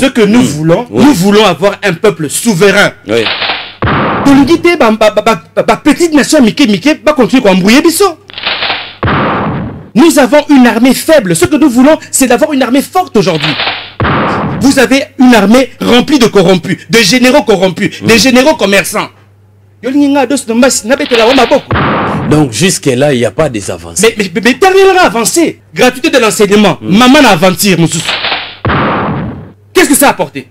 Ce que nous voulons, nous voulons avoir un peuple souverain. Oui. tolingi te bapetite nation mike mike bacontinue koembrouiller biso nous avons une armée faible. Ce que nous voulons c'est d'avoir une armée forte aujourd'hui. Vous avez une armée remplie de corrompus de généraux corrompus de généraux commerçants. Yolingi nga adosi nombasi nabetela wa maboko Donc jusque-là, il n'y a pas des avancées. mais, mais, mais avancé. Gratuité de l'enseignement. Maman na aventure mosusu qu'est-ce que ça a apporté?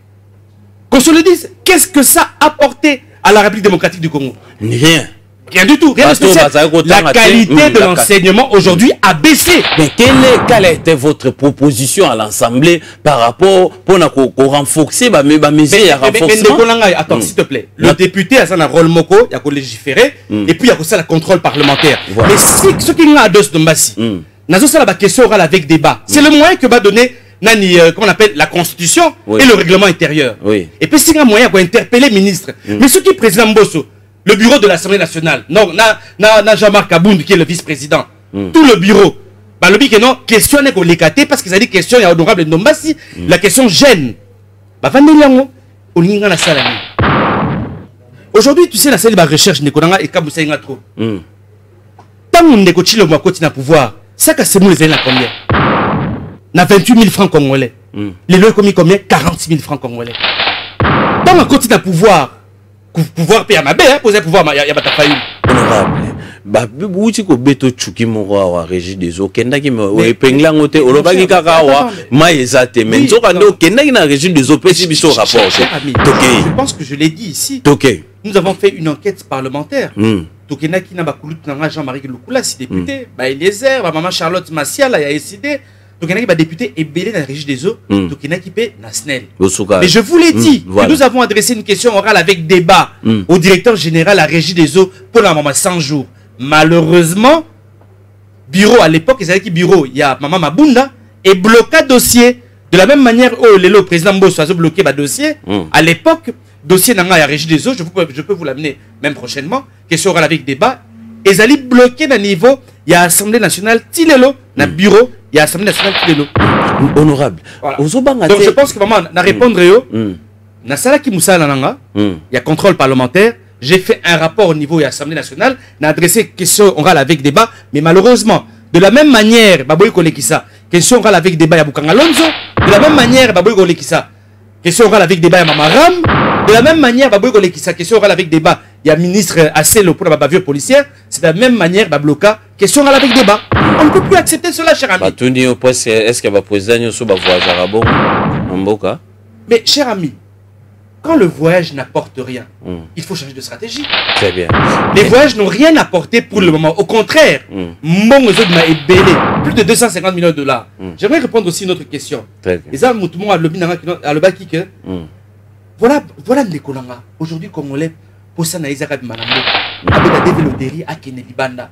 Qu'on se le dise qu'est-ce que ça a apporté à la République démocratique du Congo? Rien. Rien du tout, rien de spécial. La qualité hum, de l'enseignement aujourd'hui a baissé. Mais quelle, a été votre proposition à l'Assemblée par rapport pour renforcer ba mesure renforcement? Attends, s'il te plaît. Le député a ça un rôle moko, il y a qu'à légiférer, et puis il y a ça le contrôle parlementaire. Mais si ce qui est à dos de Mbassi, la question orale avec débat. C'est le moyen que va donner nani euh, comment on appelle la constitution Oui. et le règlement intérieur. Oui. Et puis c'est un moyen pour interpeller ministre. Mais ce qui est président Mbosso, le bureau de l'Assemblée nationale, non, na, na, na Jean-Marc Abound qui est le vice-président, tout le bureau, bah, le que non, question n'est qu'on parce qu'ils ont dit question, il y a honorable Ndombasi, la question gêne. Bah, Vandeli yango, olinga na salami. Aujourd'hui, tu sais, la salle de recherche, n'est qu'on a et kaboussa trop. Hmm. Tant on n'est qu'au moi côté pouvoir, ça c'est les na combien? na 28 000 francs congolais. Mm. lelo ekomi combien? 40 000 francs congolais. Ntango akoti na pouvoir pouvoir mpe ya mabe koza pouvoir ya bato faili honorable bauti kobeta otyuki moko awa régi des eaux okendaki me epengli yango te olobaki kaka awa mai eza te me nzoka nde okendaki na régi des eaux opesi biso rapport te tokei. Nous avons fait une enquête parlementaire. Mm. tokendaki na bakulutu nanga jean-marie lukulasi député mm. baeliezer bamama charlotte masiala ya esidé tokendaki badéputé ebele na régie des eaux Mm. tokendaki mpe na snel. Mais je vous l'ai Mm, dit voilà. que nous avons adressé une question orale avec débat Mm. au directeur général à régie des eaux pour la maman 100 jours. Malheureusement bureau à l'époque ezalaki bureau. Ya mama mabunda et bloqua dossier. De la même manière oyo lelo président mboso azobloqué badossier Mm. à l'époque dossier na ngai ya régie des eaux. Je, peux- je peux vous l'amener même prochainement. Question orale avec débat. Ezali bloqué na niveau ya assemblée nationale ti lelo na bureau ya assemblée nationale ti lelo honorable Voilà. ozobanga donc je pense que vraiment na répondre yo Hmm. nasalaki mosala na nga il y a contrôle parlementaire. J'ai fait un rapport au niveau de l'Assemblée nationale, n'a adressé question orale avec débat, mais malheureusement, de la même manière, Baboy Kolekisa, question orale avec débat, a Boukang Alonso, de la même manière, Baboy Kolekisa, question orale avec débat, a Mamaram, de la même manière, Baboy Kolekisa, question orale avec débat, il y a ministre Asselo pour la bavure policière, c'est de la même manière, Babloka, question orale avec débat. On ne peut plus accepter cela, cher ami. est-ce que baprésident nyonso bavoyageaka bongo na mboka Mais, cher ami, quand le voyage n'apporte rien, Hmm. il faut changer de stratégie. très bien Les voyages n'ont rien apporté pour le moment. Au contraire, Mm. Mbongo Zodma est belé. Plus de 250 millions de dollars. J'aimerais répondre aussi à une autre question. très bien Et ça, Moutoumon a lobby à le baki que. Hmm. Voilà, voilà. Aujourd'hui, Congolais, pour ça, na Isaac Manambo. Avec la développerie à Kene Libanda.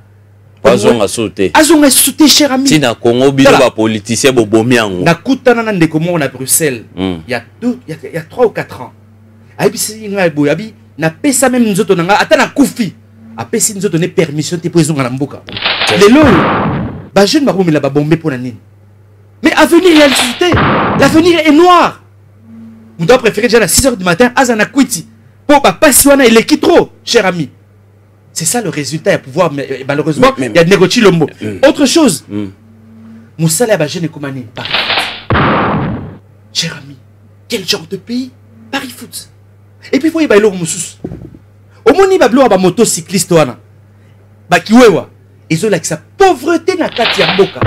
bazonga so te Azonga sauté, cher ami. ntina kongo bino bapoliticien bobomi yango nakutana na ndeko moko na bruxelles Mm. il y a deux il y a, il y a trois ou quatre ans ayebisi ngai boye abi napesa meme nzoto na ngai ata nakufi apesi nzoto ne permission te mpo ezonga na mboka lelo oyo bajeune bakomela babombe mpo na nini? Mais avenir ya lisusu te l'avenir est noir moto apréféré déjà na 6 heures du matin aza na kwiti mpo bapasi wana eleki trop cher ami. C'est ça le résultat ya pouvoir mais, euh, malheureusement il y a négocie lombo autre chose. Mm. mosala ya bajeune ekoma nini paris cher ami quel genre de pays? Paris foot. Et puis foyeba eloko mosusu omoni babiloko ya bamoto cycliste wana. Bakiwewa ezolakisa pauvreté na kati ya mboka.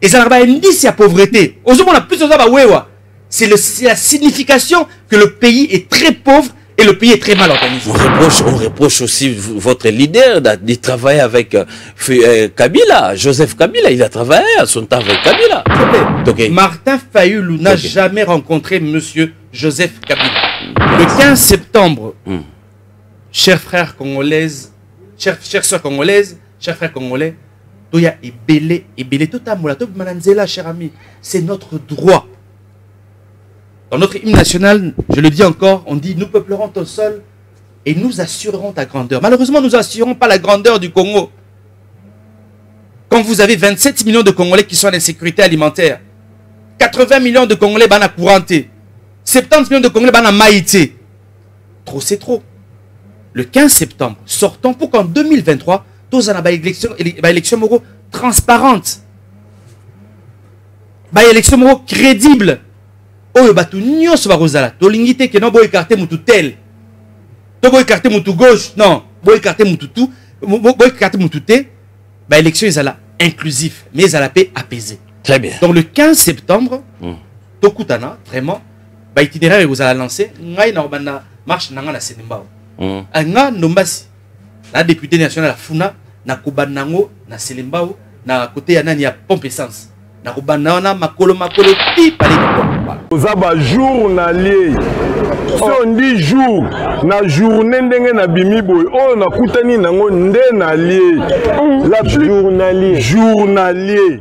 Ezalaka baindice ya pauvreté. Ozomona plus oza bawewa le- c'est la signification que le pays est très pauvre et le pays est très mal organisé On reproche, on reproche aussi votre leader de travailler avec euh, euh, Kabila, Joseph Kabila. Il a travaillé à son temps avec Kabila. Ok. Martin Fayoulou n'a jamais rencontré Monsieur Joseph Kabila. Le 15 septembre, Mm. chers frères congolaises, chers, chères soeurs congolaises, chers frères congolais, Toya est belé, et belé tout à moula, tout mananzela, cher ami. C'est notre droit. Dans notre hymne national, je le dis encore, on dit nous peuplerons ton sol et nous assurerons ta grandeur. Malheureusement, nous n'assurons pas la grandeur du Congo. Quand vous avez 27 millions de Congolais qui sont en insécurité alimentaire, 80 millions de Congolais bana couranté, 70 millions de Congolais bana maïté. Trop c'est trop. Le 15 septembre, sortons pour qu'en 2023, tous en élection, élection moro transparente. Ba élection moro crédible. Oyo batu nyonso bakozala. Tolingi te ke non boy écarter mutu tel. To boy écarter mutu gauche. Non, mutu tout. Boy écarter mutu te. Ba élection ezala inclusif, mais ezala paix apaisée. Très bien. Donc le 15 septembre, mm. tokutana vraiment ba itinéraire ekozala lancé ngai na marche na nga na Senembao. Mm. nga ndombasi na député national ya funa nakobanda yango na selembao na kote ya nani ya pompe essence nakobanda wana makolo makolo ti pale oza bajournalier so ndi jour na journée ndenge nabimi boye. Oyo nakutani nango nde nalie la journalier journalier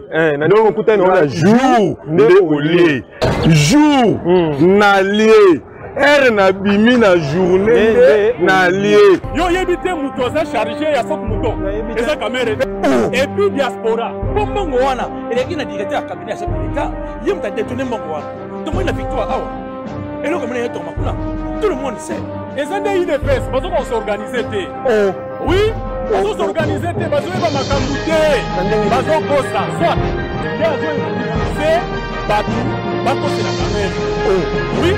jour nde olie jour nalie ere nabimi na journée nde nalie yo oyebi te moto aza charge ya sok moto eza kamere. Epuis diaspora. Mpo mbongo wana eleki na directeur ya cabinet ya chef de l'état ye moto adetourne mbongo wana tomoni na victoire awa. Eloko mona ye tokoma kuna tout le monde sait. Eza nde idps bazoka kosorganize te. Oui bazosorganize te bazoyeba makambo te. Bazokosa soit. Nde azoorganize bato bakosela kamere oui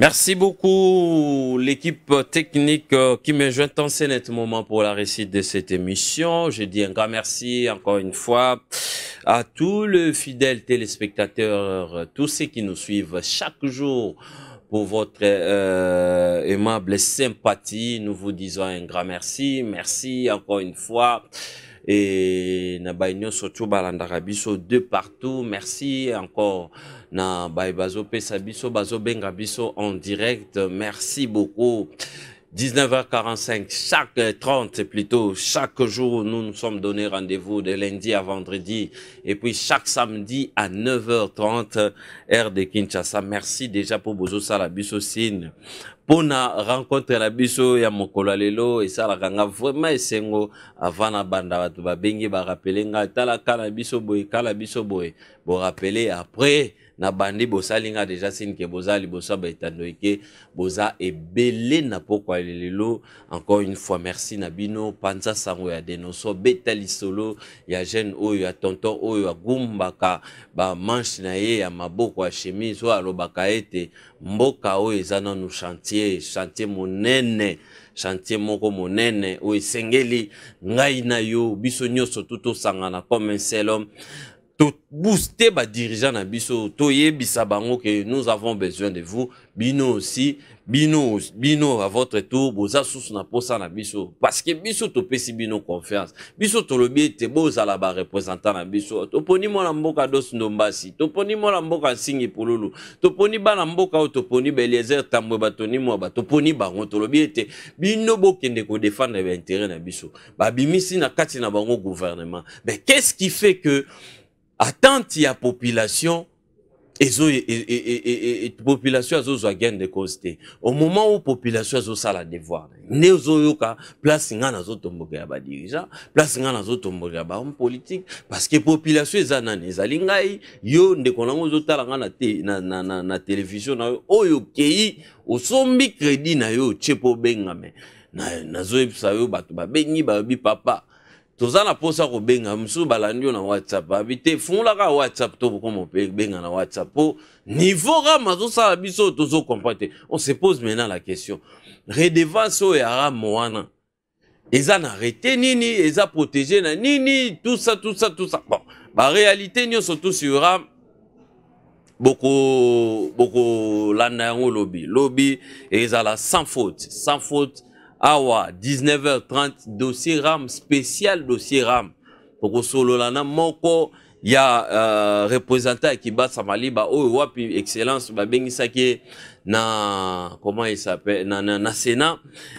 Merci beaucoup l'équipe technique euh, qui me joint en ce moment pour la réussite de cette émission. Je dis un grand merci encore une fois à tous les fidèles téléspectateurs, tous ceux qui nous suivent chaque jour pour votre euh, aimable sympathie. Nous vous disons un grand merci. Merci encore une fois. Et Nabaïnyo surtout balandaka biso de partout. Merci encore na bai bazopesa biso bazobenga biso en direct. Merci beaucoup. 19h45, chaque 30 plutôt, chaque jour, nous nous sommes donné rendez-vous de lundi à vendredi. Et puis chaque samedi à 9h30, heure de Kinshasa. Merci déjà pour Bozo Salabiso Sine. mpona rencontre na biso ya mokolo lelo esalaka nga vraiment esengo avant na banda bato babengi barapele ngai tala ka na biso boye kala biso boye borapele après na bandi bosali nga deja sini ke boza liboso ya baetando eke boza ebele na pokwa lelo. Encore une fois merci na bino. Panza sango ya denoso beta lisolo ya jeune oyo ya tonton oyo agumbaka bamanche na ye ya maboko ya chemise oyo alobaka ete mboka oyo eza nanu chantier chantier monene chantier moko monene. Oyo esengeli ngai na yo biso nyonso tu tosangana comme un seul homme tobooste badirigeant na biso toyebisa bango ke nous avons besoin de vous. Bino aussi bino bino à votre tour boza susu na posa na biso. Parce que biso topesi bino confiance. Biso tolobi ete bozala bareprésentant na biso. Toponi mwana mboka dos ndombasi toponi mwana mboka nsingi pululu toponi bana mboka oyo toponi baeliezer tambwe batoni mwaba toponi bango. Tolobi ete bino bokende kodefendre baintérêt na biso. Babimisi na kati na bango gouvernement. Mais qu'est-ce qui fait que attente ya population ezo e, e, e, e, population azozwa gain de cause te au moment où population azosala devoir nde ozoyoka place ngai nazotombokela badirigant place ngai nazotombokela bahomme politique parce que population eza nani? Ezali ngai. Yo ndeko nango ozotala ngai na, te, na, na, na, na télévision na yo. Oyo okei osombi crédit na yo otie mpo obengame nazoyebisa yo bato babengi bayobi papa toza na mposa kobenga mosusu balandi yo na whatsapp. Abi te fungolaka whatsapp to bokoma benga na whatsapp. Mpo niveau ram azosala biso oyo tozokomprendre te on se pose maintenant la question. Redevance oyo ya ram wana eza na rete nini? Eza protégé na nini? Tout ça tout ça tout ça. Bon baréalité nyonso tu sur ram bokolanda yango lobi. Lobi ezala sans faute sans faute awa 19h30 dossier ram spécial dossier ram. Tokosolola na moko il y a euh, représentant qui bat Samaliba oh wapi excellence babengisaki na comment il s'appelle na, na, na Sénat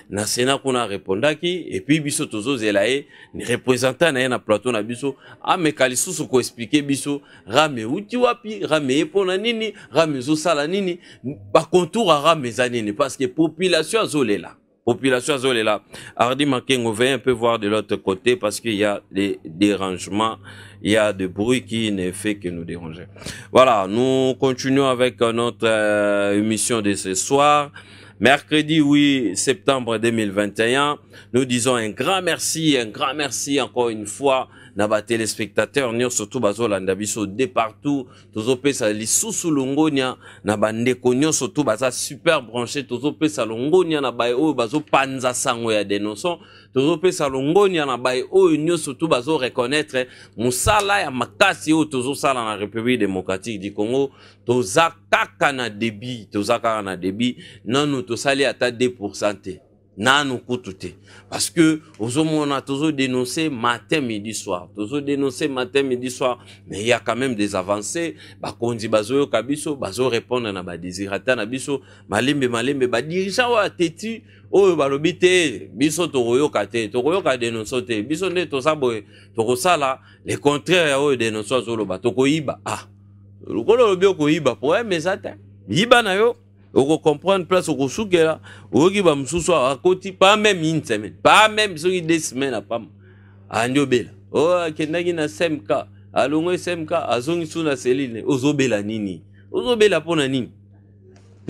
na Sénat kuna répondaki et puis biso tozozela ye représentant na ye na plateau na biso ameka lisusu koexplike biso rame uti wapi rame ye mpo na nini rame ezosala nini bacontour a rame eza nini parce que population azolela population azolela ardi makengo veuillez un peu voir de l'autre côté parce qu'il y a des dérangements il y a des bruits qui ne fait que nous déranger. Voilà nous continuons avec notre euh, émission de ce soir. Mercredi 8 septembre 2021 nous disons un grand merci un grand merci encore une fois na batelespectateur nyonso to bazolanda biso de partout. Tozopesa lisusu longonia na bandeko nyonso to baza super branché. Tozopesa longonia na baye oyo bazopanza sango ya denoson tozopesa longonia na baye oyo nyonso to bazoreconnaitre mosala ya makasi oyo tozosala na république démocratique du congo. Toza kaka na debi toza kaka na debi nanu tosali ata 2 te nanu kutu te. Parce que ozomona tozodénoncer matin midi soir. Tozodénoncer matin midi soir. Mais il y a quand même des avancées. Bakonzi bazoyoka biso bazorépondre na badésirata na biso. Malembe malembe badirigant oyo ateti oyo balobi te biso tokoyoka te. Tokoyoka denonso te. Biso nde toza boye tokosala. Le contraire ya oyo denonso azoloba tokoyiba. Ah lokola olobi okoyiba problème eza te. Yiba na yo okocomprendre place okosukela oyoki bamosusu akoti pas même une semaine pas même soki deux semaines apama andi obela. O oh, akendaki na smk alongo smk azongi su na seline ozobela nini? Ozobela mpo na nini?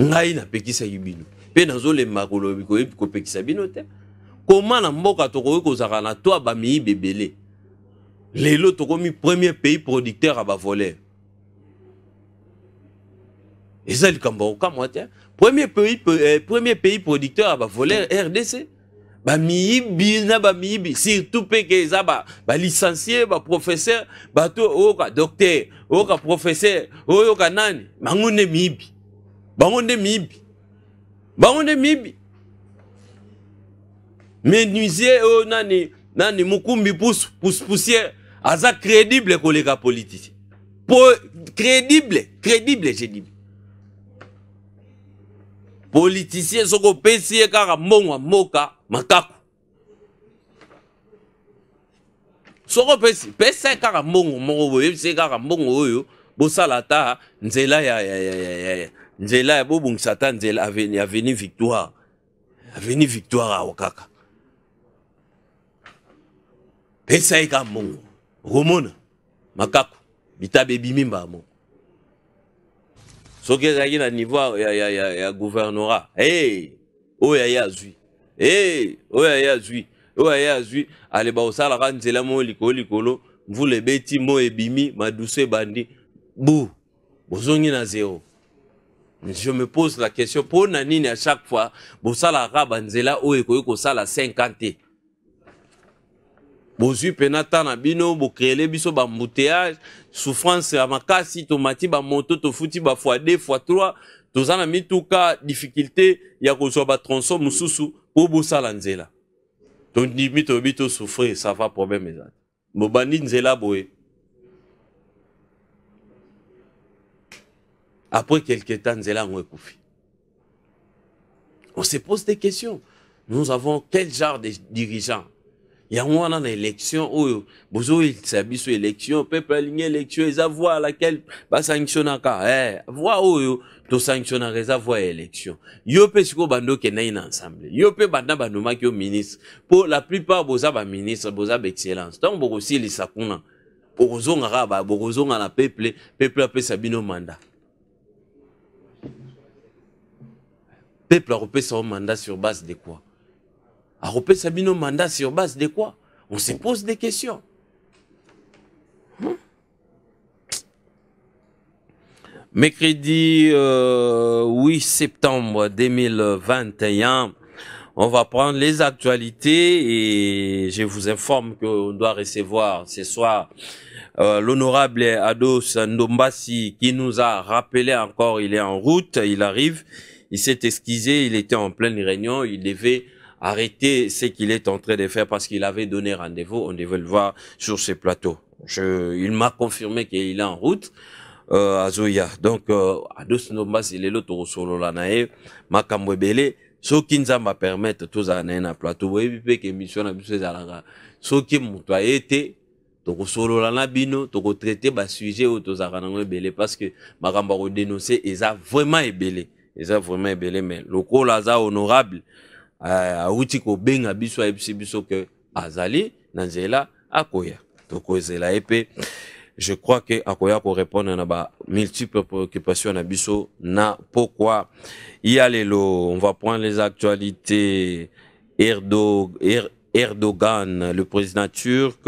Ngai napekisaki bino. Mpe nazolemba kolobi koyebi kopekisa bino te. Koma na mboka tokoki kozala na to bamiyibi ebele. Lelo tokomi premier pays producteur ya bavoleur eza likambo kokamwa te premier pays, euh, premier pays producteur ya bavoleur rdc bamiyibi na bamiyibi surtout ba baprofesseur bato oyoka docteur oyoka professeur oyoka nani. Bango nde miyibi. Bango nde miyibi. Bango nde miyibi. Menuisier oyo nani nani mokumbi pousse poussière aza crédible koleka politicien po crédible crédible je politicien soki opesi ye kaka mbongo ya mboka makaku soki opesi pesa ye kaka mbongo moko boye oyebisi ye kaka mbongo oyo bosala ata nzela ya, ya, ya, ya, ya. nzela ya bobongisa ata nzela aveni victoire aveni victoire awa kaka pesa ye kaka mbongo okomona makaku bitabe ebimi mbamo soki ezalaki na niveau ya, ya, ya, ya gouvernorat. Hey, oyo aye azwi hey, oyo aye azwi oyo aye azwi aleba kosalaka nzela moko likolo likolo. Mvula ebeti mo ebimi maduso ebandi bu bozongi na zero. Je me pose la question mpo na à chaque fois bosalaka banzela oyo ekoki kosala 50 te bozwi mpena ntan na bino bokreele biso bambouteillage souffrance ya makasi tomati bamoto tofuti bafoi 2 fois 3 toza na mituka difficulté ya kozwa batronson mosusu mpo bosala nzela. Tondimi toyebi tosouffrir sava problème eza bobandi nzela boye. Après quelque temps nzela yango ekufi. On se pose des questions. Nous avons quel genre de dirigeants yango wana na élection oyo bozoyelisa biso élection peuple alingi élection eza voi laquelle basanctionnaka. Eh, voi oyo tosanctionnaka eza voi ya élection. Yo mpe sikoyo banda okendaki na ensemble. Yo mpe banda bandomaki yo ministre. Mpo la plupart boza baministre boza baexcellence ntango bokosilisa kuna bokozongaka bokozonga na peuple peuple apesa bino mandat peuple akopesa yo mandat sur base de quoi akopesa bino mandat sur base de quoi? On se pose des questions hmm? mercredi euh, 8 septembre 2021 on va prendre les actualités et je vous informe qu'on doit recevoir ce soir euh, l'honorable Ados Ndombasi qui nous a rappelé encore, il est en route, il arrive, il s'est esquissé, il était en pleine réunion, il devait arrêter ce qu'il est en train de faire parce qu'il avait donné rendez-vous. On devait le voir sur ce plateau. Je, il m'a confirmé qu'il est en route. Euh, à Zoya. Donc, euh, ados nombasi lelo tokosolola na ye makambo ebele soki nzambe apermettre tozala na na plateau boyebi mpe ke émission na biso ezalaka soki moto aye te tokosolola na bino tokotraite basujet oyo tozalaka nango ebele parce que makambo ya kodenonce eza vraiment ebele eza vraiment ebele mais lokola aza honorable uh, awuti kobenga biso akoya. Tokozela ye mpe je crois que akoya ko répondre na ba multiples préoccupations na biso na pourquoi. Il y a lelo on va prendre les actualités. Er, Erdogan le président turc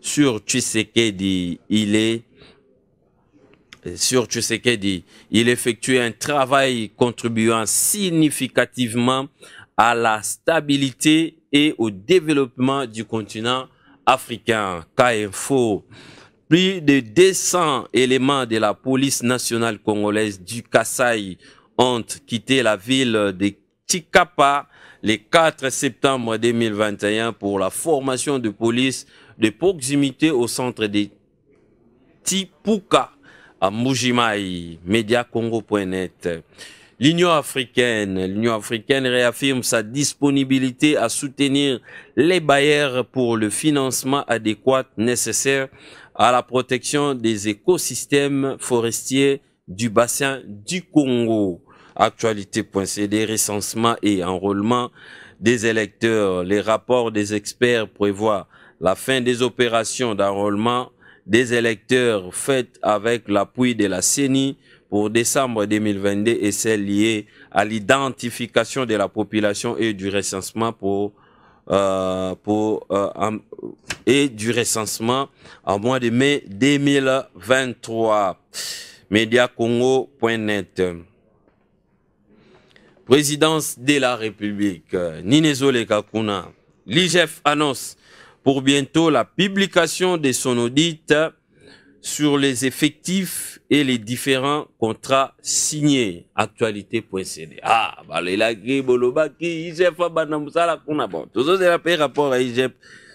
sur Tshisekedi il est sur Tshisekedi il effectue un travail contribuant significativement à la stabilité et au développement du continent africain. K-Info plus de 200 éléments de la police nationale congolaise du Kasaï ont quitté la ville de Tikapa le 4 septembre 2021 pour la formation de police de proximité au centre de Tipuka à Mujimai, mediacongo.net. L'Union africaine, l'Union africaine réaffirme sa disponibilité à soutenir les bailleurs pour le financement adéquat nécessaire à la protection des écosystèmes forestiers du bassin du Congo. Actualité.cd, recensement et enrôlement des électeurs. Les rapports des experts prévoient la fin des opérations d'enrôlement des électeurs faites avec l'appui de la CENI pour décembre 2022 et celles liées à l'identification de la population et du recensement pour euh, euh, et du recensement en mois de mai 2023. Mediacongo.net. Présidence de la République, Ninezole Kakuna. L'IGF annonce pour bientôt la publication de son audit sur les effectifs et les différents contrats signés. Actualité.cd. Ah, balelaki bolobaki IGF abana musala kuna bon. tozozela mpe rapport à IGF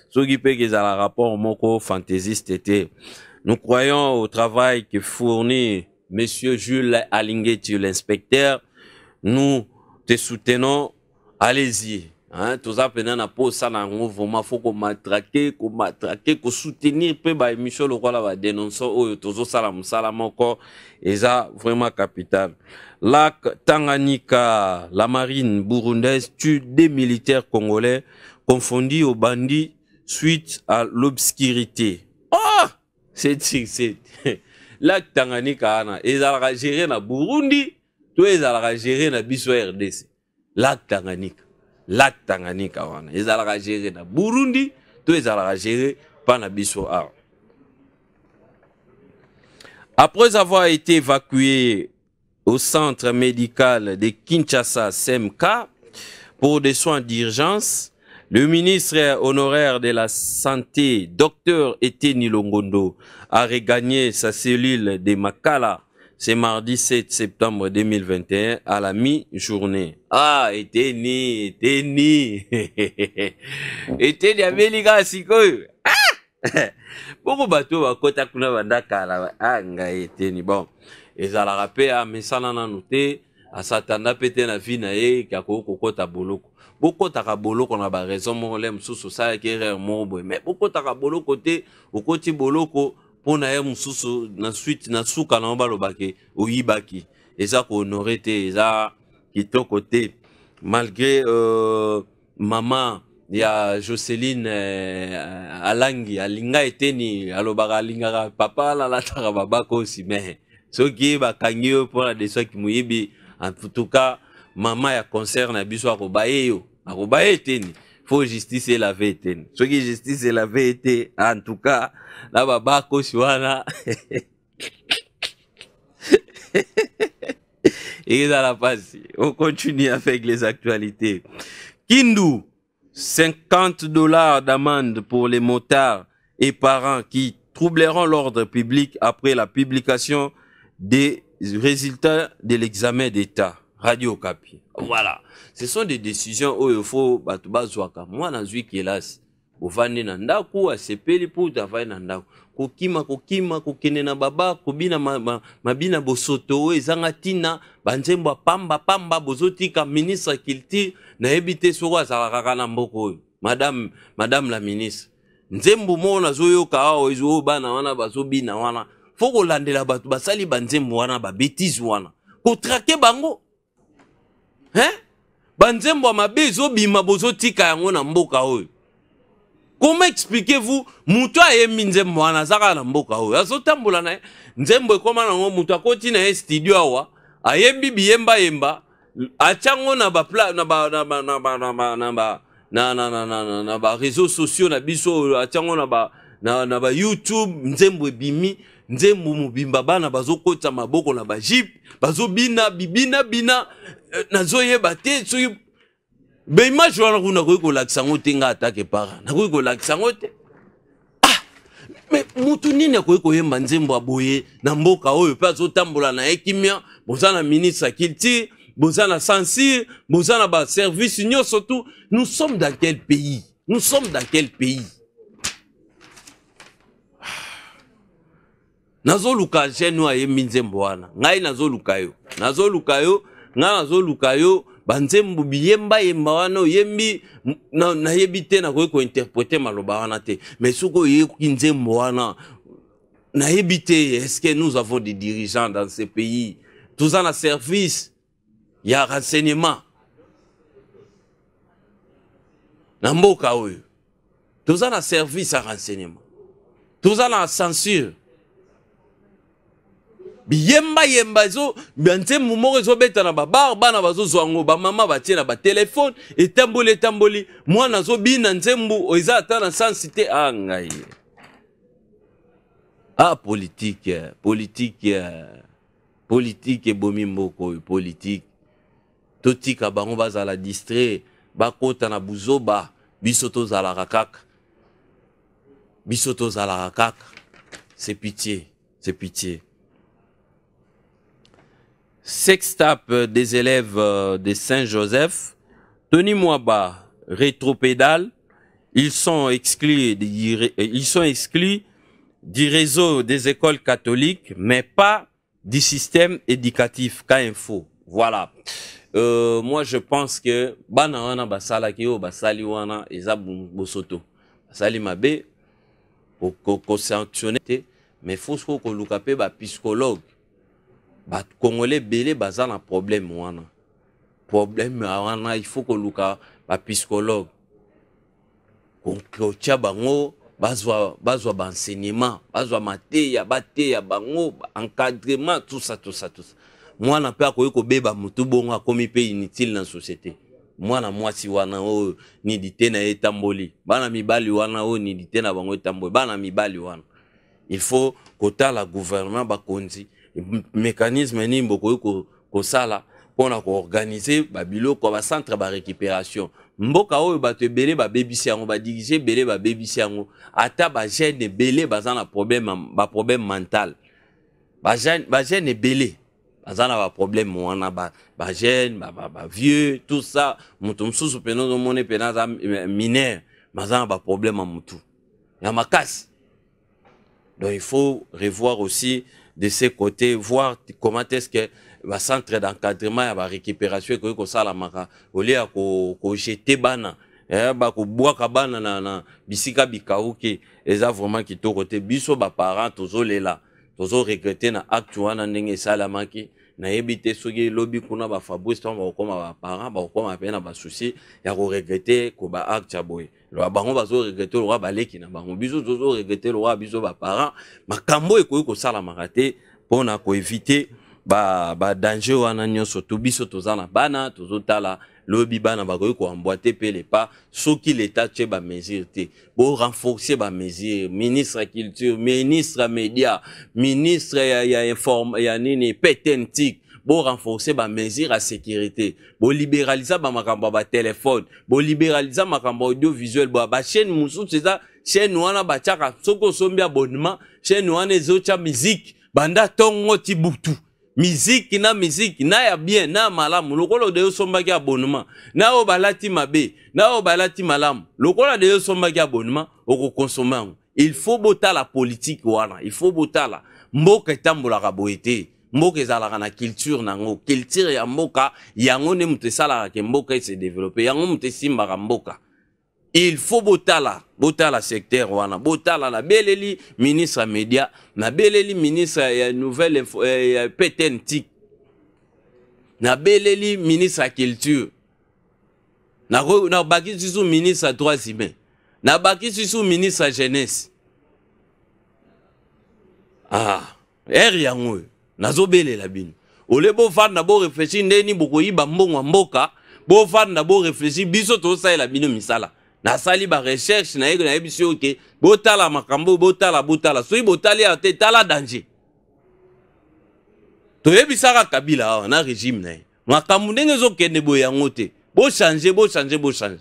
soki mpe kezala rapport moko fantaisiste était. Nous croyons au travail que fournit Monsieur Jules Alingeti, l'inspecteur. Nous te soutenons. Allez-y. Hein, toza pena na posala yango vraiment fo komatrake komatrake kosoutenir mpe baémission lokola badénonce oyo tozosala mosala moko eza vraiment capital. Lac tanganyika la marine burundaise tue des militaires congolais confondus au bandit suite à l'obscurité. Oh! C'est c'est lac tanganyika wana ezalaka géré na burundi to ezalaka géré na biso rdc lac tanganyika lac tanganyika wana. Ezalaka géré na burundi to ezalaka géré mpa na biso awa. Après avoir été évacué au centre médical de kinshasa smk pour des soins d'urgence le ministre honoraire de la santé dr eteni longondo a regagné sa cellule de makala c'est mardi 7 septembre 2021 à la mi-journée. Ah, eteni, eteni. eteni ameli kaka sikoyo. Ah! Poko bato bakota kuna banda kala ah ngai eteni. Bon, ezalaka mpe amesana nanu te asatanda mpe te na vi na ye akoki kokota boloko bokotaka boloko na baraison moko le mosusu osalaki erreur moko boye mais bokotaka boloko te okoti boloko mpo na ye mosusu na suite na suka nango balobaki oyibaki. Eza kohonore te eza kitoko te. Malgré euh, mama ya joseline euh, alangi alinga eteni alobaka alingaka papa alalataka babaka osi me soki bakangi yo mpona desaki moyibi en tout cas mama ya concert na biso akoba ye yo akoba ye eteni fo justice elave eteni soki justice elave ete en tout cas na babakosi wana. Ezala mpasi on continue avec les actualités. Kindu 50 dollars d'amende pour les motards et parents qui troubleront l'ordre public après la publication des résultats de l'examen d'état radio kapi voilà. Ce sont des décisions oyo fo bato bazwaka. Mwana azwi kelasi. Ovandi na ndako asepeli mpo avandi na ndako kokima kokima kokende na baba kobina ma, ma, mabina bosoto. Oyo ezanga ntina banzembo apamba pamba bozotika ministre ya culture. Nayebi te soko oyo. Madame, madame la ministre. Nzembo moko nazoyoka awa oyo bana wana bazobina wana. Fo kolandela bato basali banzembo wana babetise wana. Kotrake bango hein? banzembo ya mabe ezobima bozotika yango na mboka oyo. Comment expliquez-vous? Moto ayembi nzembo wana aza kaka na mboka oyo. Azotambola na ye. Nzembo ekóma nango moto akoti na ye studio awa ayembi biyembayemba atyango na na ba na ba na ba na ba na ba na na na na na na ba réseaux sociaux na biso oyo atyango na ba na na ba youtube nzembo ebimi nzembo mobimba bana bazokotisa maboko na bajipe bazobina bibina bina. eh, nazoyeba te soki baimage wana kuna nakoki kolakisa yango te ngai atake para nakoki kolakisa yango te. Ah me mutu nini akoki koyemba nzembo ya boye na mboka oyo mpe azotambola na ye kimia boza na ministre ya culture boza na censure boza na baservice nyonso tu. Nous sommes dans quel pays? Nous sommes dans quel pays? Nazoluka jeune ayembi nzembo wana. Ngai nazoluka yo. Nazoluka yo ngai nazoluka yo banzembo biyembayemba wana oyembi nayebi te nakoki kointerprete maloba wana te. Mais soki oyekoki nzembo wana nayebi te est-ce nous avons des dirigeants dans ce pays? Toza na service ya renseignement. Na mboka oyo toza na service ya renseignement. Toza na censure biyembayemba ezo banzembo moko ezobeta na babar bana bazozwa yango bamama batie na batelefone etamboli etamboli. Mwana azobina nzembo eza ata na sansi te a ngai. A politike politike politike ebomi mboka oyo politike totika bango bazala distrait bakota na buzoba biso tozalaka kaka. C'est pitié c'est pitié sextape des élèves de Saint-Joseph, Tony Mwaba, rétropédale, ils sont exclus, ils sont exclus du réseau des écoles catholiques, mais pas du système éducatif K-Info. Voilà. Euh, moi, je pense que bana basala ki o basali wana eza bosoto. Basali mabe ko sanctionner mais faut ko luka pe ba psychologue bakongole ebele baza na problème wana. Problème wana il faut koluka bapsychologue kotia bango bazwa bazwa baenseignement bazwa mateya bateya bango encadrement ça tout ça. Mwana mpe akoki kobeba motu bongo akomi mpe inutile na société. Mwana mwasi wana oyo nidi te na ye etamboli. Bana mibali wana oyo nidi te na bango etamboli. Bana mibali wana. Il faut kotala gouvernement bakonzi mécanisme nini bokoki kosala mpona koorganize babiloko bacentre barécupération mboka oyo bato ebele babebisi yango badirige ebele babebisi yango. Ata bagene ebele baza na baproblème mental. Bagene ebele baza na baproblème wana bagene bavieux tout ça. Moto mosusu mpena ozomona mpena aza minere baza na baproblème ya motu ya makasi. Donc il faut revoir aussi de ces côtés, voir comment est-ce que le centre d'encadrement et la récupération ça la mara au lieu ko ko jeter bana eh ba ko bana na na bisika bikauki eza vraiment kitoko te. Biso ba parents tozolela tozo regretter na acte wana ndenge esalamaki. Nayebi te soki elobi kuna bafabrice ntango bakokoma na basusi ya koregrete ko baacte ya boye loba bango bazoregrete lokwa baleki na bango. Biso tozoregrete lokwa biso baparent makambo ekoki kosalamaka te mpona koevite badanger ba wana nyonso. To biso toza na bana tozotala lobi bana bakoki koambwate mpe lepa soki leta tie bamesure te. Borenforce bamesure ministre ya culture ministre ya média ministre ya, ya, inform, ya nini petentique borenforce bamesure ya sécurité bolibéralisa bamakambo ya batelefone bolibéralisa makambo ya audiovisuel boya bachaîne mosusu eza chaîne wana batiaka soki osombi abonnement chaîne wana ezotya musike banda ntongo ti butu miziki na miziki na ya bien na ya malamu. Lokola de osombaki abonnement na oyo balati mabe na oyo balati malamu. Lokola de osombaki abonnement okokonsome yango. Il faut botala politike wana il faut botala. Mboka etambolaka boye te mboka ezalaka na culture nango. Culture ya mboka yango nde moto esalaka ke mboka ese développe yango moto esimbaka mboka. Il faut botala botala secteur wana botala nabeleli ministre ya média nabeleli ministre ya nouvelle eh, ya ptntik nabeleli ministre ya culture. Nabakisi susu ministre ya droits humains nabakisi susu ministre ya jeunesse. Ah ere yango oyo nazobelela bino. Ole bofanda boreflechir ndeni bokoyiba mbongo ya mboka bofanda boreflechir biso tosalela bino misala. Nasali barecherche naye nayebisi yo ke botala makambo botala botala. Soki botali awa te tala danger. Toyebisaka kabila awa na régime na ye. Makambo ndenge ezokende boye yango te bochange bochange bochange.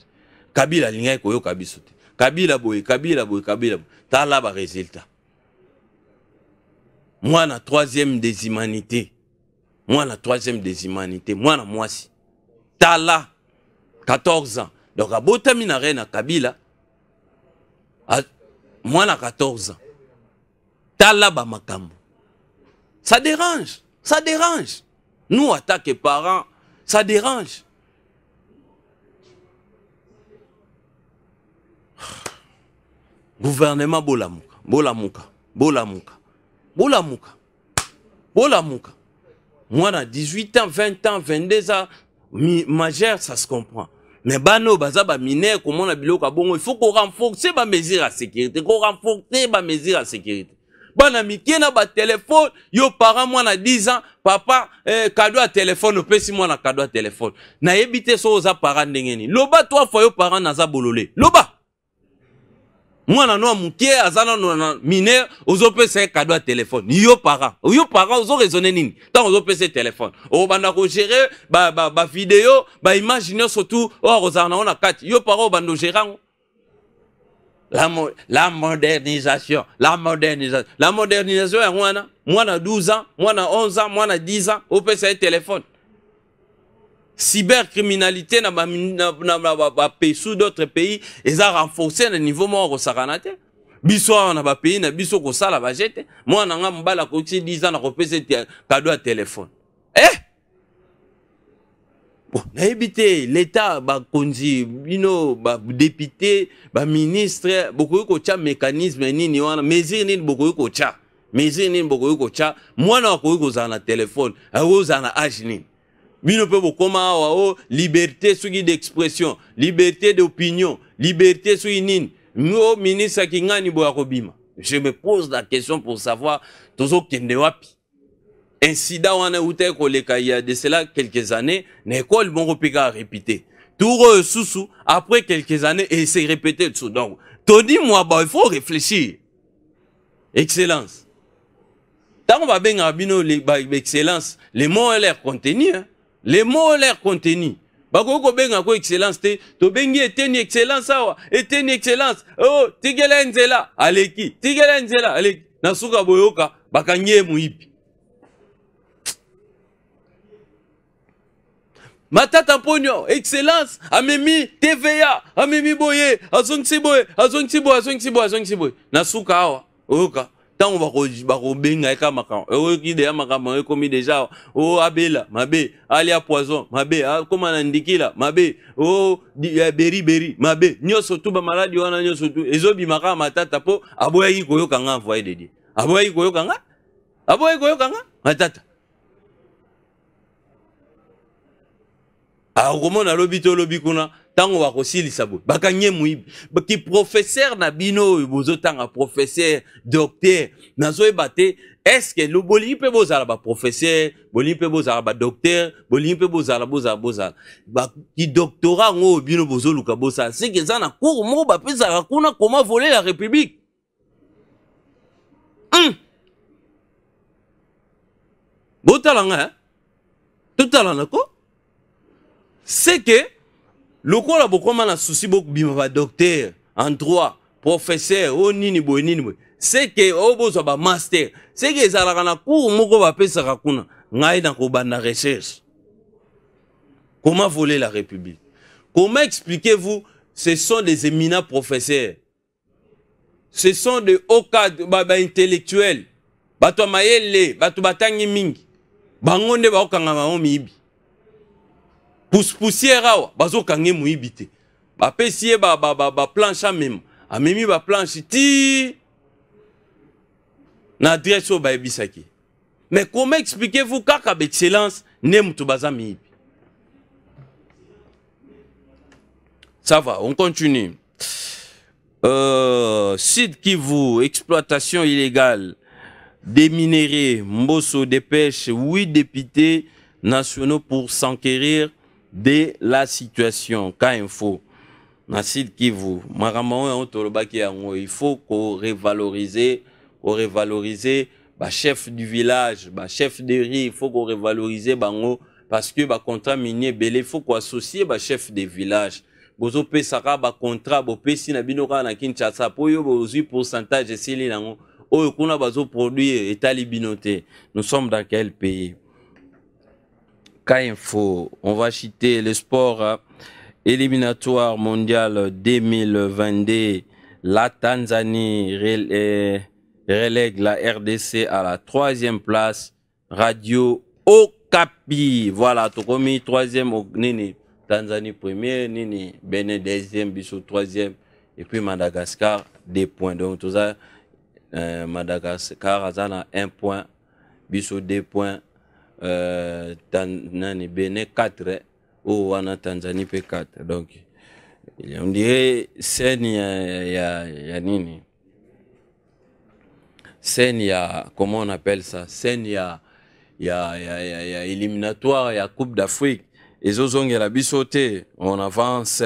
Kabila alingaki koyoka biso te. Kabila boye kabila boye kabila boye. Tala baresultat mwana troisième des humanités. Mwana troisième des humanités. Mwana mwasi tala 14 ans. Donc abotami na re na kabila mwana 14 ans. Tala bamakambo ça dérange ça dérange. Nous en tant que parents ça dérange. Gouvernement bolamuka bolamuka bolamuka bolamuka. Bolamuka. Mwana 18 ans 20 ans 22 ans majeur ça se comprend. Mais bano baza baminere komona biloko ya bongo il faut korenforce bamesure ya sécurité korenforce bamesure ya sécurité. Bana mike na batelefone yo parent mwana 10 ans papa eh, kado ya telefone opesi mwana kado ya telefone nayebi te soki oza parent ndenge nini. Loba trois fois yo parent naza bolole loba mwana no ya moke aza nano na minere ozopesa ye kado ya telefone yo parent. Yo parent ozoraisonne nini? Ntango ozopesa ye telefone okobanda kogere bavideo baimage nyonso tu oyo akozala nango na kati. Yo parent obanda ogere yango la, mo la modernisation la modernisation. La modernisation yango wana mwana 12 ans mwana 11 ans mwana 10 ans opesa ye telefone cybercriminalité na bapesu na, na, na, ba- bapesu d'autres pays eza renforcé na niveau moko kosakana te biso na bapays na biso kosala baje te mwana nga mobali akokisi 10 ans na kopesa ye kado ya telefone eh? Bon nayebi te l'état bakonzi bino badepute baministre bokoki kotya mécanisme nini wana mesure nini bokoki kotya mesure nini mwana akoki kozala na telefone akoki kozala na age nini? Bino mpe bokóma awa o liberté soki d'expression liberté d'opinion liberté soki nini o ministre akingani boya kobima. Je me pose la question pour savoir tozokende wapi incident wana eutai koleka ya de cela quelques années na ekole moko mpe kaka répété tour oyo susu après quelques années et se répété tout donc todi mwaba il faut réfléchir. Excellence. Ntango babengaka bino le- ba- ba- excellence les mots et leur contenu hein? Les mots leur contenu bakoki kobenga ko excellence te tobengi eteni excellence awa eteni excellence. O tikela ye nzela aleki tikela ye nzela aleki. Na suka boyoka bakangi ye moyibi. Matata mponio excellence amemi tva amemi boye azongisi boye azongisi boye azongisi boye azongisi boye. Na suka awa oyoka ntango bako- bakobenga ye ka makambo. Oyoki deya makambo ekomi deja. O abela mabe. Alia poison mabe. Akóma na ndikila mabe. O beriberi mabe. Nyonso tu bamaladi wana nyonso tu ezobimaka matata mpo aboyaki koyoka nga envoye de dieu aboyaki koyoka nga? Aboyaki koyoka nga? Matata. Akomona alobi te olobi kuna ntango bakosilisa boye bakangi ye moyibi. Ki professeur na bino oyo bozotanga professeur docteur nazoyeba te estce bolingi mpe bozala baprofesseur bolingi mpe bozala badocteur bolingi mpe bozala bozala bozala. Kidoctorat yango oyo bino bozoluka bosala. Seke eza na cour moko bapesaka kuna koma voler la république. Mm. botala nga totala nako? C'est que lokola bokóma na susi bobima badocteur en droit professeur oyo nini boye nini boye que oyo bozwa bamaster que ezalaka na cour moko bapesaka kuna. Ngai nakobanda recherche. Comment voler la république? Comment expliquez-vous ce sont des éminents professeurs? Ce sont de hauts cadres baintellectuels bato ya mayele bato batangi mingi. Bango nde baokanga bango miyibi poussière awa bazokanga moyibi te. Bapesi ye baplanche amema amemi baplanche ti. Na adresse oyo mais comment expliquez-vous kaka baexcellence nde moto baza miyibi ça va on continue. Euh, Kivu, exploitation illégale. Des minéraux, Mbosso dépêche 8 députés nationaux pour s'enquérir de la situation. Cas info. Na Sud Kivu, il faut qu'on revaloriser, qu'on revaloriser, bah chef du village, bah chef de riz, il faut qu'on revaloriser bango parce que bah contrat minier belé, il faut qu'on associe bah chef des villages. bozopesaka bacontrat bopesi na bino kaka na kinshasa mpo oyo bozwi pourcentage esili nango oyo kuna bazoproduire etali bino te nous sommes dans quel pays? On va citer le sport éliminatoire mondial 2022 la tanzanie relègue la rdc à la troisième place. Radio okapi. Voilà tokomi troisième nini. Tanzanie premier, Nini, Bénin deuxième, Bissau troisième, et puis Madagascar deux points. Donc tout ça, euh, Madagascar a un point, Bissau deux points, uh, tan, nani Benin 4 huu wana Tanzania pe 4 donc ndiye seni ya, ya, ya nini? Seni ya comment on appelle ça? Seni ya, ya, ya, ya, ya éliminatoire ya coupe d'afrique. Ezozongela biso te on avance.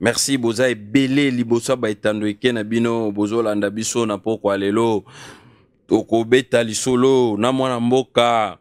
Merci boza ebele liboso ya baetando eke na bino bozolanda biso na pokwa lelo. Tokobeta lisolo na mwana mboka.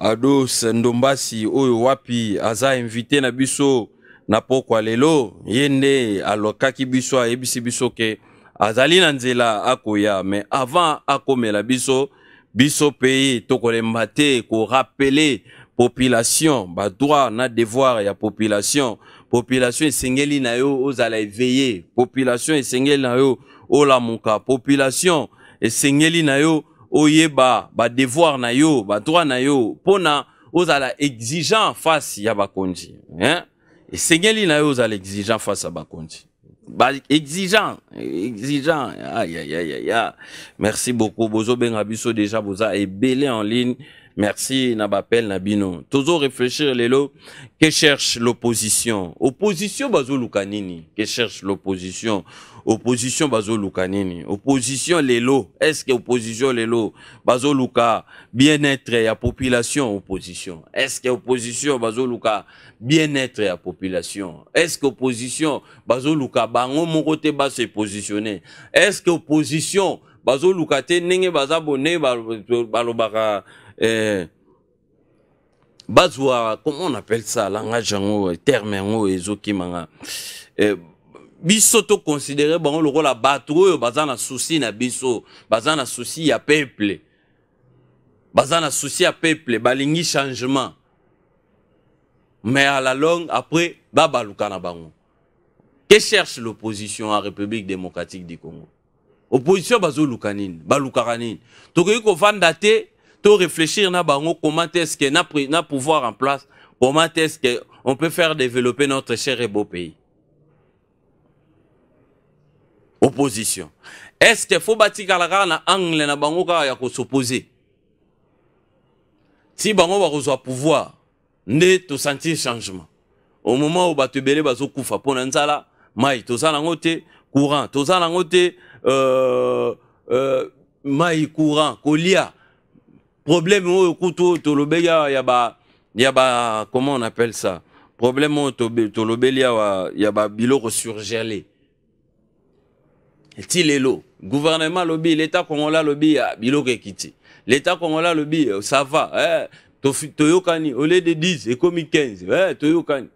Ados ndombasi oyo wapi aza invité na biso na pokwa lelo. Ye nde alokaki biso ayebisi biso ke azali na nzela akoya. Mais avant akomela biso biso mpe tokolemba te korapele population badroit na devoir ya population. Population esengeli na yo ozala éveillé population esengeli na yo olamuka. Population esengeli na yo oyeba badevoir na yo badroit na yo mpona ozala exigeant face ya bakonzi hein? esengeli na yo ozala exigeant face ya bakonzi ba exigeant exigeant ayayaya merci beaucoup. Bozobenga biso déjà boza ebele en ligne Merci Nabapel Nabino. Toujours réfléchir lelo que cherche l'opposition. Opposition bazo lukanini. Que cherche l'opposition. Opposition bazo lukanini. Opposition lelo. Est-ce que opposition lelo bazo luka bien-être ya population opposition. Est-ce que opposition bazo luka bien-être ya population. Est-ce que opposition bazo luka bango moko te ba se positionner. Est-ce que opposition bazo luka te ndenge baza bonne balobaka eh, comment on appelle ça langage yango terme yango ezokimanga eh, biso toconsidere bango lokola bato oyo baza na susi na biso baza na susi ya peuple. Baza na susi ya peuple balingi changement. Mais à la longue après babaluka na que cherche l'opposition en république démocratique du congo? Opposition bazoluka nini? Balukaka nini? Tokoki kovanda te to réfléchir comment est-ce que na, pouvoir en place comment est-ce que on peut faire développer notre cher et beau pays? Opposition. Est-ce que faut batikala kaka na angle na bango kaka ya kosoppose si bango bakozwa pouvoir nde tosentir changement. Au moment ebele bazokufa mpo na nzala mai toza nango te courant euh, euh, courant kolia problème oyo kutu tolobeli awa ya ba ya ba comment on appelle ça? Problème oyo tolobeli awa ya surgelé. Gouvernement alobi l'état congolais ya biloko ekiti. L'état congolais ça va toyokani au lieu de 10 ekomi 15 eh, toyokani.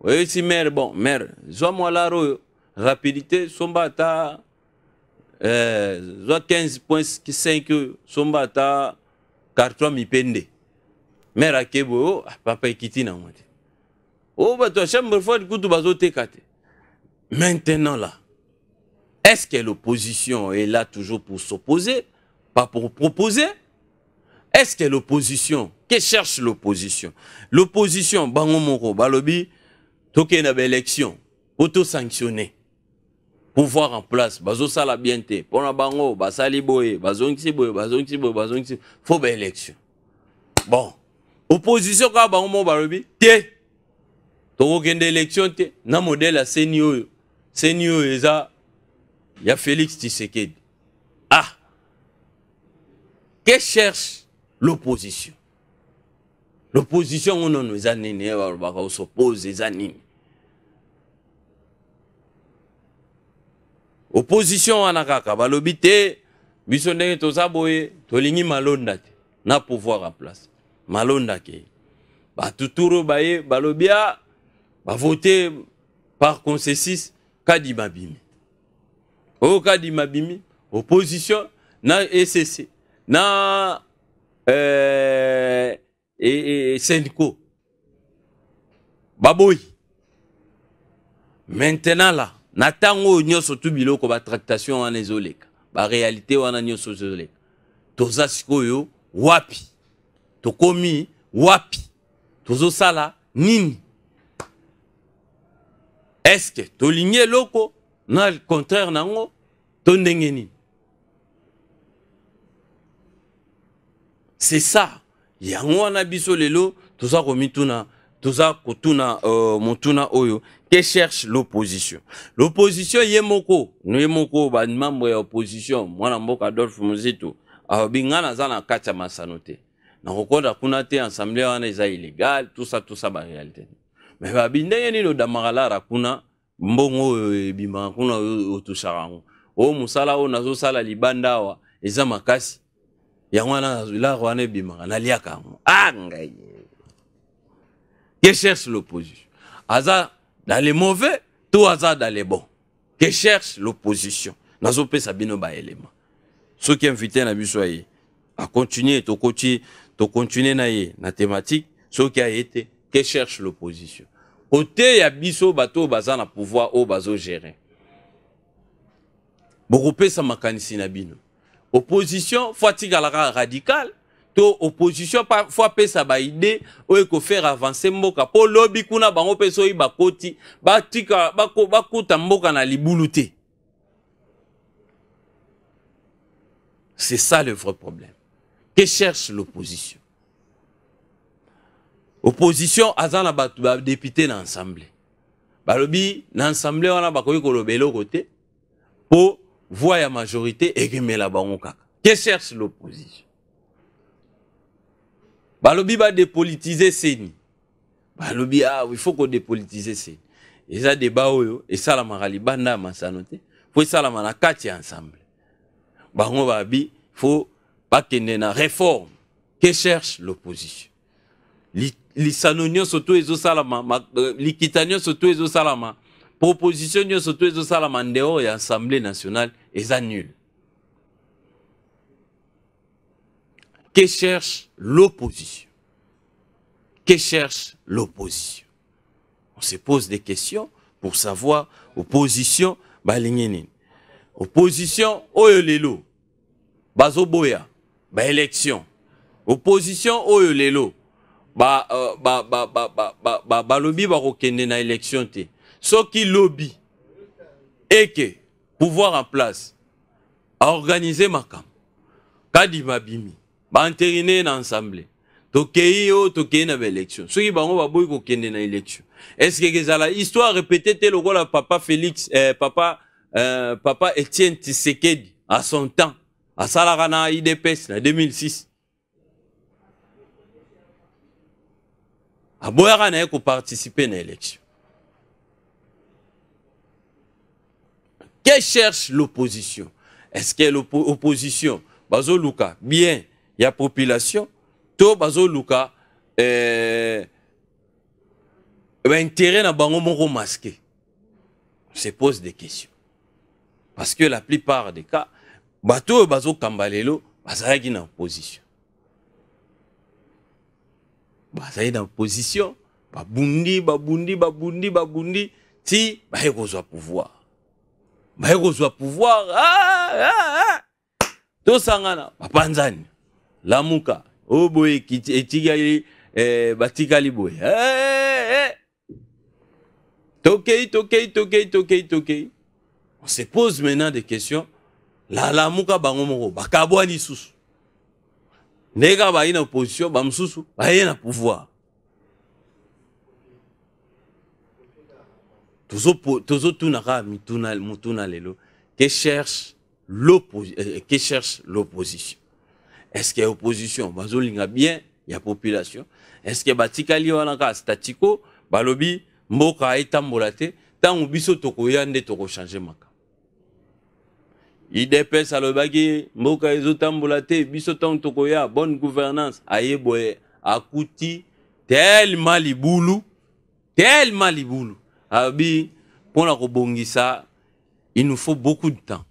Oyesi maire bon maire rapidité somba ata eh, zwa 15 point 5 somba ata carton mipende. Mare ake boye o ah, papa ekiti nango te o bato ya chambre froide kutu bazoteka te maintenant là est-ce que l'opposition est là toujours pour s'opposer pas pour proposer? Est-ce que l'opposition que cherche l'opposition? L'opposition bango moko balobi tokende baélection po tosanctionne pouvoir en place. Bazosala bien te. Mpona bango basali boye. Bazongisi boye bazongisi boye bazongisi. Fo baélection bon. Opposition kaka bango moko balobi? Te. Tokokende élection te. Na modele ya seni oyo. Seni oyo eza ya félix tshisekedi. Ah. Que cherche l'opposition? L'opposition ngo nono eza nini? Balobaka osopose eza nini? Opposition wana kaka balobi te biso ndenge toza malonda na pouvoir en place. Malonda ke. Batuturu baye balobi a bavote par consensus kadima bimi oyo kadima bimi opposition na ecc na euh, e, e, maintenant là na ntango oyo nyonso tu biloko batractation wana ezoleka. Baréalité wana nyonso ezoleka. Toza sikoyo wapi? Tokomi wapi? Tozosala nini? Estce tolingi eloko? Na contraire nango to ndenge nini? C'est ça. Yango wana biso lelo toza komituna toza kotuna uh, motuna oyo que cherche l'opposition. L'opposition ye moko ye moko bamembre ya opposition mwana mboka adolphe mozito alobi nga naza na kati ya masano te. Nakokonda kuna te assemblée wana eza illégal tusa tusa baréalité me babi ndenge nini odamaka lara kuna mbongo oyo ebimaka kuna otusaka yango. Oyo mosala oyo nazosala libanda awa eza makasi. Yango wana lara wana ebimaka naliaka yango. A ngai. Que cherche l'opposition. Aza dans les mauvais to aza dans les bons. Que cherche l'opposition. Nazopesa bino baelema soki invité na biso aye acontinue tokoti tokontinue na ye na thématique soki aye te que cherche l'opposition. Koteya biso bato baza na pouvoir oyo bazogere bokopesa makanisi na bino. Opposition fo atikalaka radical? To opposition fo apesa baide oyo ekofere avance mboka. Mpo lobi kuna bango mpe soki bakoti batika bakuta mboka na libulu te. C'est ça le vrai problème. Que cherche l'opposition? Opposition aza na bato badepute na assemblée. Balobi na assemblée wana bakoki koloba eloko te mpo voix ya majorité ekemela bango kaka. Que cherche l'opposition? Balobi badepolitize seni balobi ah il faut kodepolitize seni eza débat oyo esalamaka libanda ya masano te mpo esalama na kati ya ensemble. Bango babi fo bakende na réforme que cherche l'opposition. Lisano nyonso to ezosalama likita nyonso to ezosalama proposition nyonso to ezosalama ndehors ya assemblée nationale eza nul que cherche l'opposition? Que cherche l'opposition? On se pose des questions pour savoir opposition opposition oyo lelo bazoboya baélection opposition oyo lelo balobi ba, ba, ba, ba, ba, ba, ba bakokende na élection te. Soki lobi eke pouvoir en place aorganize makambo. Kadima bimi baanterine na ensemble. Tokei oyo tokei na baélection soki bango baboyi kokende na élection. Estce kezala histoire répété te lokola papa félix eh, papa, eh, papa etienne tisekedi à son temps. Asalaka na idps na 2006 aboyaka na ye koparticipe na élection que cherche l'opposition? Est-ce que l'opposition bazoluka bien ya population to bazoluka eh, baintérêt na bango moko masqué. Se pose des questions. Parce que la plupart des cas bato oyo bazokamba lelo bazalaki na opposition. Bazali na opposition babundi babundi babundi babundi ti baye kozwa pouvoir. Baye kozwa pouvoir ah, ah, ah. tosangana bapanzani lamuka. Oyo boye ekiti- etikali eh, batikali boye eh, eh. tokei tokei tokei tokei tokei. On se pose maintenant des questions. La lamuka bango moko. Bakabwa lisusu ndenge kaka bayi na opposition bamosusu baye na pouvoir. Tozo- tozotuna kaka mituna lelo. Que cherche l'oppo- euh, que cherche l'opposition est-ce que opposition bazolinga bien ya population. Est-ce que batikali wana kaka statico balobi mboka etambola te ntango biso tokoya nde tokochange makambo idps alobaki mboka ezotambola te biso ntango tokoya bonne gouvernance aye boye akuti tellement libulu tellement libulu alobi mpona kobongisa il nous faut beaucoup de temps.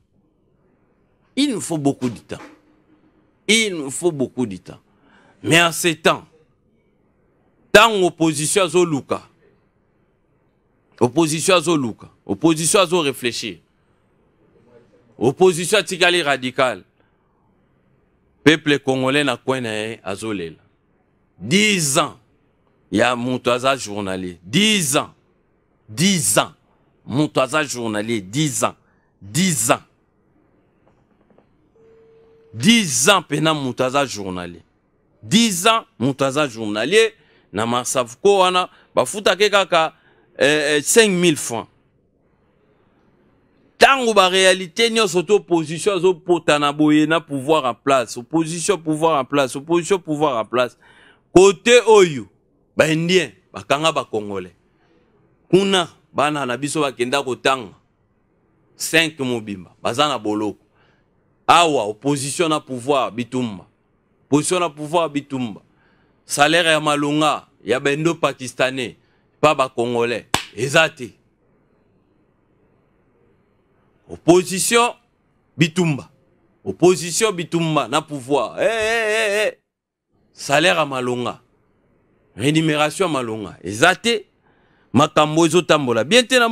Il nous faut beaucoup de temps il nous faut beaucoup de temps. Mais en ce temps ntango opposition azoluka opposition azoluka opposition azoréfléchir opposition atikali radicale peuple congolais na na ye azolela 10 ans ya moto aza journalier 10 ans 10 ans moto aza journalier 10 ans 10 ans 10 ans mpena moto aza journalier. 10 ans moto aza journalier na masafuko wana bafutaki kaka eh, eh, 5000 francs. Ntango baréalité nyonso to opposition azopotana boye na pouvoir en place opposition pouvoir en place opposition pouvoir en place kote oyo baindien bakanga bakongolais kuna bana na biso bakenda kotanga. 5 mobimba baza na boloko awa opposition na pouvoir bitumba. Opposition na pouvoir bitumba. Salaire ya malonga ya bendo pakistanais pa bakongolais eza te. Opposition bitumba. Opposition bitumba na pouvoir. Hey, hey, hey, hey. salaire ya malonga. Rémunération ya malonga. Eza te. Makambo ezotambola. Bien te na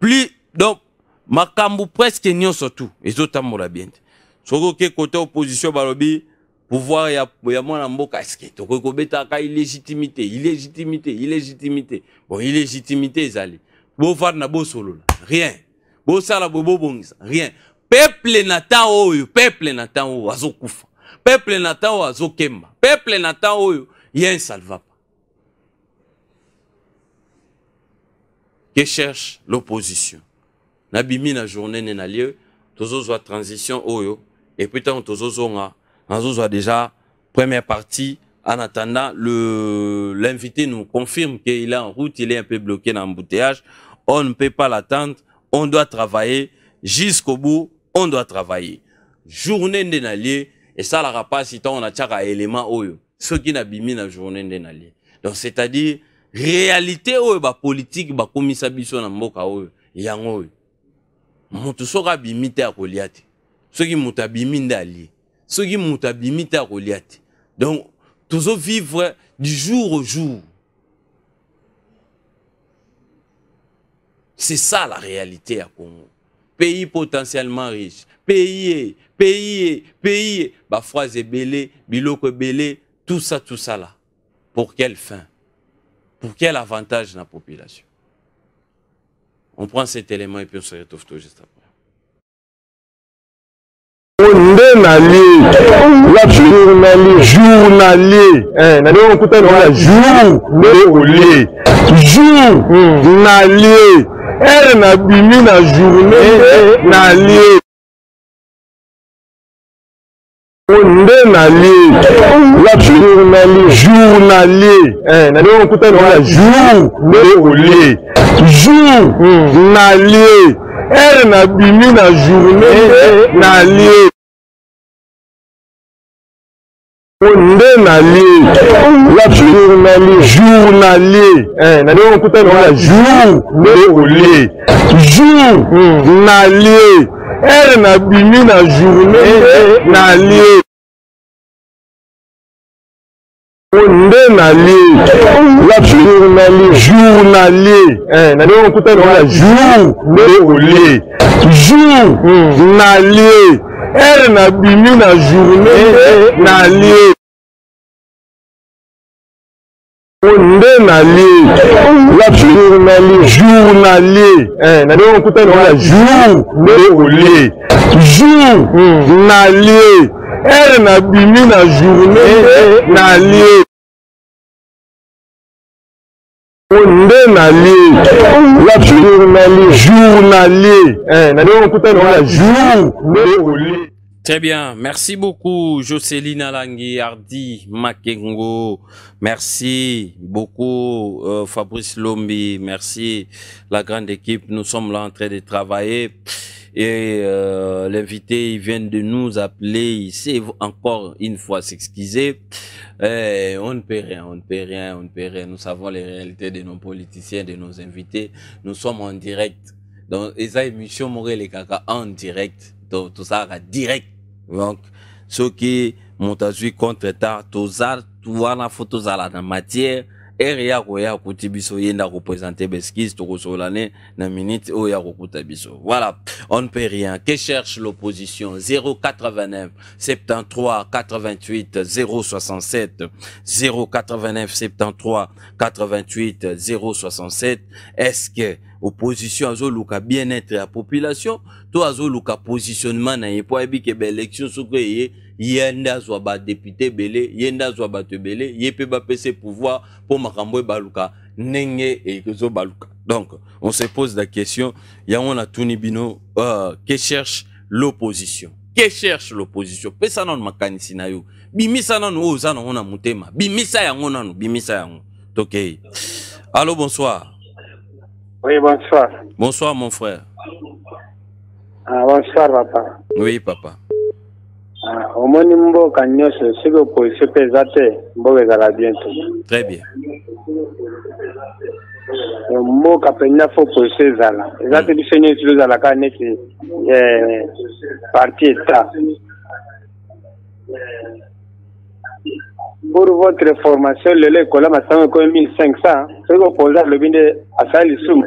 plus donc makambo presque nyonso tu. Ezotambola bien te soki oke kote opposition balobi pouvoir ya, ya mwana mboka eske tokoki kobetaka illégitimité illégitimité illégitimité. Bon illégitimité ezali. Bovanda na bosolola rien. Bosala boye bobongisa rien. Peuple na temps oyo peuple na temps oyo azokufa. Peuple na temps oyo azokemba. Peuple na temps oyo ye insalvable que cherche l'opposition? Nabimi na journée nde na lieu tozozwa transition oyo epuis ntango tozozonga nazozwa déjà première partie. En attendant le l'invité nous confirme qu'il est en route il est un peu bloqué dans l'embouteillage. On ne peut pas l'attendre. On doit travailler. Jusqu'au bout on doit travailler. Journée nde na lie esalaka mpasi ntango natiaka élément oyo. Soki nabimi na journée nde na lie donc c'est-à-dire réalité oyo bapolitike bakomisa biso na mboka oyo yango oyo. Moto soki abimi te akolia te soki moto abimi nde alie soki moto abimi te akolia te. Donc tozovivre du jour au jour. C'est ça la réalité ya congo. Pays potentiellement riche. Pays pays pays baphrase ebele biloko tout ça tout ça là. Pour quelle fin? Pour quel avantage na population? On prend cet élément et puis on se retrouve tout juste après nde nalie. Journalier journalier nde okutani wana jour. nde olie. Jour nalie. Ere nabimi na journée. Nalie. Nde nalie. Journalier nde okutani wana jour. nde olie. Jour nalie ere nabimi na journée nde nalie nde nalie journalier journalier nde okutani wana jour nde olie jour nalie ere nabimi na journée nde nalie nde nalie journalier Eh, jour. Nde olie jour. Nalie ere nabimi na journée. Nde nalie nde nalie journalier nalikutana jour nde olie jour nalie ere nabimi na journe nalie nde nalie journalier journalier nalikutana jour nde olie Très bien. Merci beaucoup, Jocelyne Alangui, Hardy Makengo. Merci beaucoup, euh, Fabrice Lombi. Merci, la grande équipe. Nous sommes là en train de travailler. Et euh, l'invité, il vient de nous appeler ici encore une fois s'excuser. Eh, on ne peut rien, on ne peut rien, on ne peut rien. Nous savons les réalités de nos politiciens, de nos invités. Nous sommes en direct. Donc, et ça, émission Morel et Kaka en direct. Donc, tout ça, direct. Donc, ceux qui m'ont azui contre ta, toza, wana photo zala na matière, ere ya koya kuti biso yenda représenter beskiz tokosolane na minute oyo ya kokuta biso. Voilà, on ne peut rien. Que cherche l'opposition? 089 73 88 067 089 73 88 067 Est-ce que opposition azoluka bien-être ya population? To azoluka positionnement na ye po ayebi ke ye nde azwa badepute ebele ye nde azwa bato ebele ye mpe bapesa pouvoir mpo makambo ebaluka ndenge ezobaluka donc on se pose la question yango natuni bino uh, que cherche l'opposition? Que cherche l'opposition? Pesa nanu makanisi na yo. Bimisa nanu oyo oza nango na motema. Bimisa yango nanu bimisa yango. Tokei allo bonsoir. Oui, bonsoir. bonsoir mon frère. Ah, bonsoir, papa. oui papa omoni mboka nyonso soki ezala très bien. Mboka mpenza fo opposition ezala eza te biso nyonso tozalaka neti eh, parti état. Pour votre formation lelo ekola masango ekomi 1500 soki opposé alobi nde asala lisumu?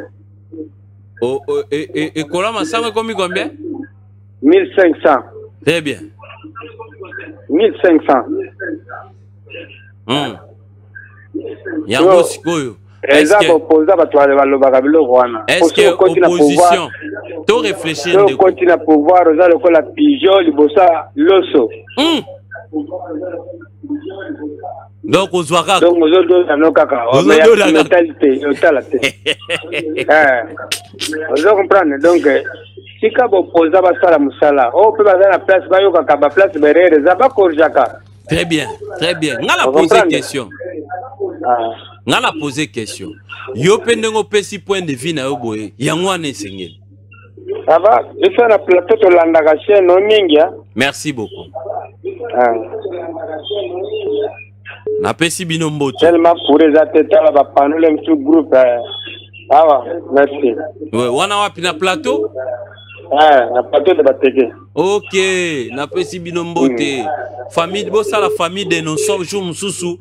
O- o- e- e- combien? 1500 très bien 1500 mm. yango sikoyo eza bopoza bato balobaka biloko wana. Okoti na pouvoir. oza lokola pigeon liboso ya loso. Hmm. Donc ozwa kakadonc ozodolano oh, kaka. Mentalité otala te. Eh. Ozo comprendre. Donc eh, tika bopoza basala mosala oyo mpe baza na place bayokaka baplace berere eza bakorjaka. Très bien très bien. Nga na pose question. Nga na pose question. Yo mpe ndenge opesi point de vue na yo boye yango wana esengeli. Ava biso na plateau tolandaka chaine mingi ah. merci beaucoup. Ah. napesi bino mbote. Tellement pour eza te tala bapanole mosu groupe awa merci. Ouais, wana wapi na plateau? Na plateau de bateke. Ok napesi bino mbote. Famille bosala famille dénonçant jour mosusu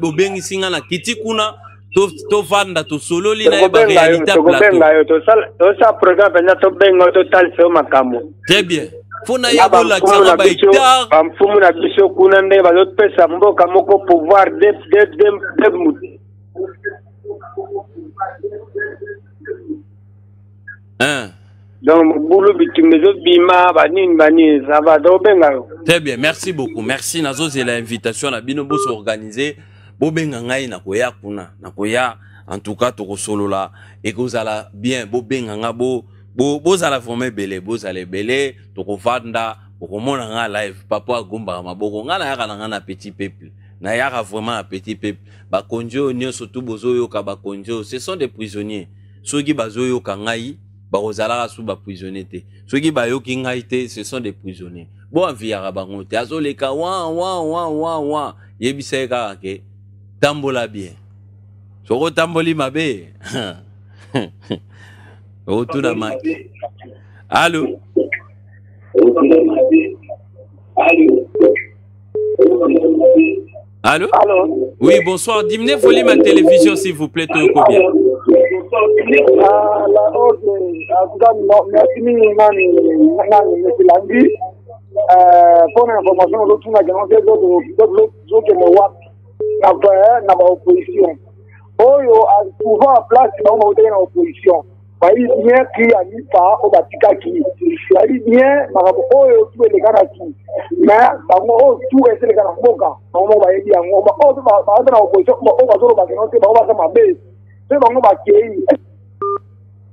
bobengisi nga na kiti kuna to- tovanda tosololi na ye tokobenga yo baréalité ya plateau. tokobenga yo tosala tosala programme mpenza tobenga totalisa yo makambo. Très bien. Mpo na na biso bahétare bamfumu na biso kuna nde bazopesa mboka moko pouvoir de donc banini sava tokobenga yo très bien merci beaucoup. Merci nazozela invitation na bino boso organise bobenga ngai nakoya kuna nakoya en tout cas tokosolola ekozala bien bobenga nga bo bo- tokovanda okomona nga live. Papa agombaka maboko nga na na petit peuple. Nayaka vraiment na petit peuple. Oyo ce sont des prisonniers bakozalaka su baprisonnier te. Soki bayoki ngai te ce sont des prisonniers. Bo aviyaka bango te. Azoleka wa wa wa wa wa yebisa ye kaka ke tambola bien. Soki otamboli mabe. Okotuna maki alo Allô? Allô? Oui, bonsoir. Diminuez volume à télévision, s'il vous plaît, Toyoko bien. Ah, la ordre, en tout cas, merci nani nani mesilandi mpona information ozotunaki nango zokende wapi na baopposition oyo souvent place bango baoteki na opposition. Bayi bien ki anipa oyo batikaki bayi bien makambo oyo tu elekanaki mais bango oyo tu eseleka na mboka bango moko bayebi yango oyo baza na opposition oyo bazolobaka no te bango baza mabe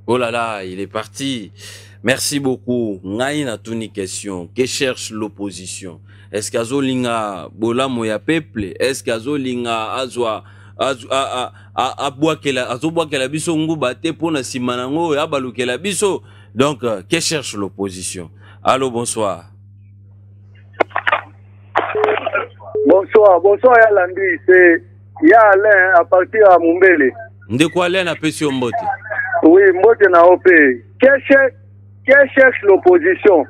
Oh là là, il est parti. Merci beaucoup. Ngai na tuni question. Que cherche l'opposition? Est-ce qu'azo linga bola moya peuple? Est-ce qu'azo linga azwa azu a a a boakela azo boakela biso nguba te pona ya balukela biso? Donc, euh, que cherche l'opposition? Allô, bonsoir. Bonsoir, bonsoir Yalandi, c'est Yalain à partir à Mumbele. Ndeko Alain apesi yo mbote? Oui, mbote na. Quel cherche, quel cherche l'opposition.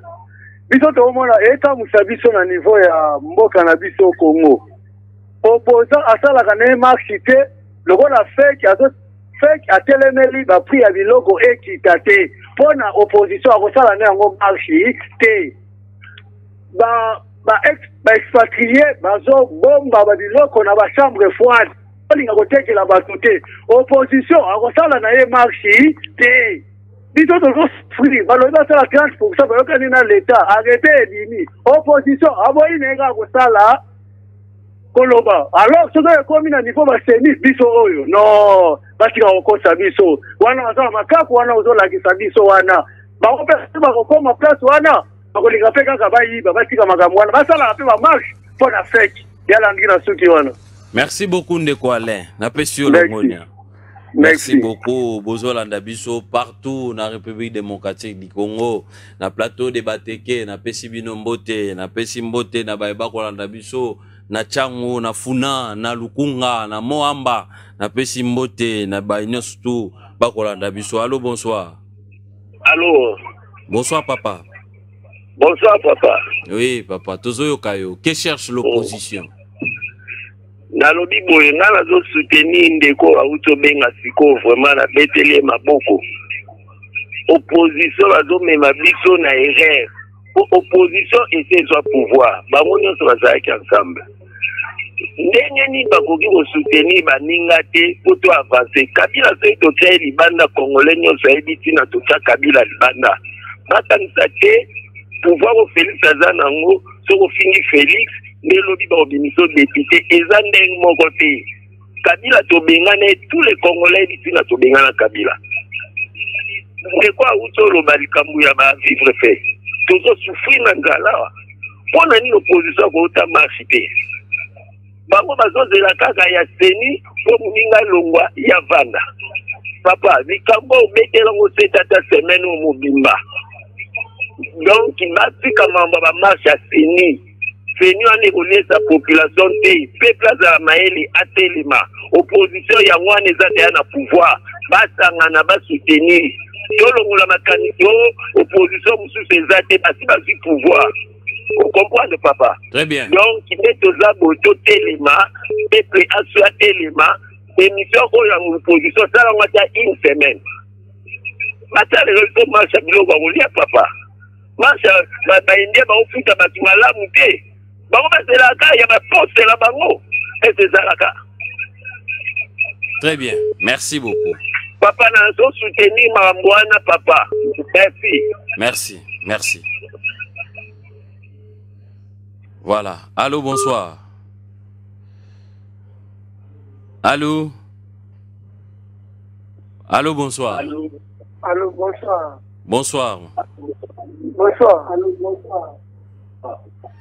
Biso tokomona etamwisa biso na niveau ya mboka na biso congo. Opposant asalaka na ye marche te lokola feke feke atelemeli baprix ya biloko ekita te mpo na opposition akosala na yango marche te. Baexpatrie bazobomba babiloko na bachambre olinga kotekela bato te. Opposition akosala na ye marche te. Biso tozosufrir balobi basala 30 pourcent bayokani na leta arrete edimi opposition aboyi na ye kaka kosala. Koloba. Alors soki ekomi na niveau baseni biso oyo? No batika kokosa biso. Wana bazala makaku wana ozolakisa biso wana. Bango mpe bakokoma place wana. Bakolinga mpe kaka bayiba batika makambo wana. Basalaka mpe bamarshe mpo na feke yalandiki na suki wana Merci beaucoup Ndeko Alain. Napesi yo longonia. Merci beaucoup. Bozolanda biso partout na République démocratique du Congo. Na plateau de Bateke na pesi bino mbote na pesi mbote na bayeba kolanda biso na Changu na Funa na Lukunga na Moamba na pesi mbote na baynyos tout bakolanda biso. Allô bonsoir. Allô bonsoir papa. Bonsoir papa. Oui papa. Tozoyoka yo. Que cherche l'opposition? Oh. Nalobi boye nga nazosoutenir ndeko auti obenga sikoyo vraiment nabeteli ye maboko. Opposition bazomema biso na erreur opposition ese ezwa pouvoir. Bango nyonso bazalaki ensemble. Ndenge nini bakoki kosoutenir baninga te mpo to avance kabila soki totia ye libanda congolais nyonso ayebi ntina totia kabila libanda. Batangisa te pouvoir o félix aza nango soki ofingi félix nde elobi baobimisa député eza ndenge moko te. Kabila tobengana ye tous les congolais yebi ntina tobengana kabila. Ndeko awuti oloba likambo ya bavivre fe tozosufrir na nzala mpo na nini opposition akouta marche te? Bango bazozela kaka ya seni mpo moninga longwa ya vanda. Papa likambo obetelango se tata semaine o mobimba. Donc batika mambo bamarshe ya seni seni wana ekolesa population te peuple azala mayele atelema opposition yango wana eza deya na pouvoir. Basangana basoutenir tolongola makanisi o opposition mosusu eza te basi bazwi pouvoir. Ocomprendre papa? Très bien. donc nde toza boye totelema peuple aso atelema émission oyo ya opposition osalango ata une semaine. Basalelo biso marsha biloko ya kolia papa. Marsha baindie baofuta bato malamu te ya bango ezalaka Très bien. Merci beaucoup. papa nazosoutenir makambo wana papa merci Merci. Merci. Voilà. Allô, bonsoir. Allô? Allô, bonsoir. Allô, bonsoir. Bonsoir. Bonsoir. Allô, bonsoir.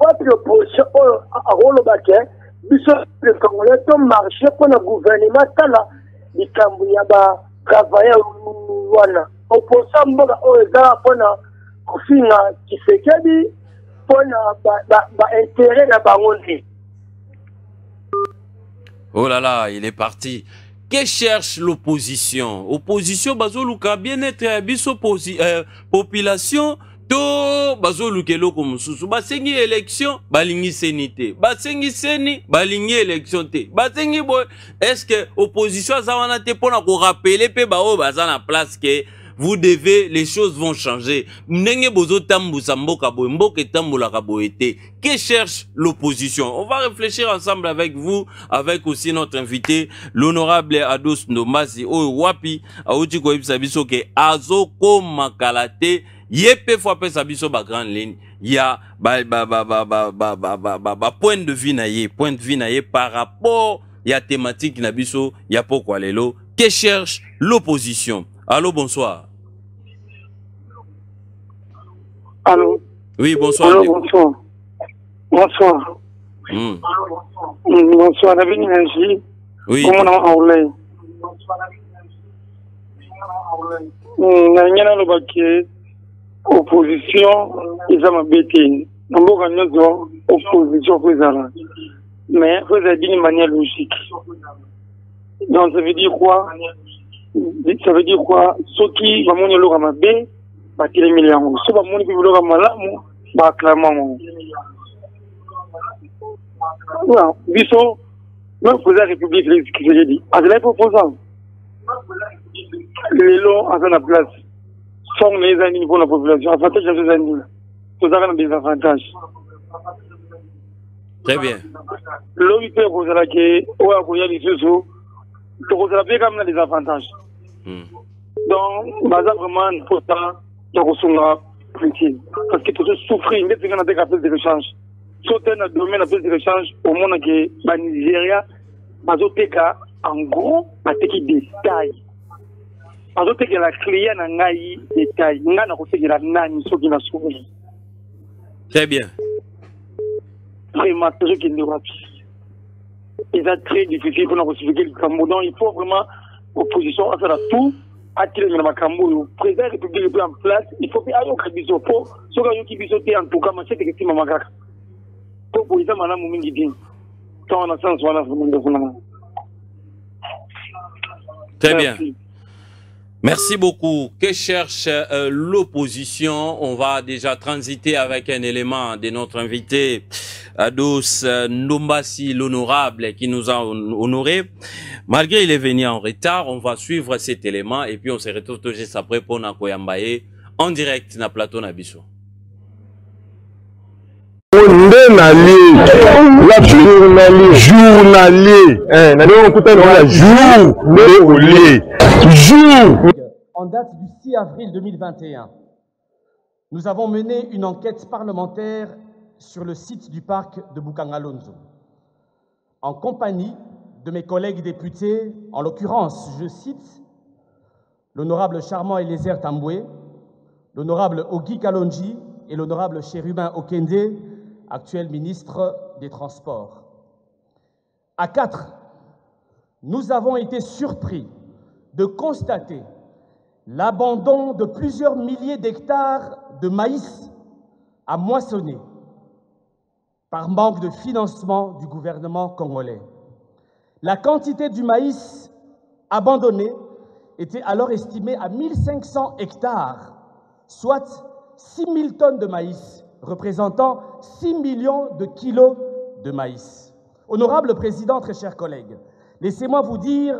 opposition oyo akoloba ke biso congolais tomarche mpona gouvernement tala likambo ya batravailleur wana oposa mboka oyo eza mpona kofinga kisekedi mpona baintere na bango nde Oh là là, il est parti. Que cherche l'opposition? Opposition, bazoluka bien-être posi, euh, population to bazoluka eloko basengi élection balingiseni te basengiseni balingi élection te. Basengi boye estce opposition aza wana te mpona korapele mpe baoyo baza na place ke vous devez les choses vont changer. Ndenge bozotambusa mboka boye mboka etambolaka boye te. Que cherche l'opposition? On va réfléchir ensemble avec vous avec aussi notre invité l'honorable ados ndombasi. Oyo wapi auti koyebisa biso ke azokoma kala te ye mpe fo apesa biso bagrande ligne ya bapoint ba, ba, ba, ba, ba, ba, ba, ba, ba point de vue na ye point de vue na ye par rapport ya thématique na biso ya pokwa lelo que cherche l'opposition Allô, bonsoir. Allô Oui, bonsoir. Allô, bonsoir. Bonsoir. Mm. Bonsoir, David Nagi. Oui. Comment on a roulé nalingi naloba ke opposition eza mabe te. Na mboka nyonso opposition fo ezala mais fo ezala d'une manière logique. Donc ça veut dire quoi? Ça veut dire quoi? Soki bamoni eloko ya mabe batelemeli yango so bamoni mpe biloko ya malamu baaklama yango biso même président république kisekedi azalaki opposant lelo aza na place forme les animaux pour la population, avantage des animaux. Nous avons des avantages. Très bien. L'OIT vous a dit, vous avez des avantages. Hmm. Donc, bazar vraiment, il ça. Parce que pour souffrir, il y des de dans le domaine de rechange, au monde qui est bah, Nigeria, en gros, bah, à ce qui détaille bazotekela client na ngai ngai nakotekela nani soki Très bien. vraiment tozokende wapi eza très difficile mpona kosifike likambo donc il faut vraiment opposition asala tout atelemela makambo oyo président république mpe en place. Il faut mpe ayoka biso soki ayoki biso te en tout cas masieteke etimama kaka po boye eza malamu mingi te ntango na sens wana ndeko nanga Très bien. Merci beaucoup. Que cherche euh, l'opposition? On va déjà transiter avec un élément de notre invité, Ados euh, Ndombasi, l'honorable, qui nous a hon- honorés. Malgré il est venu en retard, on va suivre cet élément et puis on se retrouve tout juste après pour Nakoyambaye en direct na plateau Nabiso. Nde nalie la journalier journalier. Eh, jour nde olie jour En date du 6 avril 2021, nous avons mené une enquête parlementaire sur le site du parc de Bukangalonzo, en compagnie de mes collègues députés, en l'occurrence, je cite, l'honorable Charmant Eliezer Tamboué, l'honorable Ogi Kalonji et l'honorable Chérubin Okende, actuel ministre des Transports. À quatre, nous avons été surpris de constater l'abandon de plusieurs milliers d'hectares de maïs à moissonner par manque de financement du gouvernement congolais. La quantité du maïs abandonné était alors estimée à 1500 hectares, soit 6 000 tonnes de maïs, représentant 6 millions de kilos de maïs. Honorable Président, très chers collègues, laissez-moi vous dire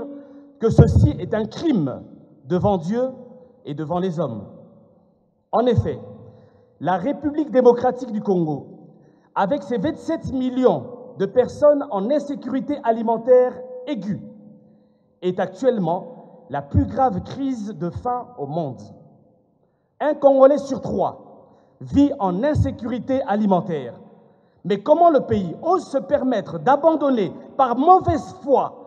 que ceci est un crime devant Dieu et devant les hommes. En effet, la République démocratique du Congo, avec ses 27 millions de personnes en insécurité alimentaire aiguë, est actuellement la plus grave crise de faim au monde. Un Congolais sur trois vit en insécurité alimentaire. Mais comment le pays ose se permettre d'abandonner par mauvaise foi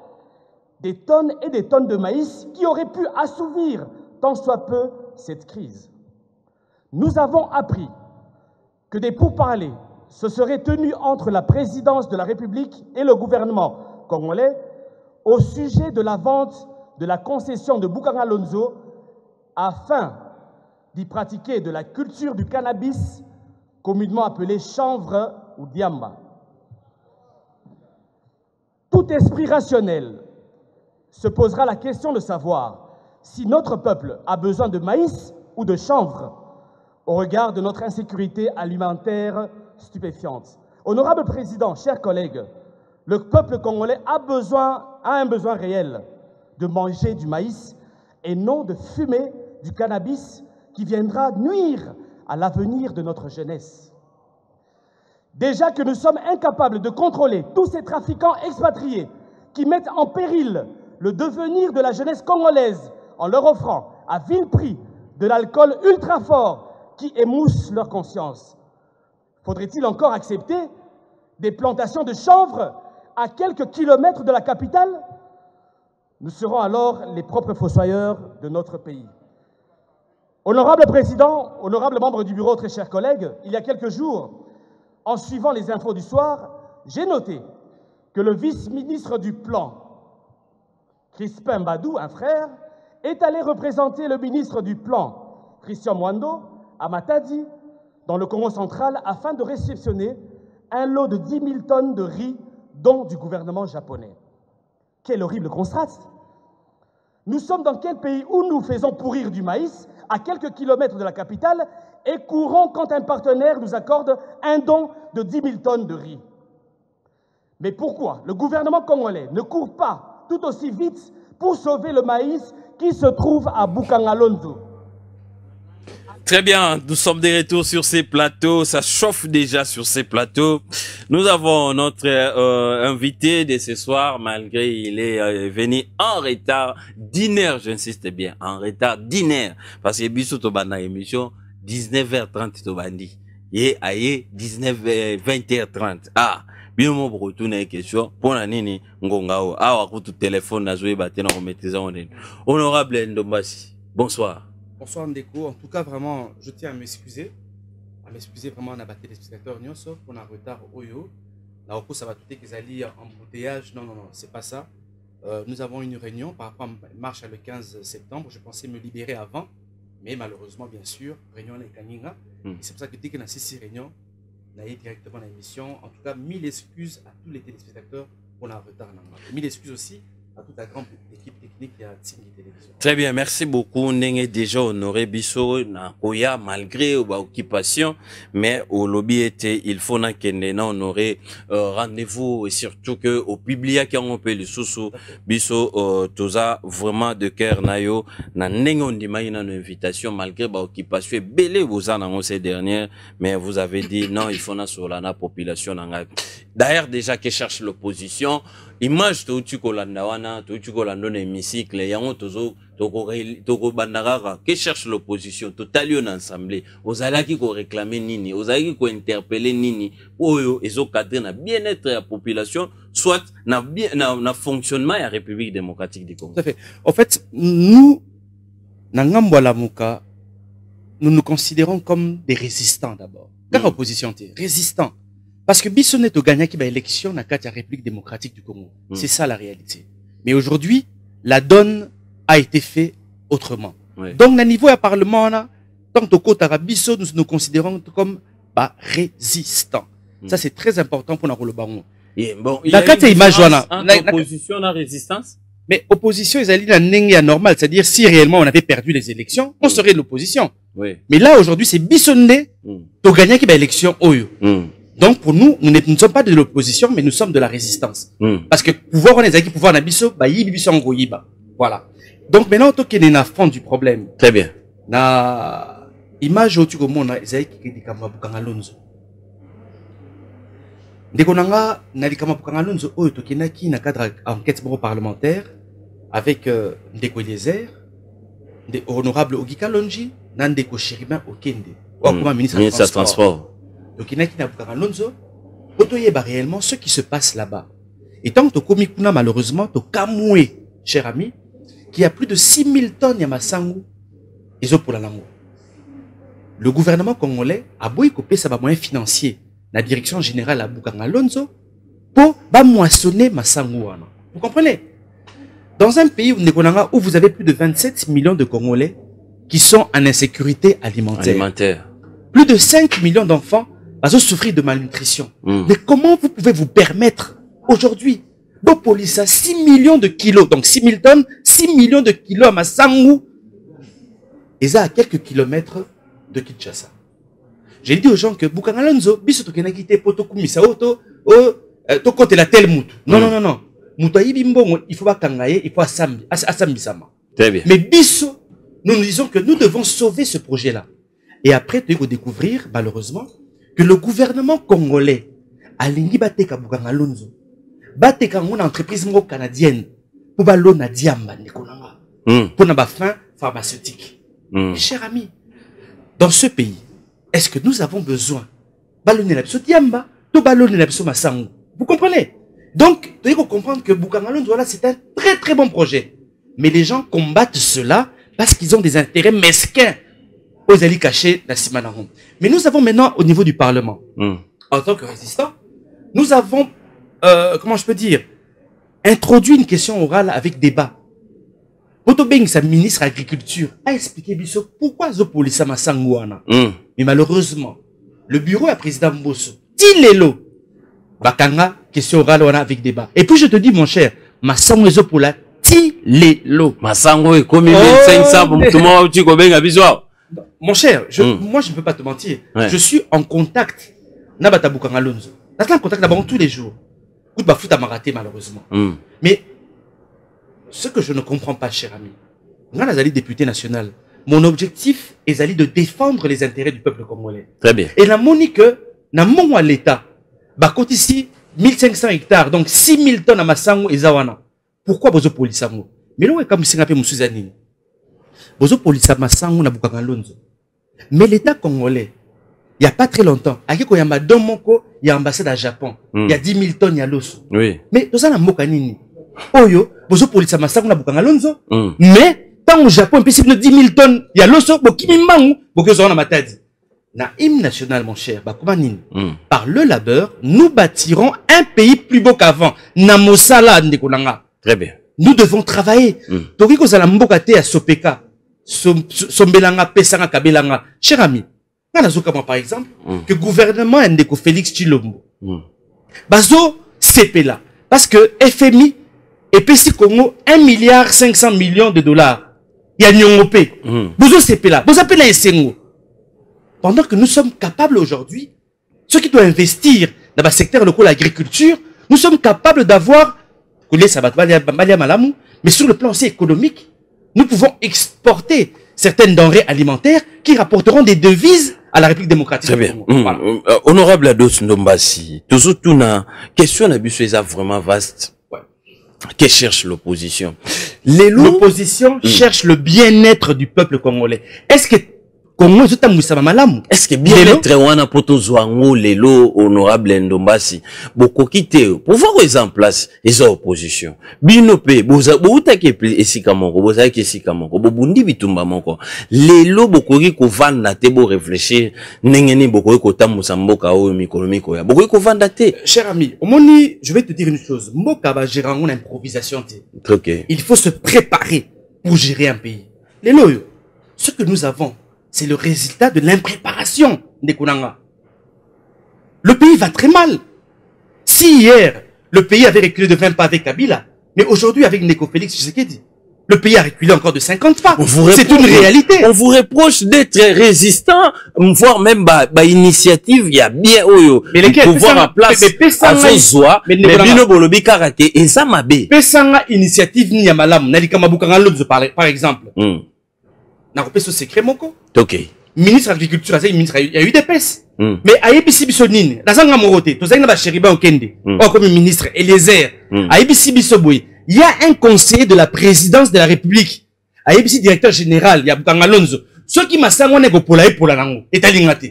des tonnes et des tonnes de maïs qui auraient pu assouvir tant soit peu cette crise? Nous avons appris que des pourparlers se serait tenu entre la présidence de la République et le gouvernement congolais au sujet de la vente de la concession de Bukangalonzo afin d'y pratiquer de la culture du cannabis, communément appelée chanvre ou diamba. Tout esprit rationnel se posera la question de savoir si notre peuple a besoin de maïs ou de chanvre au regard de notre insécurité alimentaire stupéfiante. Honorable Président, chers collègues, le peuple congolais a besoin, a un besoin réel de manger du maïs et non de fumer du cannabis qui viendra nuire à l'avenir de notre jeunesse. Déjà que nous sommes incapables de contrôler tous ces trafiquants expatriés qui mettent en péril le devenir de la jeunesse congolaise en leur offrant à vil prix de l'alcool ultra fort qui émousse leur conscience. Faudrait-il encore accepter des plantations de chanvre à quelques kilomètres de la capitale? Nous serons alors les propres fossoyeurs de notre pays. Honorable Président, honorable membre du bureau, très chers collègues, il y a quelques jours, en suivant les infos du soir, j'ai noté que le vice-ministre du Plan, Crispin Badou, un frère, est allé représenter le ministre du Plan, Christian Mwando, à Matadi, dans le Congo central, afin de réceptionner un lot de 10 000 tonnes de riz, dont du gouvernement japonais. Quel horrible contraste Nous sommes dans quel pays où nous faisons pourrir du maïs à quelques kilomètres de la capitale et courons quand un partenaire nous accorde un don de 10 000 tonnes de riz. Mais pourquoi le gouvernement congolais ne court pas tout aussi vite pour sauver le maïs qui se trouve à Bukangalonzo Très bien, nous sommes de retour sur ces plateaux, ça chauffe déjà sur ces plateaux. Nous avons notre euh, invité de ce soir, malgré il est euh, venu en retard heure, j'insiste bien, en retard heure, parce que biso to banda émission 19h30 to bandi. Ye aye 19 20h30. Ah, bino mo bokotuna question. Mpona nini ngonga oyo awa kutu telefone nazoyeba te na komaîtrise ngo nini honorable ndombasi bonsoir Bonsoir Ndeko. En tout cas, vraiment, je tiens à m'excuser. À m'excuser vraiment à battu les spectateurs nyonso pour un retard oyo. Oko ça va tout qu'ils allaient embouteillage. Non, non, non, c'est pas ça. Euh, nous avons une réunion par rapport à ma marche le 15 septembre. Je pensais me libérer avant. Mais malheureusement, bien sûr, réunion est Kaninga. Mm. C'est pour ça que dès qu'on a ces réunions, on a eu directement l'émission. En tout cas, mille excuses à tous les téléspectateurs pour le retard. Mille excuses aussi à toute la grande équipe Très bien, merci beaucoup. Ndenge déjà honoré biso na koya malgré ba occupation, mais au lobby était il faut na kende honorer euh, rendez-vous et surtout que au public qui on peut le sous biso euh, toza vraiment de cœur na yo na ndenge on na invitation malgré ba occupation belé vous en ces dernières, mais vous avez dit non, il faut na sur la population. D'ailleurs déjà que cherche l'opposition, image touti kolanda wana touti kolanda na hémicycle yango tozo tokobanda kaka que cherche l'opposition? Totali yo na assemblée ozalaki koréclame nini? Ozalaki kointerpele nini? Oyo ezokadre na bien-être ya population soit na, bien, na, na fonctionnement ya république démocratique du congo. En fait, nous, na ngambo ya lamuka, nous nous considérons comme des résistants d'abord. Car Mm. opposition, t'es résistant. Parce que Bissonnet au gagné qui va élection na carte République démocratique du Congo. Mm. C'est ça la réalité. Mais aujourd'hui, la donne a été faite autrement. Ouais. Donc, na niveau ya parlement, là, tant au côté Bisso, nous nous considérons comme bah, résistants. Mm. Ça, c'est très important pour nous le baron. Yeah, bon, il y a une image entre opposition résistance Mais opposition, ils allaient normal. C'est-à-dire, si réellement on avait perdu les élections, on Mm. serait de l'opposition. oui Mais là, aujourd'hui, c'est Bissonné, Mm. gagné qui va élection Oyo. Mm. Donc, pour nous, nous ne nous sommes pas de l'opposition, mais nous sommes de la résistance. Mm. Parce que pouvoir, on est pouvoir biso, bah, biso en goyiba. Voilà. Donc, maintenant, toi, qui est na fond du problème, très bien na image oyo tikomona ezali kiki likambo ya bukanga lonzo ndeko na nga na likambo ya bukanga lonzo oyo tokendaki na cadre enquête moko parlementaire avec euh, ndeko eliezer nde honorable ogika longi na ndeko chéribin okende oyo akoma ministre ya ministre ya transport transport tokendaki na bukanga lonzo po toyeba réellement ce qui se passe là-bas et tant tokomi kuna malheureusement tokamwe cher ami qu'il y a plus de 6000 tonnes ya masangu ezopola nango le gouvernement congolais aboyi kopesa bamoyens financiers la direction générale à Bukanga Lonzo pour moissonner masango wana. Vous comprenez? Dans un pays où vous avez plus de 27 millions de Congolais qui sont en insécurité alimentaire, Alimentaire. plus de 5 millions d'enfants vont souffrir de malnutrition. Mm. Mais comment vous pouvez vous permettre aujourd'hui à 6 millions de kilos, donc 6 000 tonnes, 6 millions de kilos à Massangou, et ça à quelques kilomètres de Kinshasa. J'ai dit aux gens que Bukangalonzo, biso tokena kite poto kumisa oto, o, euh, to kote la tel mutu. Non, non, non, non. Mutu ayibi mbongo, il faut pas kangaye, il faut asambi, asambisama. Très bien. Mais biso, nous nous disons que nous devons sauver ce projet-là. Et après, tu vas découvrir, malheureusement, que le gouvernement congolais a lingi bateka bukanga lonzo. Bateka ngona entreprise moko canadienne. Pour balona diamba nekonanga. Mm. Pour na ba fin pharmaceutique. Mm. Mes chers amis, dans ce pays, est-ce que nous avons besoin biso diamba, to ballonner la biso masango? Vous comprenez? Donc, tu dois comprendre que Bukangalon, voilà, c'est un très très bon projet. Mais les gens combattent cela parce qu'ils ont des intérêts mesquins aux alliés cachés la Simanahon. Mais nous avons maintenant, au niveau du Parlement, Mm. en tant que résistants, nous avons, euh, comment je peux dire, introduit une question orale avec débat. Potobeng, sa ministre de l'Agriculture, a expliqué Bisso pourquoi Zopolisa Masangouana. Mm. Mais malheureusement, le bureau à président Mbosso, Tilelo, Bakanga, question orale wana avec débat. Et puis je te dis, mon cher, Massango Zopola, Tilelo. Masango ekomi Oh, 1500 mais- mutu moko uti kobenga biso awa. Mon cher, je, Mm. moi je ne peux pas te mentir. Ouais. Je suis en contact. Nabata Bukanga Lonzo. Je suis en contact d'abord tous les jours. Ou de foot à raté malheureusement. Mm. Mais ce que je ne comprends pas, cher ami, moi, Nazali député national, mon objectif est de défendre les intérêts du peuple congolais. Très bien. Et la moni que, na mon à l'État, bah, côté ici, 1500 hectares, donc 6000 tonnes à Massango et Zawana. Pourquoi bozo polisango? Mais là, comme si on a fait Bozo polisa Massango na Bukanga Lonzo. Mais l'État congolais, il n'y a pas très longtemps, à y a ma domoko, il y a ambassade à Japon. Il Mm. y a 10 000 tonnes, il y a l'osso. Oui. Mais toza na mboka nini? Oyo bozopolisa masango na bukanga lonzo Mm. mais ntango japon epesi bino 10 000 tonnes ya loso bokimi mbangu boki ozala na matadi na hymne national mon cher bakoma nini? Mm. par le labeur nous bâtirons un pays plus beau qu'avant na mosala ndeko na nga Très bien. nous devons travailler Mm. tokoki kozala mboka te ya sopeka sombelanga pesanga kabelanga cher ami nga nazokamwa par exemple Mm. que gouvernement ya ndeko félix chilombo Mm. bazo sepela parce que fmi epesi congo 1 milliard 500 millions de dollars ya niongo mpe Mm. bozo sepela boza mpe na esengo pendant que nous sommes capables aujourd'hui ceux qui doivent investir dans le secteur local l'agriculture nous sommes capables d'avoir balia malamu mais sur le plan aussi économique nous pouvons exporter certaines denrées alimentaires qui rapporteront des devises à la République démocratique Très bien. Congo. Mm. Voilà. Euh, Honorable Ados Ndombasi, toujours tout na question na biso vraiment vaste. Ouais. Que cherche l'opposition? L'opposition cherche le bien-être du peuple congolais. Est-ce que Congo ezotambwisama malamu est-ce que bien-être wana po tozwa yango lelo honorable ndombasi bokoki te pouvoir eza en place eza opposition bino mpe boza- boutaki epe- esika moko bozalaki esika moko bobundi bitumba moko lelo bokoki kovanda te borefléchir ndenge nini bokoki kotambusa mboka oyo mikolo mikoya bokoki kovanda te Cher ami, Omoni, je vais te dire une chose. Mboka va gérer en improvisation. te. ok Il faut se préparer pour gérer un pays. Les loyaux, ce que nous avons, c'est le résultat de l'impréparation des Konanga. Le pays va très mal. Si hier, le pays avait reculé de 20 pas avec Kabila, mais aujourd'hui avec Neko Félix Tshisekedi, le pays a reculé encore de 50 pas. C'est une réalité. on vous reproche d'être résistant voire même ba, ba initiative ya bien oyo Mais lesquels pouvoir en place Pesanga- azozwa mais bino bolobi kaka te eza mabe pesanga initiative ni ya malamu na likambo ya bukanga lodzo par, exemple Mm. Nakopesa secret moko. Ok. Ministre agriculture azali ministre ya udps Mm. mais ayebisi biso nini? Nazanga moko te tozali na basheriba okende. Mm. oyo akomi ministre eliezer. Mm. ayebisi biso boye y a un conseiller de la présidence de la république. Ayebisi directeur général ya bukanga lonzo soki masango wana ekopola epola nango etalinga te.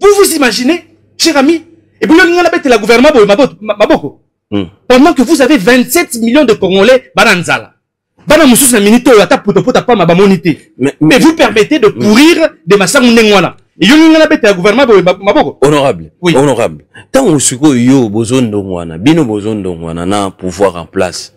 Vous vous imaginez cher ami? Ebuli olinga nabetela gouvernement boye mabo- ma- maboko Mm. pendant que vous avez 27 millions de Congolais bana nzala. Bana mususu na minute oyo ata poto pama bamoni te. Mais- Mais vous permettez de pourrir de masango ndenge wana. eyongi nga nabetela gouvernement boye ma- maboko? Honorable Oui. honorable ntango sikoyo yo bozondongo wana bino bozondongo wana na pouvoir en place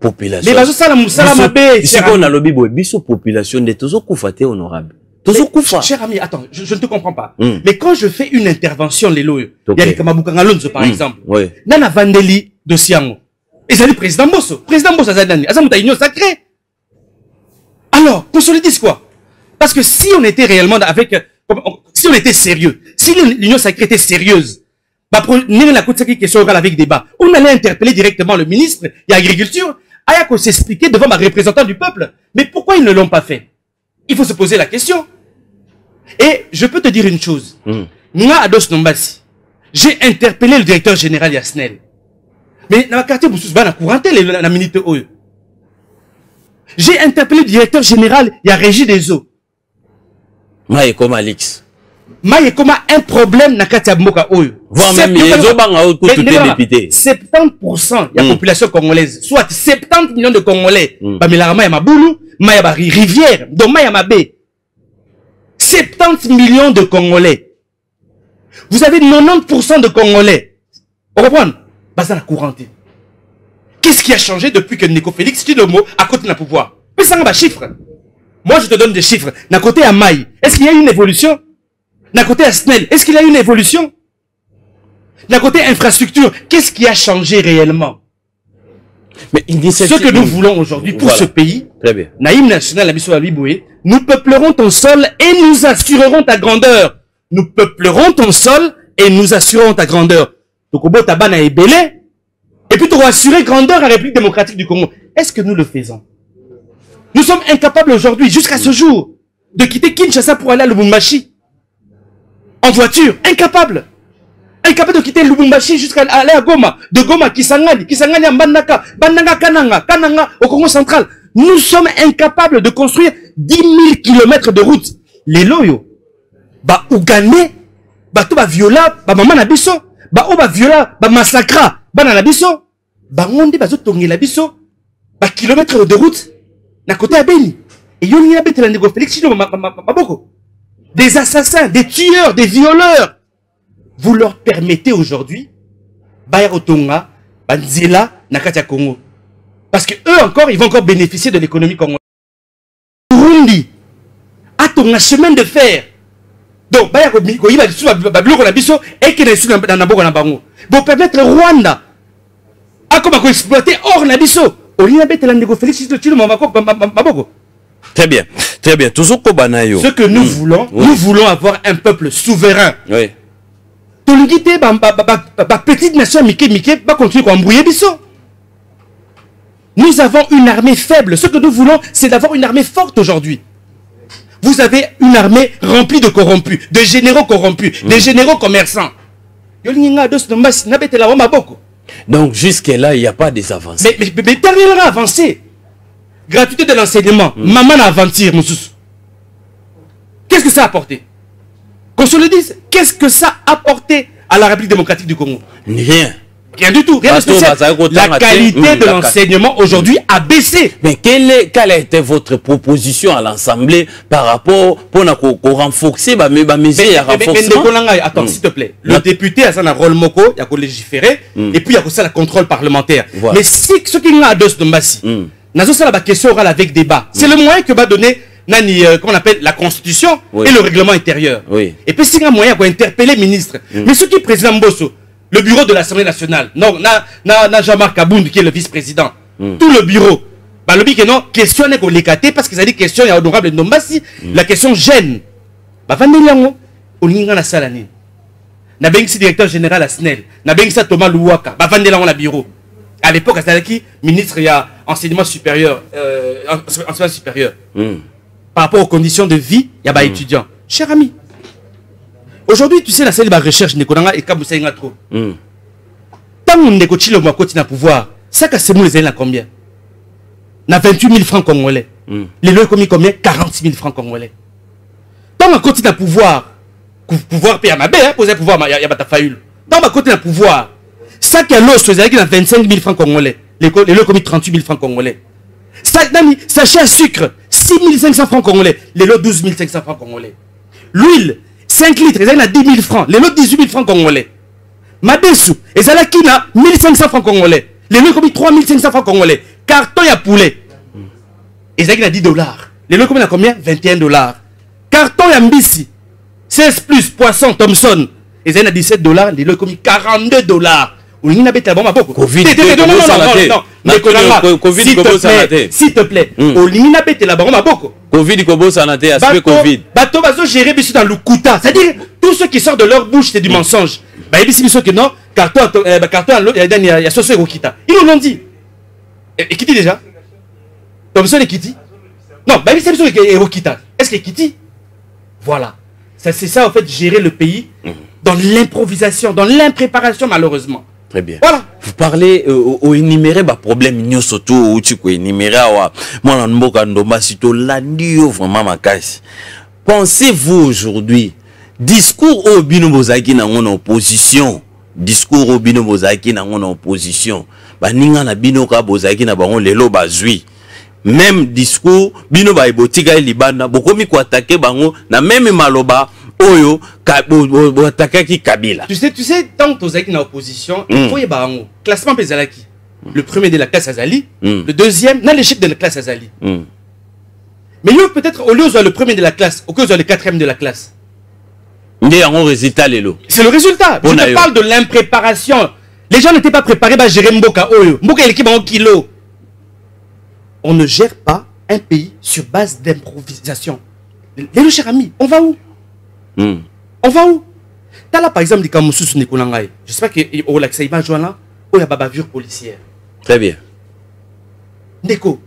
population me bazosala mosala mabe sikoyo nalobi boye biso population nde tozokufa te honorable tozokufa Cher ami, attends, je, je ne te comprends pas. Mm. Mais quand je fais une intervention, les loyaux, Ok. il y a les Kamabukanga par Mm. exemple. Ouais. Nana Vandeli de Siango. Et ça dit président Bosso. Président Bosso, ça dit, ça union sacrée. Alors, qu'on se le dise quoi? Parce que si on était réellement avec, si on était sérieux, si l'union sacrée était sérieuse, bah, la côte question orale avec débat, on allait interpeller directement le ministre de l'agriculture, Ayako s'expliquer devant ma représentant du peuple. Mais pourquoi ils ne l'ont pas fait? Il faut se poser la question. Et je peux te dire une chose. Ados Nombasi, j'ai interpellé le directeur général Yasnel. mais na quartier mosusu bana courant te lelo na minute oyo j'ai interpellé directeur général ya régie des eaux. Ma ekoma alix ma ekoma un problème na kati ya mboka oyo septante pourcent ya population congolaise soit septante millions de congolais. Bamelaka mai ya mabulu mai ya barivière donc mai ya mabe septante millions de congolais. Vous avez 90 pourcent de congolais. Okomprendre comprend Baza la courante. Qu'est-ce qui a changé depuis que Nico Félix dit le mot à côté de la pouvoir? Mais ça va chiffres. Moi, je te donne des chiffres. D'un côté à Maï, est-ce qu'il y a une évolution? D'un côté à Snell, est-ce qu'il y a une évolution? D'un côté infrastructure, qu'est-ce qui a changé réellement? Mais Ce que nous voulons aujourd'hui pour Voilà. ce pays, Naïm National nous peuplerons ton sol et nous assurerons ta grandeur. Nous peuplerons ton sol et nous assurerons ta grandeur. Et puis, assurer grandeur à la République démocratique du Congo. Est-ce que nous le faisons? Nous sommes incapables aujourd'hui, jusqu'à ce jour, de quitter Kinshasa pour aller à Lubumbashi. En voiture. Incapables. Incapable de quitter Lubumbashi jusqu'à aller à Goma. De Goma, Kisangani, Kisangani à Bandaka, Bandanga, Kananga, Kananga au Congo central. Nous sommes incapables de construire 10 000 kilomètres de route. Les loyaux, bah, Ougandais, bah, tout, bah, viola, bah, maman na oh, bah, viola, bah, massacra, bah, na biso, bah, ngonde, bah, zo, tongi la biso, bah, kilomètres de route, na côté à Beni. Et yoni na bete la Félix Chino, ma, ma, ma, boko. Des assassins, des tueurs, des violeurs. Vous leur permettez aujourd'hui, Baya Otonga, Banzela, Nakatia Congo. Parce que eux encore, ils vont encore bénéficier de l'économie congolaise. Burundi, Atonga, chemin de fer. Donc, Baya Koyiba, Babiloko na biso, et qui est dans Naboko na bango. Pour permettre Rwanda, à comment exploiter hors na biso. Olina bete la négo Félix Maboko. très bien très bien yo Ce que nous voulons, nous voulons avoir un peuple souverain. oui tolingi te bapetite nation mike mike bacontinue koembrouiller biso nous avons une armée faible ce que nous voulons c'est d'avoir une armée forte aujourd'hui vous avez une armée remplie de corrompus de généraux corrompus des généraux commerçants. Donc jusque là il y a pas des avancées. Mais, mais, mais avancé. Gratuité de l'enseignement. Maman na aventure mosusu qu'est-ce que ça a apporté? Qu'on se le dise. Qu'est-ce que ça a apporté à la République démocratique du Congo? Rien Rien du tout, rien de spécial. La qualité de l'enseignement aujourd'hui a baissé. mais quelle, est, quelle a été votre proposition à l'Assemblée par rapport pour renforcer ba me ba mesure ya Mais- mais- mais renforcement attends, Mm. s'il te plaît. Le député a un rôle moko, il y a qu'à légiférer, Mm. et puis il y a qu'à le contrôle parlementaire. Mais si ce qui est dos de Mbassi, nazo ça la question orale avec débat. C'est le moyen que va donner nani, euh, appelle la constitution Oui. et le règlement intérieur. Oui. Et puis c'est un moyen pour interpeller le ministre. Mais ce qui est président Mbosso, le bureau de l'Assemblée nationale, non, na, na, na Jean-Marc Abound qui est le vice-président, tout le bureau, bah, le que non, question n'est qu'on l'écate parce qu'ils ont dit question, il y a honorable Nombasi, la question gêne. Bah, vandeli yango, olinga na salani. Na bengisi directeur général à SNEL, na bengisa Thomas Louaka, bah, yango na bureau. À l'époque, Azalaki, ministre, il y a enseignement supérieur, euh, enseignement supérieur. Mm. par rapport aux conditions de vie, il y a pas étudiants. Cher ami, aujourd'hui, tu sais, la salle de recherche, Nekonanga et Kabousaïnga trop. Mm. Tant on négocie le continue à pouvoir, ça que c'est les à combien? Na 28 000 francs congolais. Mm. Les lois commis combien? 46 000 francs congolais. Tant on continue à pouvoir, pouvoir payer à ma belle, hein, poser pouvoir, il y a ta faillule. Tant on continue à pouvoir, ça qui est l'os, c'est à 25 000 francs congolais. Les lois commis 38 000 francs congolais. Ça, sachet à sucre, 6 500 francs congolais. Les lots, 12 500 francs congolais. L'huile, 5 litres ezali na 10 000 francs. Lelo 18 000 francs congolais. Madesu ezalaki na 1500 francs congolais. Lelo ekomi 3500 francs congolais. Carton ya poulet. Ezalaki na 10 dollars. Lelo ekomi na combien? 21 dollars. Carton ya mbisi. 16 plus poisson thomson. Ezali na 17 dollars. Lelo ekomi 42 dollars. Olingi nabetela bango maboko Na na s'il te plaît, s'il te plaît olingi nabetela bango maboko. Covid kobosana te aspect covid. Bato bazogérer biso dans lukuta. C'est-à-dire tout ce qui sort de leur bouche c'est du mensonge. Bayebisi biso ke non? Carton eh, ya lo- ya soso ekokita. Ils l'ont dit. E- ekiti déjà? Thomson ekiti? Non bayebisi biso ekokita. Est ce que ekiti voilà c'est ça en fait gérer le pays dans l'improvisation dans l'impréparation malheureusement très bien. Voilà. Vous parlez euh, oénuméré baproblème nyonso to outi koénuméré awa mwana mboka ndombasi tolandi yo vraiment makasi pensez-vous aujourd'hui discours oyo bino nango na opposition discours oyo bino nango na opposition baninga na bino kaka bozalaki na bango lelo bazwi même discours bino baye botikali libanda bokomi koatake bango na meme maloba oyo ka- bo- bo- boatakaki kabila tu sais tu sais tant tozalaki na opposition Mm. il faut yeba yango classement mpe ezalaki le premier de la classe azali Mm. le deuxième na l'échec de la classe azali Mm. Mais yo, peut-être, au lieu de le premier de la classe, au lieu de le quatrième de la classe. nde yango résultat lelo C'est le résultat. Je Bon, te aïe. parle de l'impréparation. Les gens n'étaient pas préparés à gérer Mboka Oyo. Mboka l'équipe en kilo? On ne gère pas un pays sur base d'improvisation. Les cher ami, on va où? On va où? T'as là, par exemple, des Kamoussous Nikonangaï. J'espère que au lac Saïba Joana, où il y a bavure policière. très bien. Ndeko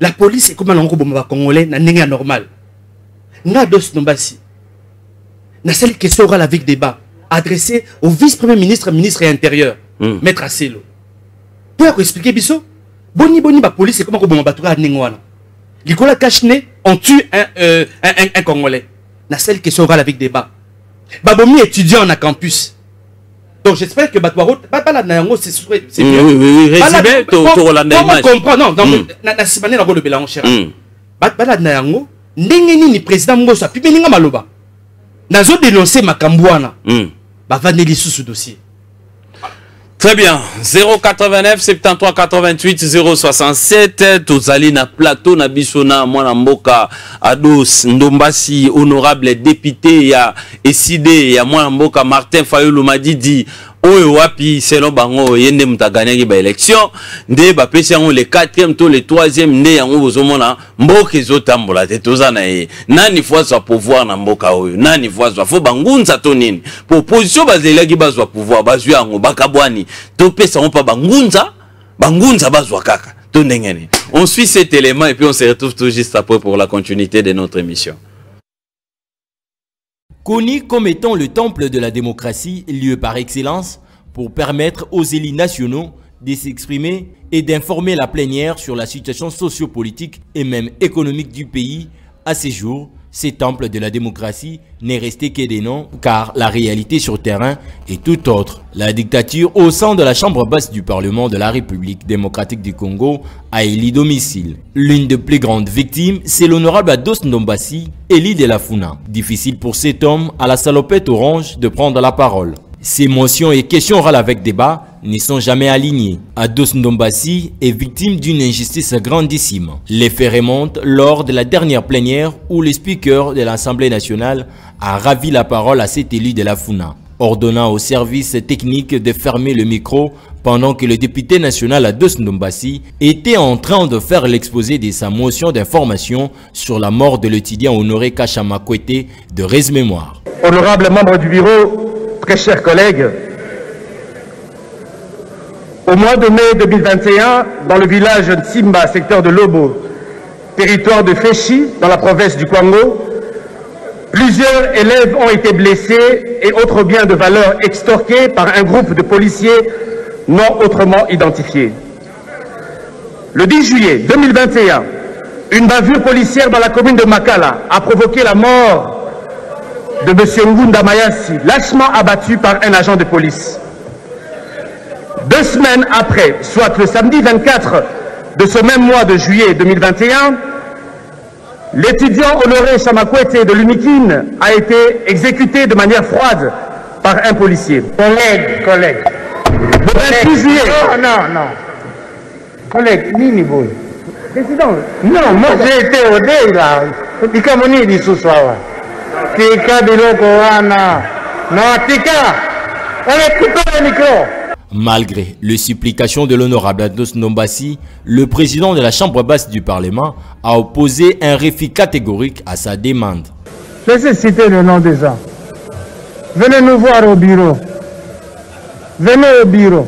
la police ekóma nango boma bacongolais na ndenge ya normal nga dos nombasi. Nasali question orale avec débat adressé au vice-premier ministre ministre intérieur Mm. maître aselo mpo ya koexplike biso boni boni bapolice ekóma koboma bato kaka ndenge wana likolo ya kashne on tue un, euh, un, un, un congolais nasali question orale avec débat babomi étudiant na campus donc j'espère que bato baro- ba- balanda yango c'est c'est Mm, bien oui, oui, oui, résumé, to- Comment- tokolanda comment image. comprendre? Non non Mm. na- na nsima nde nakolobela yango cher Mm. Ba- balanda yango ndenge nini président mboso apimeli nga maloba? Nazodénonce makambo wana Mm. bavandi lisusu dossier Très bien. 089 73 88 067 tozali na plateau na biso na mwana mboka Ados Ndombasi honorable député ya eside ya mwana mboka Martin Fayulu Madidi oyo wapi selon bango ye nde moto aganyaki baélection nde bapesi yango le 4e to le 3e nde yango bozomona mboka ezotambola te toza na ye. Nani fo azwa pouvoir na mboka oyo? Nani fo azwa fo bangunza to nini? Po opposition bazelaki bazwa pouvoir bazwi yango bakabwani. Topesa yango mpa bangunza bangunza bazwa kaka. To ndenge nini? On suit cet élément et puis on se retrouve tout juste après pour la continuité de notre émission Connu comme étant le temple de la démocratie, lieu par excellence pour permettre aux élus nationaux de s'exprimer et d'informer la plénière sur la situation sociopolitique et même économique du pays, à ces jours, ces temples de la démocratie n'est resté que des noms car la réalité sur terrain est tout autre. La dictature au sein de la chambre basse du Parlement de la République démocratique du Congo a élu domicile. L'une des plus grandes victimes, c'est l'honorable Ados Ndombasi, élu de la Funa. Difficile pour cet homme à la salopette orange de prendre la parole. Ces motions et questions orales avec débat ne sont jamais alignées. Ados Ndombasi est victime d'une injustice grandissime. Les faits remontent lors de la dernière plénière où le speaker de l'Assemblée nationale a ravi la parole à cet élu de la Funa, ordonnant au service technique de fermer le micro pendant que le député national Ados Ndombasi était en train de faire l'exposé de sa motion d'information sur la mort de l'étudiant honoré Kachama Kwete de Res Mémoire. Honorables membres du bureau, très chers collègues, au mois de mai 2021, dans le village de Simba, secteur de Lobo, territoire de Féchi, dans la province du Kwango, plusieurs élèves ont été blessés et autres biens de valeur extorqués par un groupe de policiers non autrement identifiés. Le 10 juillet 2021, une bavure policière dans la commune de Makala a provoqué la mort de M. Ngunda Mayassi, lâchement abattu par un agent de police. Deux semaines après, soit le samedi 24 de ce même mois de juillet 2021, L'étudiant Honoré Chamakwete de l'UNIKIN a été exécuté de manière froide par un policier. Collègue, collègue. Le 26 juillet. Non, non, non. Collègue, Nini Boy. Président, Non, moi j'ai été au dé là. Tika moni lisusu awa. Tika biloko wana. Non, tika. Allez, coupe le micro. Malgré les supplications de l'honorable Ados Nombassi, le président de la Chambre basse du Parlement a opposé un refus catégorique à sa demande. Laissez citer le nom des gens. Venez nous voir au bureau. Venez au bureau.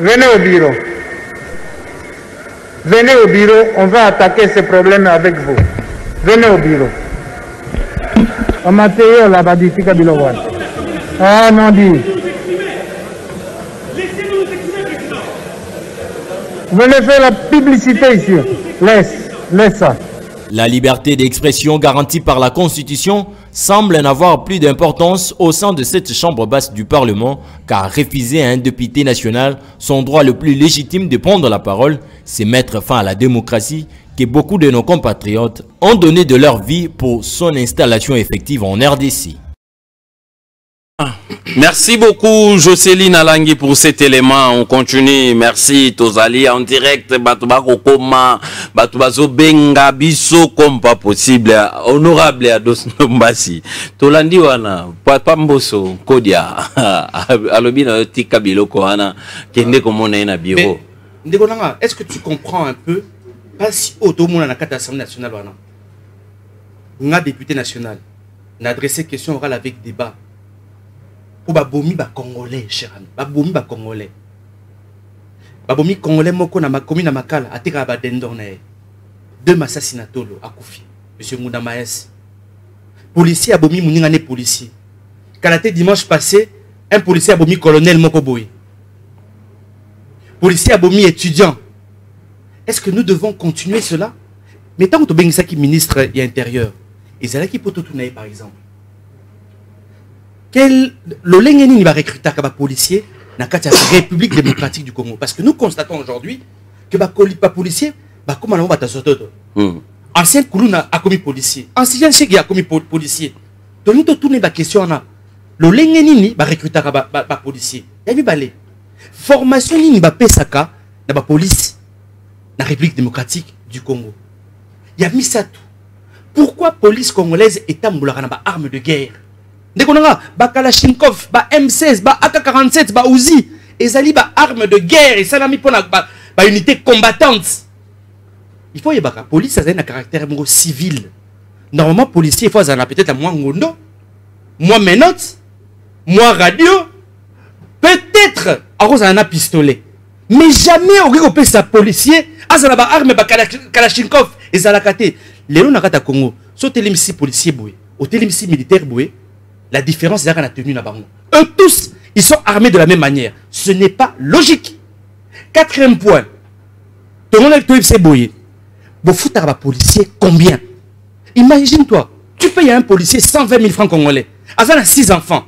Venez au bureau. Venez au bureau, on va attaquer ce problème avec vous. Venez au bureau. On m'a Kabilowan. Ah non, dit. Venez faire la. La liberté d'expression garantie par la Constitution semble n'avoir plus d'importance au sein de cette chambre basse du Parlement car refuser à un député national son droit le plus légitime de prendre la parole, c'est mettre fin à la démocratie que beaucoup de nos compatriotes ont donné de leur vie pour son installation effective en RDC. Merci beaucoup Jocelyne Alangi pour cet élément. On continue. Merci Tozali en direct. Batuba Kokoma, Batuba Zobenga, Biso comme pas possible. Honorable Ados Nombasi. Tolandi wana, Papa Mboso, Kodia. Alobi na tika biloko wana, kende komona na bureau. ndeko nanga est ce que tu comprends un peu? Mpasi oyo tomona na kati ya assemblée nationale wana nga député national na adressé question orale avec débat mpo babomi bacongolais cher ami. Babomi bacongolais babomi congolais moko na makomi na makala atekaka badendor na deux masasi tolo akufi monsieur ngunda maes policier abomi moninga ne policier. Kala dimanche passé un policier abomi colonel moko boye. Policier abomi étudiant. Est-ce que nous devons continuer cela? Mais ntango tobengisaki ministre ya intérieur ezalaki mpo totuna ye par exemple quel lolenge nini barecrutaka bapolicier na kati ya république démocratique du congo? Parce que nous constatons aujourd'hui que bapolicier bakóma nango bato sototo Hmm. ancien kuluna akomi policier. Ancien shege akomi po- policier. Tolingi totuna baquestion wana lolenge nini barecrutaka bapolicier ba, ba bapolicier? ya mibale formation nini bapesaka na bapolisi na république démocratique du congo. Ya misato pourquoi police congolaise etambolaka na baarme de guerre? Ndeko na nga bakalashnikov ba m16 ba ak47 ba uzi ezali baarme de guerre esalami mpona baunité ba combattante. Il faut yebaka police azali na caractère civil. Normalement policier faut azala na peut-être mwa ngondo mwa menote mwa radio peut-être akozala na pistolet. Mais jamais okoki kopesa policier azala baarme bakalashnikov ezalaka te. Lelo na kati ya congo so otelemisi policier boye otelemisi militaire boye la différence ezalaka na tenue na bango eux tous ils sont armés de la même manière. Ce n'est pas logique. Quatrième point. Tongona toyebisa boye. Bofutaka bapolicier combien? Imagine toi tu payes à un policier 120 000 francs congolais. Aza na 6 enfants.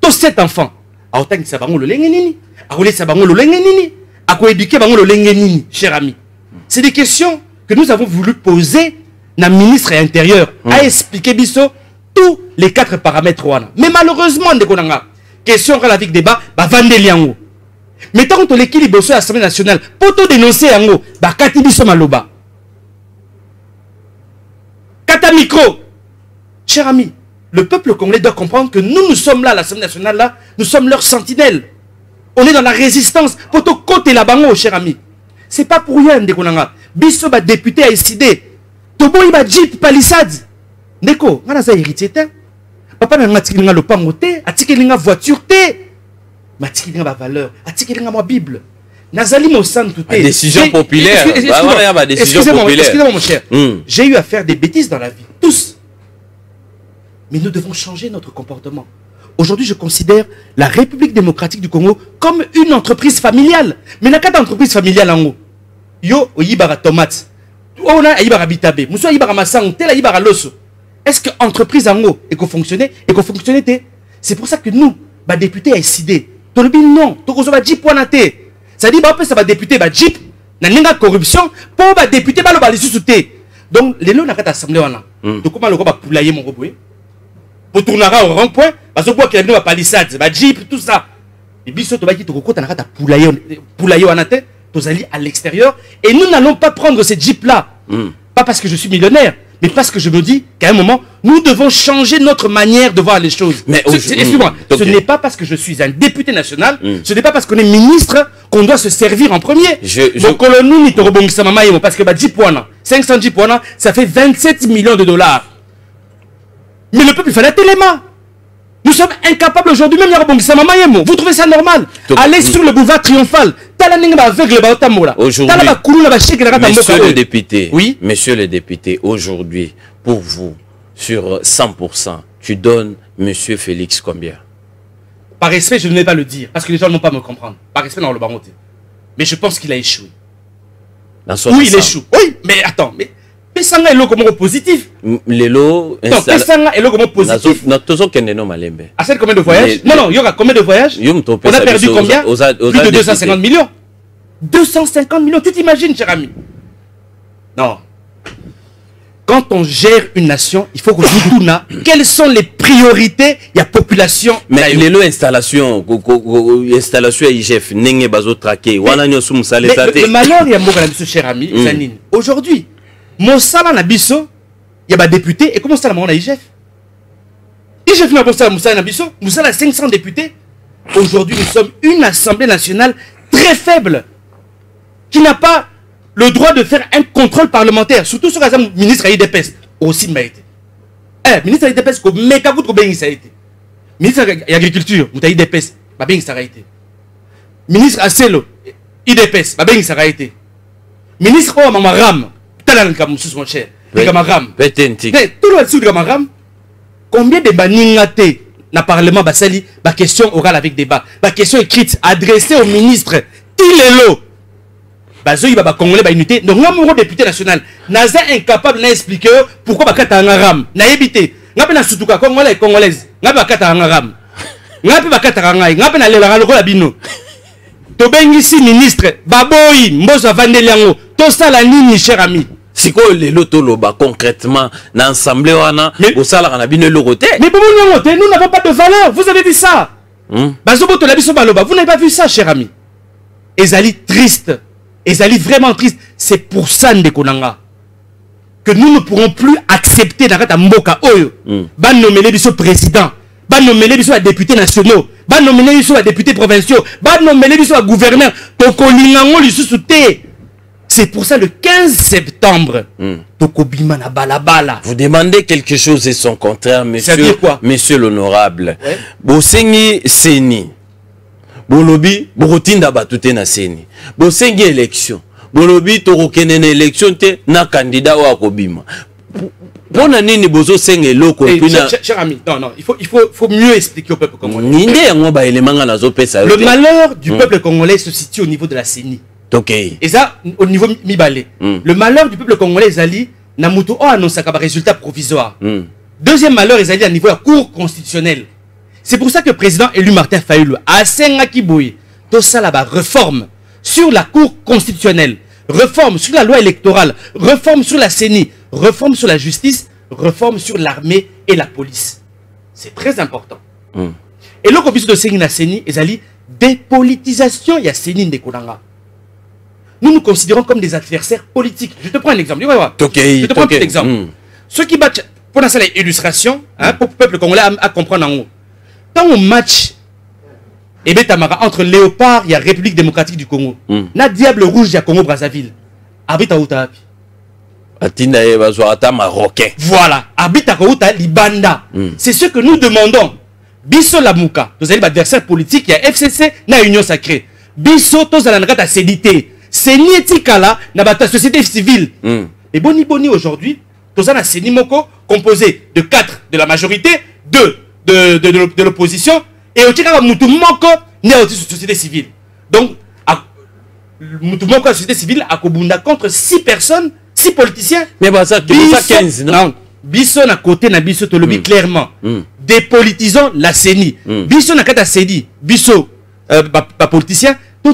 To 7 enfants. Aotangisa bango lolenge nini? Akolesa bango lolenge nini? Akoéduke bango lolenge nini cher ami? C'est des questions que nous avons voulu poser na ministre intérieur a expliqué biso tous les quatre paramètres mais malheureusement ndeko na nga question kala avec débat bavandeli yango. Mais ntango toleki liboso ya assemblée nationale mpo todénonce yango bakati biso maloba. Kata micro. Cher ami le peuple congolais doit comprendre que nous nous sommes là l'assemblée nationale là nous sommes leurs sentinelles on est dans la résistance. Mpo tokotela bango cher ami. C'est pas pour rien ndeko na nga. Biso badéputé ya eside toboyi bajip palissade ndeko nga naza héritier te. Papa na nga atikeli nga lopango te atikeli nga voiture te. Me atikeli nga bavaleur atikeli nga mwa bible. Nazali mosantu te. Décision populaire voilà, décision populaire excusez-moi mon cher. Hmm. j'ai eu à faire des bêtises dans la vie tous. Mais nous devons changer notre comportement. Aujourd'hui je considère la république démocratique du congo comme une entreprise familiale. Mais na kati ya entreprise familiale yango yo oyibaka tomate. Oyo na ayibaka bitabe. Mosu ayibaka masango tel ayibaka loso est-ce que entreprise yango ekofonctionne ekofonctionne te c'est pour ça que nous badéputé ya eside tolobi non tokozwa bajip wana te c'est-à-dire baopesa badéputé bajip na ndenge ya corruption mpo badéputé baloba lisusu te donc lelo na kati ya assemblée wana Mm. tokóma lokola bapula ye moko boye botournaka au rond point bazobwakela bino bapalisade bajeep tout ça. Et biso tobaki tokokota na kati ya pula ye- pula ye wana te tozali à l'extérieur. Et nous n'allons pas prendre ces jeep là Mm. pas parce que je suis millionnaire mais parce que je me dis qu'à un moment nous devons changer notre manière de voir les choses Mais Mm. excuse-moi Ok. ce n'est pas parce que je suis un député national Mm. ce n'est pas parce qu'on est ministre qu'on doit se servir en premier Je- je- yemo parce que bajip wana 500 jip wana ça fait 27 millions de dollars mais le peuple il fallait téléma nous sommes incapables aujourd'hui même vous trouvez ça normal? Allez sur le boulevard triomphal. Aujourd'hui, Monsieur le député, Oui? Monsieur le député, aujourd'hui, pour vous, sur 100%, tu donnes Monsieur Félix combien? Par respect je ne vais pas le dire parce que les gens n'ont pas à me comprendre. Par respect dans le baroté mais je pense qu'il a échoué. Dans son oui il échoue. Oui mais attends mais pesanga eloko moko positif Lelo, non pesanga eloko moko positif tozokende no malembe combien de voyages? Mais- Non, non, il y aura combien de voyages? Yo me On a perdu combien? Plus de député. 250 millions. 250 millions, tu t'imagines, cher ami? Non. Quand on gère une nation, il faut que nous tourne. Quelles sont les priorités Il y a population. mais installation ko- ko- installation ya igf wana nyonso Mais mosalesa le, malheur, il y a ami, cher ami, Mm. Zanine. Aujourd'hui, Mosala Nabiso, il y a des députés. Et comment ça, on a IGF IGF n'a pas ça, Moussa Nabiso. Moussa a 500 députés. Aujourd'hui, nous sommes une assemblée nationale très faible qui n'a pas le droit de faire un contrôle parlementaire. Surtout sur le ministre Aïdepes. Aussi, m'a été. Eh, ministre Aïdepes, comme Mekabut, comme ça a été. Ministre de l'Agriculture, Aïdepes, ça a été. Ministre Acelo, IDPS, ça a été. Ministre oh mama ram, talal comme sous mon cher. Ram. Combien de baningate na parlement basali ba question orale avec débat, ba question écrite adressée au ministre Tilelo. Bazoyi ba ba congolais ba unité. Donc nga moko député national, naza incapable na expliquer pourquoi ba kata nga ram. Na yebité. Nga pe na sutuka congolais et congolaise. Nga ba kata nga ram. Nga pe ba kata nga nga pe na lela lokola bino. tobengisi ministre baboyi mboso avandeli yango tosala nini cher ami? Sikoyo lelo toloba concrètement na assemblée wana? Bosalaka na bino eloko te. Mais bomoni yango te nous n'avons pas de valeur. Vous avez dit ça? Hmm? bazobotola biso baloba vous n'avez pas vu ça cher ami? Ezali triste. Ezali vraiment triste. C'est pour ça ndeko na nga que nous ne pourrons plus accepter na kati ya mboka oyo. Mm. banomele biso président banomele biso badéputé nationaux banomele biso badéputé provinciaux banomele biso bagouverneur tokolinga yango lisusu te c'est pour ça le 15 septembre Mm. tokobima na balabala Vous demandez quelque chose et son contraire, monsieur, dire quoi? monsieur l'honorable. Ouais. Bosengi seni. Bolobi, bokotinda bato te na seni. Bosengi élection. Bolobi tokokende na élection te na candidat oyo akobima. Mpona nini bozosenga eloko Eh, cher, ami, non, non, il faut, il faut, faut mieux expliquer au peuple congolais. ninde yango baelema nga nazopesa yo Le malheur du Mm. peuple congolais se situe au niveau de la CENI. Tokei Et ça, au niveau mi- Mibale. Mm. Le malheur du peuple congolais, Zali, Namuto a annoncé un résultat provisoire. Hmm. Deuxième malheur, Zali, à niveau de la Cour constitutionnelle. C'est pour ça que le président élu Martin Fayulu a Kiboui, tout ça là-bas, réforme sur la Cour constitutionnelle, réforme sur la loi électorale, réforme sur la CENI, réforme sur la justice, réforme sur l'armée et la police. C'est très important. Hmm. Et là, de Sengi na CENI, Ezali, dépolitisation, il y a CENI Ndekonanga. Nous nous considérons comme des adversaires politiques. Je te prends un exemple. Je te prends un petit exemple. Hmm. Ceux qui battent, pour ça, l'illustration, hein, pour le peuple congolais à, à comprendre en haut. Quand on match, et Tamara, entre Léopard, il y a République démocratique du Congo. Mm. Na Diable Rouge, il y a Congo Brazzaville. Habite à Outapi. bazwa ata marocain Voilà. Habite à Kouta Libanda. C'est ce que nous demandons. Bisso Lamuka, vous avez l'adversaire politique, il y a FCC, na Union Sacrée. Bisso, tous à la sédité. C'est Nietikala, na bata société civile. Hmm. Et Boni Boni aujourd'hui, tous à la CENI Moko, composé de 4 de la majorité, 2 de, de, de, de l'opposition, et au Tika Moutou Moko, né aussi société civile. Donc, Moutou Moko, la société civile, a Kobunda contre 6 personnes, 6 politiciens. mais baza tokoza 15 non? Non. Biso na côté na biso to lobby Mm. clairement. Mm. Dépolitisons la CENI. Mm. Biso na kata CENI, biso euh, ba, ba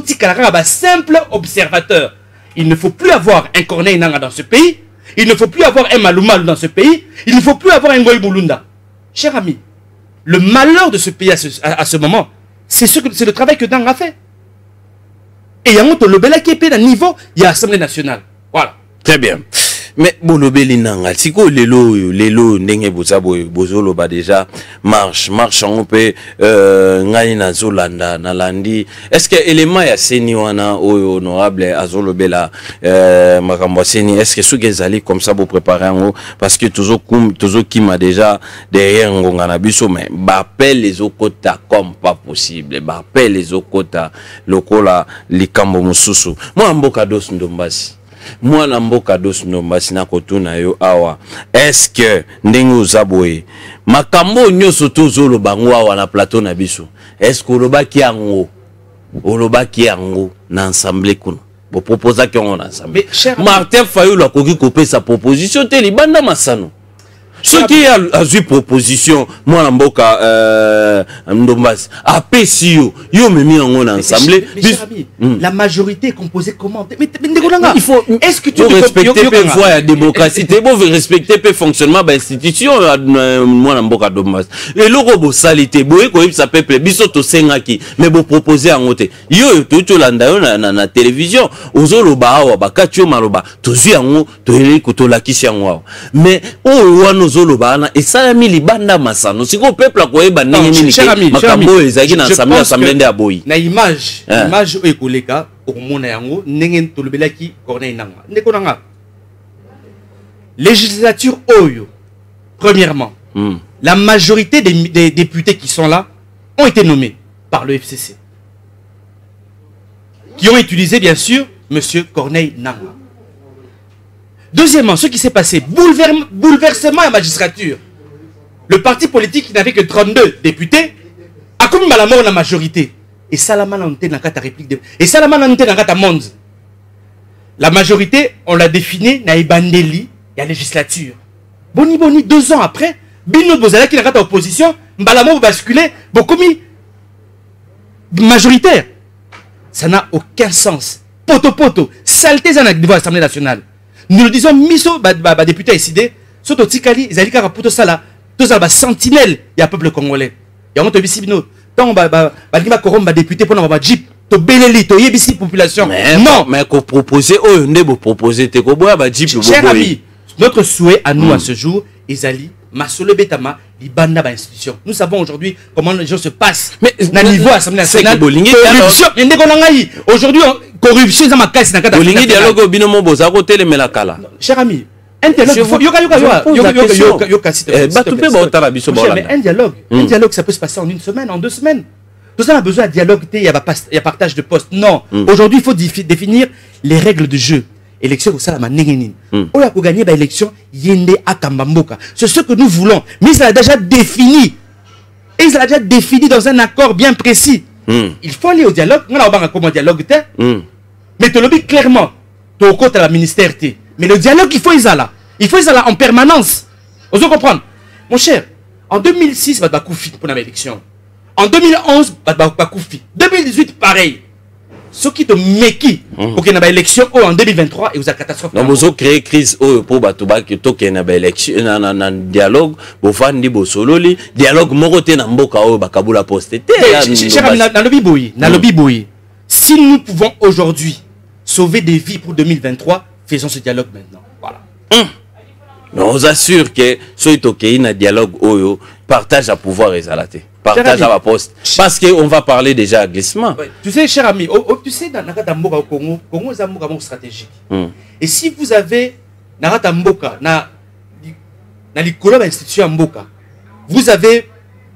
tika ba simple observateur. Il ne faut plus avoir un Corneille Nanga dans ce pays. Il ne faut plus avoir un Maloumal dans ce pays. Il ne faut plus avoir un Goy Boulunda. Cher ami, le malheur de ce pays à ce, moment, c'est ce c'est le travail que Dang a fait. Et il y a un autre lobela qui est payé à niveau, il y a l'Assemblée nationale. Voilà. Très bien. Mais bolobeli nanga siko lelo oyo lelo ndenge boza boye bozoloba déjà marche marche yango mpe euh, ngai nazolanda nalandi est ce que élément ya seni wana oyo honorable azolobela euh, makambo ya seni est ce que soki ezali comme ça boprépare yango parce que tozokum- tozokima déjà derrière ngonga na biso mais bapele ezokota comme pas possible bapele ezokota lokola likambo mosusu. Mwana mboka dos ndombasi mwana mboka dos ndombasi nakotuna yo awa. Eske ndenge oza boye? Makambo oyo nyonso tozoloba yango awa na plateau na biso. Eske olobaki yango? Olobaki yango na ensemble kuna? Bopropozaki yango na ensemble. Martin fayulu akoki kopesa proposition te libanda masano soki ye al- azwi proposition mwana mboka euh, ndombasi apesi yo yo omemi yango na ensemble Mais cher ami, la majorité est composée comment Mais mais ndeko nanga, il faut est-ce que tu faut te respecter yo- yo- pe yo- voie ya démocratie te bo respecter pe fonctionnement bainstitution ya na- mwana mboka dombasi eloko bosali te boye koyebisa peuple biso tosengaki mais bopropose yango te yo oyo toyi tolanda yo na, na, na télévision ozoloba awa bakati yo maloba tozwi yango toyeli tolakisi yango awa mais oyo wana ozoloba wana esalami libanda masano sikoyo peuple akoyeba ndenge nini makambo oyo ezalaki na assemblée assemblée nde ya boyi na image Ah. image oyo ekoleka okomona yango ndenge tolobelaki corneille nanga ndeko nanga législature oyo premièrement Mm. la majorité des, des députés qui sont là ont été nommés par le FCC qui ont utilisé bien sûr monsieur Corneille Nanga deuxièmement ce qui s'est passé boulever- bouleversement à la magistrature. Le parti politique qui n'avait que 32 députés a commis la mort la majorité. Et salama na kata réplique de et salama na kata monde la majorité on l'a définie na ebandeli ya législature. Boni boni deux ans après bino bozalaki na kata opposition mbala mo basculé bokomi majoritaire. Ça n'a aucun sens. Poto poto saleté eza na niveau ya assemblée nationale nous le disons miso badéputé décidé so totikali ezali kaka po tosala tozala basentinelle ya peuple congolais. Yango toyebisi bino ntango ba- ba- balingi bakoromba badéputé mpona bajip tobeleli toyebisi population. Non. mais kopropose oyo nde bopropose te koboya bajipe cher ami notre souhait à nous à ce jour ezali masolo ebetama libanda bainstitution nous savons aujourd'hui comment les gens se passent. Na niveau assemblée nationale corruption. Ndeko aujourd'hui on- corruption makasi na kati ya bolingi dialogue oyo bino mo boza kala cher ami un dialogue faut- yoka yoka yoka yoka yoka yoka biso mais un dialogue un Mm. dialogue ça peut se passer en une semaine en deux semaines. Tout ça on a besoin de dialogue il y a partage de postes. Non. Mm. aujourd'hui il faut défi- définir les règles de jeu élection kosalama ndenge nini oyo akoganye baélection ye nde akamba mboka. C'est ce que nous voulons. Mais il a déjà défini. Et il a déjà défini dans un accord bien précis. Il faut aller au dialogue. Nga na obanga comme dialogue te mais tolobi clairement. Tokota la ministère te mais le dialogue il faut ezala il faut ezala en permanence. Ozo comprendre. Mon cher en 2006 bato bakufi mpona baélection en 2011 bato ba- bakufi 2018 pareil soki tomeki okende na baélection oyo en 2023 ekozala catastrophe. Donc bozocréer crise oyo mpo bato baki tokende na baélection na, na, na dialogue bofandi bosololi dialogue moko te na mboka oyo bakabula poste te Eh, ya ch- ch- Ndombasi. cher ami, na- nalobi boye nalobi boye si nous pouvons aujourd'hui sauver des vies pour 2023 faisons ce dialogue maintenant. Voilà. Mais on assure que soki tokei na dialogue oyo partage ya pouvoir ezala te partage ya ami. baposte parce que on va parler déjà à glissement Ouais, tu sais cher ami oh, oh, tu sais na na kati ya mboka au congo congo eza mboka moko stratégique Hmm. et si vous avez na kati ya mboka na na likolo ya mboka vous avez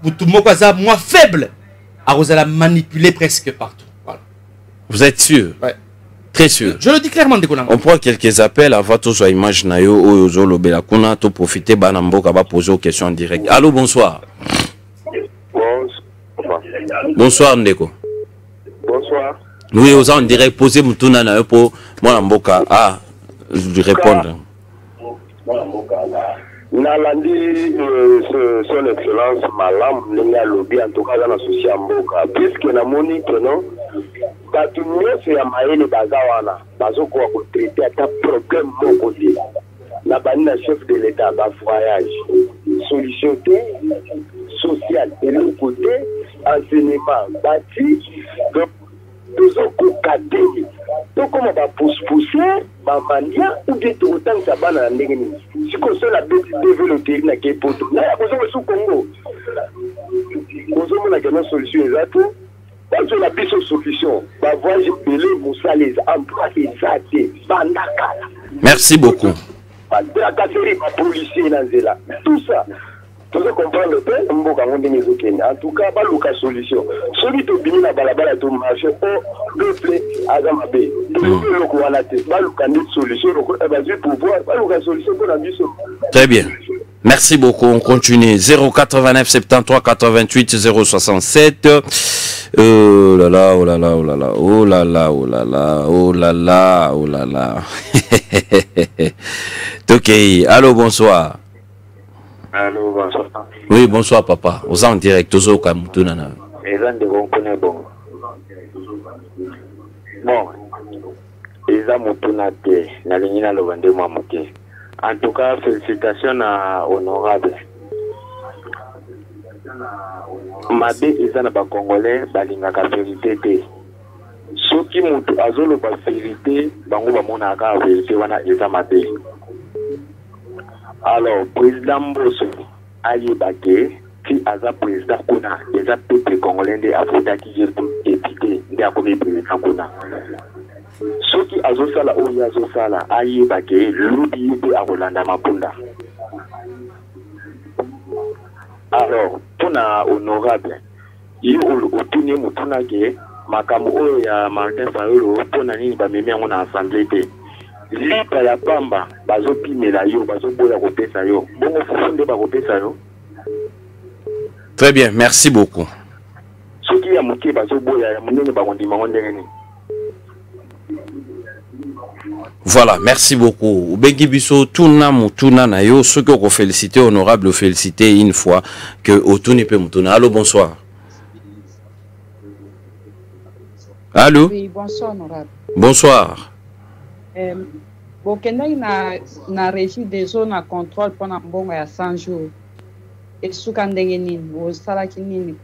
motu moko aza moins faible akozala manipulé presque partout voilà. vous êtes sûr? Ouais. Très sûr. Je le dis clairement ndeko on prend quelques appels avant tozwa image na yo oyo ozolobela kuna toprofite bana mboka bapose aux questions en direct. Allo bonsoir. Bonsoir. Ndeko. Bonsoir. oui oza en direct pose mutuna na yo mpo mwana mboka. A répondre nalandi euh, son excellence malamu ndenge alobi en tout cas aza na susi ya mboka nyonso ya mayele baza wana bazokoka kotraite ata problème moko te. Na bani na chef de l'état bavoyage solution te sociale eloko te enseignement. Bati tozokoka te tokóma bapusepuse bamandia ou bien tokotangisa bana na ndenge nini? Sikoyo so nabeti developeri na ke poto kozonga su kozomona solution eza te bazola biso solution. Bavoyage ebele mosala eza emploi eza te banda kala merci beaucoup. Badrakaseri bapolisier na nzela tout ça tozo comprendre mpe mboka yango ndenge ezokende en tout cas baluka solution soki tobimi na balabala tomarche po peuple aza mabe toyebi eloko wana te baluka nde solution loko bazwi pouvoir baluka solution mpona biso Très bien. Merci beaucoup. On continue. 089 73 88 067. Oh là là, oh là là, oh là là, oh là là, oh là là, oh là là, oh là là. ok. Allô, bonsoir. Allô, bonsoir. Oui, bonsoir, papa. Aux en direct, aux autres, Moutounana. eza ndeko nkuna bongo bon eza motuna te nalingi naloba nde mwa moke en tout cas félicitation na honorable mabe eza na bacongolais balingaka verité te soki moto azoloba verité bango bamonaka verité wana eza mabe alors président mboso ayeba ke ti aza président kuna eza peuple congolais nde afutaki ye epite nde akomi président kuna soki azosala oyo azosala ayeba ke lobi ye mpe akolanda mapunda alors mpona honorable ye otuni ye motuna ke makambo oyo ya martin fayolo mpona nini bamemi yango na assemblée te lipa ya pamba bazopimela yo bazoboya kopesa yo bongo fufu nde bakopesa yo Très bien. Merci beaucoup. soki ya moke bazoboya ya monene bakondima ngo ndenge nini? Voilà, merci beaucoup. Ubengi biso tuna mutuna na yo soki oko féliciter honorable féliciter une fois que otuni pe mutuna. Allô, bonsoir. Allô? Oui, bonsoir, honorable. Bonsoir. Eh, bokendaki na, na régie des zones à contrôle mpona mbongo ya 100 jours esuka ndenge nini osalaki nini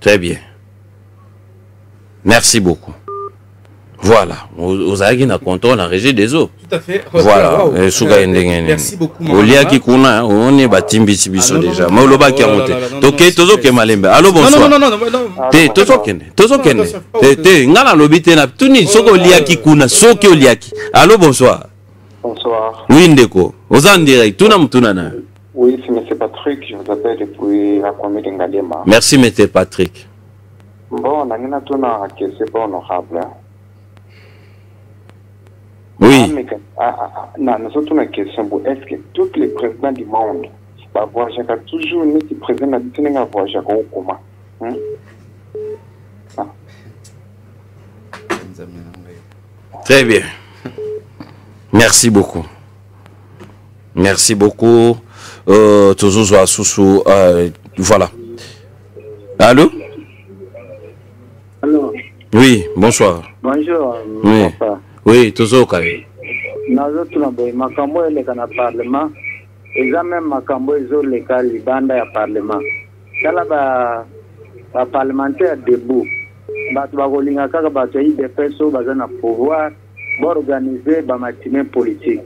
Très bien. Merci beaucoup. Voilà, aux agues na contrôle en régie des eaux. Tout à fait. Voilà, et eh, souka euh, ndengene. Merci beaucoup. Olia ki kuna eh, on est batimbi biso ah, déjà. Mais le bac monté. Toké tozo ke malembe. Allô bonsoir. Non non non non. Té tozo kene. Tozo kene. Té té ngala lobité na tuni oh, soko olia ki kuna soki olia ki. Allô bonsoir. Bonsoir. Oui ndeko. Oza en direct. Tuna mtuna na. Oui, c'est monsieur Patrick, je vous appelle depuis la commune de Ngalema. Merci monsieur Patrick. Bon, on a une question pour honorable. Oui. Ah, ah, ah, non, nous autres, une question. bon, Est-ce que tous les présidents du monde, bah, voyagent toujours, ni qui président, n'a voyagé au? Hein? Très bien. Merci beaucoup. Merci beaucoup. Euh, euh, voilà. Allô? Alors, Oui, bonsoir. bonjour, Oui. papa. Oui, tozoka. ye. nazotuna boye makambo eleka na parlement eza meme makambo ezoleka libanda ya parlement tala ba baparlementaire debout bato bakolinga kaka bato ya idps oyo baza na pouvoir baorganize bamatine politique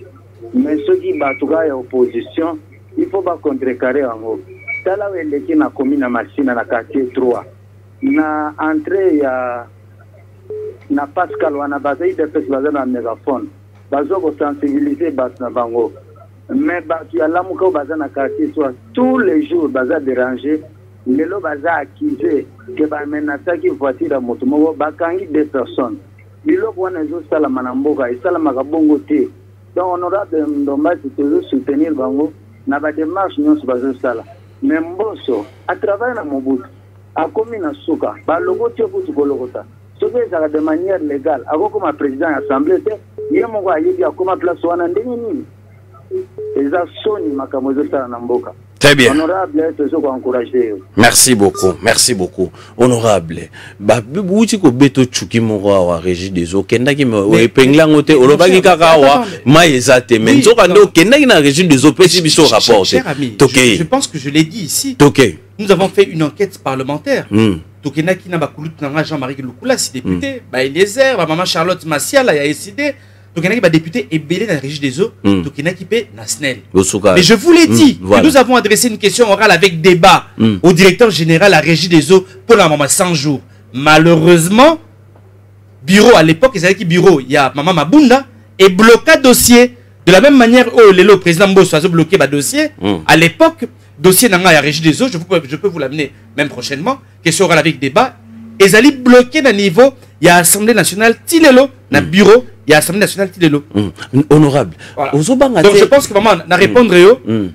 mais soki bato kaka ya opposition il faut bacontrecarre yango tala oyo eleki na komi na masina na quartier 3 na entrée ya na pascal wana baza idps baza na mégaphone. Baza kosensibilize bato na bango. Mais bato ya lamuka oyo baza na quartier soa tous les jours baza dérange lelo baza accuse ke bamenasaki voiture ya moto moko bakangi deux personnes. Biloko wana ezosalama na mboka esalamaka bongo te. Donc honorable ndombasi tozosoutenir bango. Na badémarche nyonso bazosala mais mboso atravaille na mobutu akomi na suka. Balokoti yo kutu kolokota soki ezalaka de manière légale. Akokoma président ya assemblée te ye moko ayebi akoma place wana ndenge nini? Eza soni makambo ezosala na mboka. Très bien. honorable merci beaucoup merci beaucoup. Honorable ocuki moko awa régie des eaux olobaki kaka awa na régie des eaux opesi biso rapport te. Cher ami, je, pense que je l'ai dit ici. tokei. Nous avons fait une enquête parlementaire. Mm. Tokendaki na bakulutu na nga jean-marie lukula si député baeliezer bamama charlotte masiala ya eside tokendaki badéputé ebele na régie des eaux Mm. tokendaki mpe na snel mais je vous l'ai Mm, dit voilà. que nous avons adressé une question orale avec débat Mm. au directeur général à régie des eaux pour la maman 100 jours malheureusement bureau à l'époque ezalaki bureau ya mama mabunda et bloqua dossier de la même manière oyo lelo président mboso azobloqué badossier Mm. à l'époque dossier na ngai ya régie des eaux je, vous, je peux vous l'amener même prochainement question orale avec débat. Ezali bloqué na niveau ya assemblée nationale ti lelo na bureau ya assemblée nationale ti lelo Mm. honorable. Voilà. donc je pense que vraiment na répondre yo. Mm.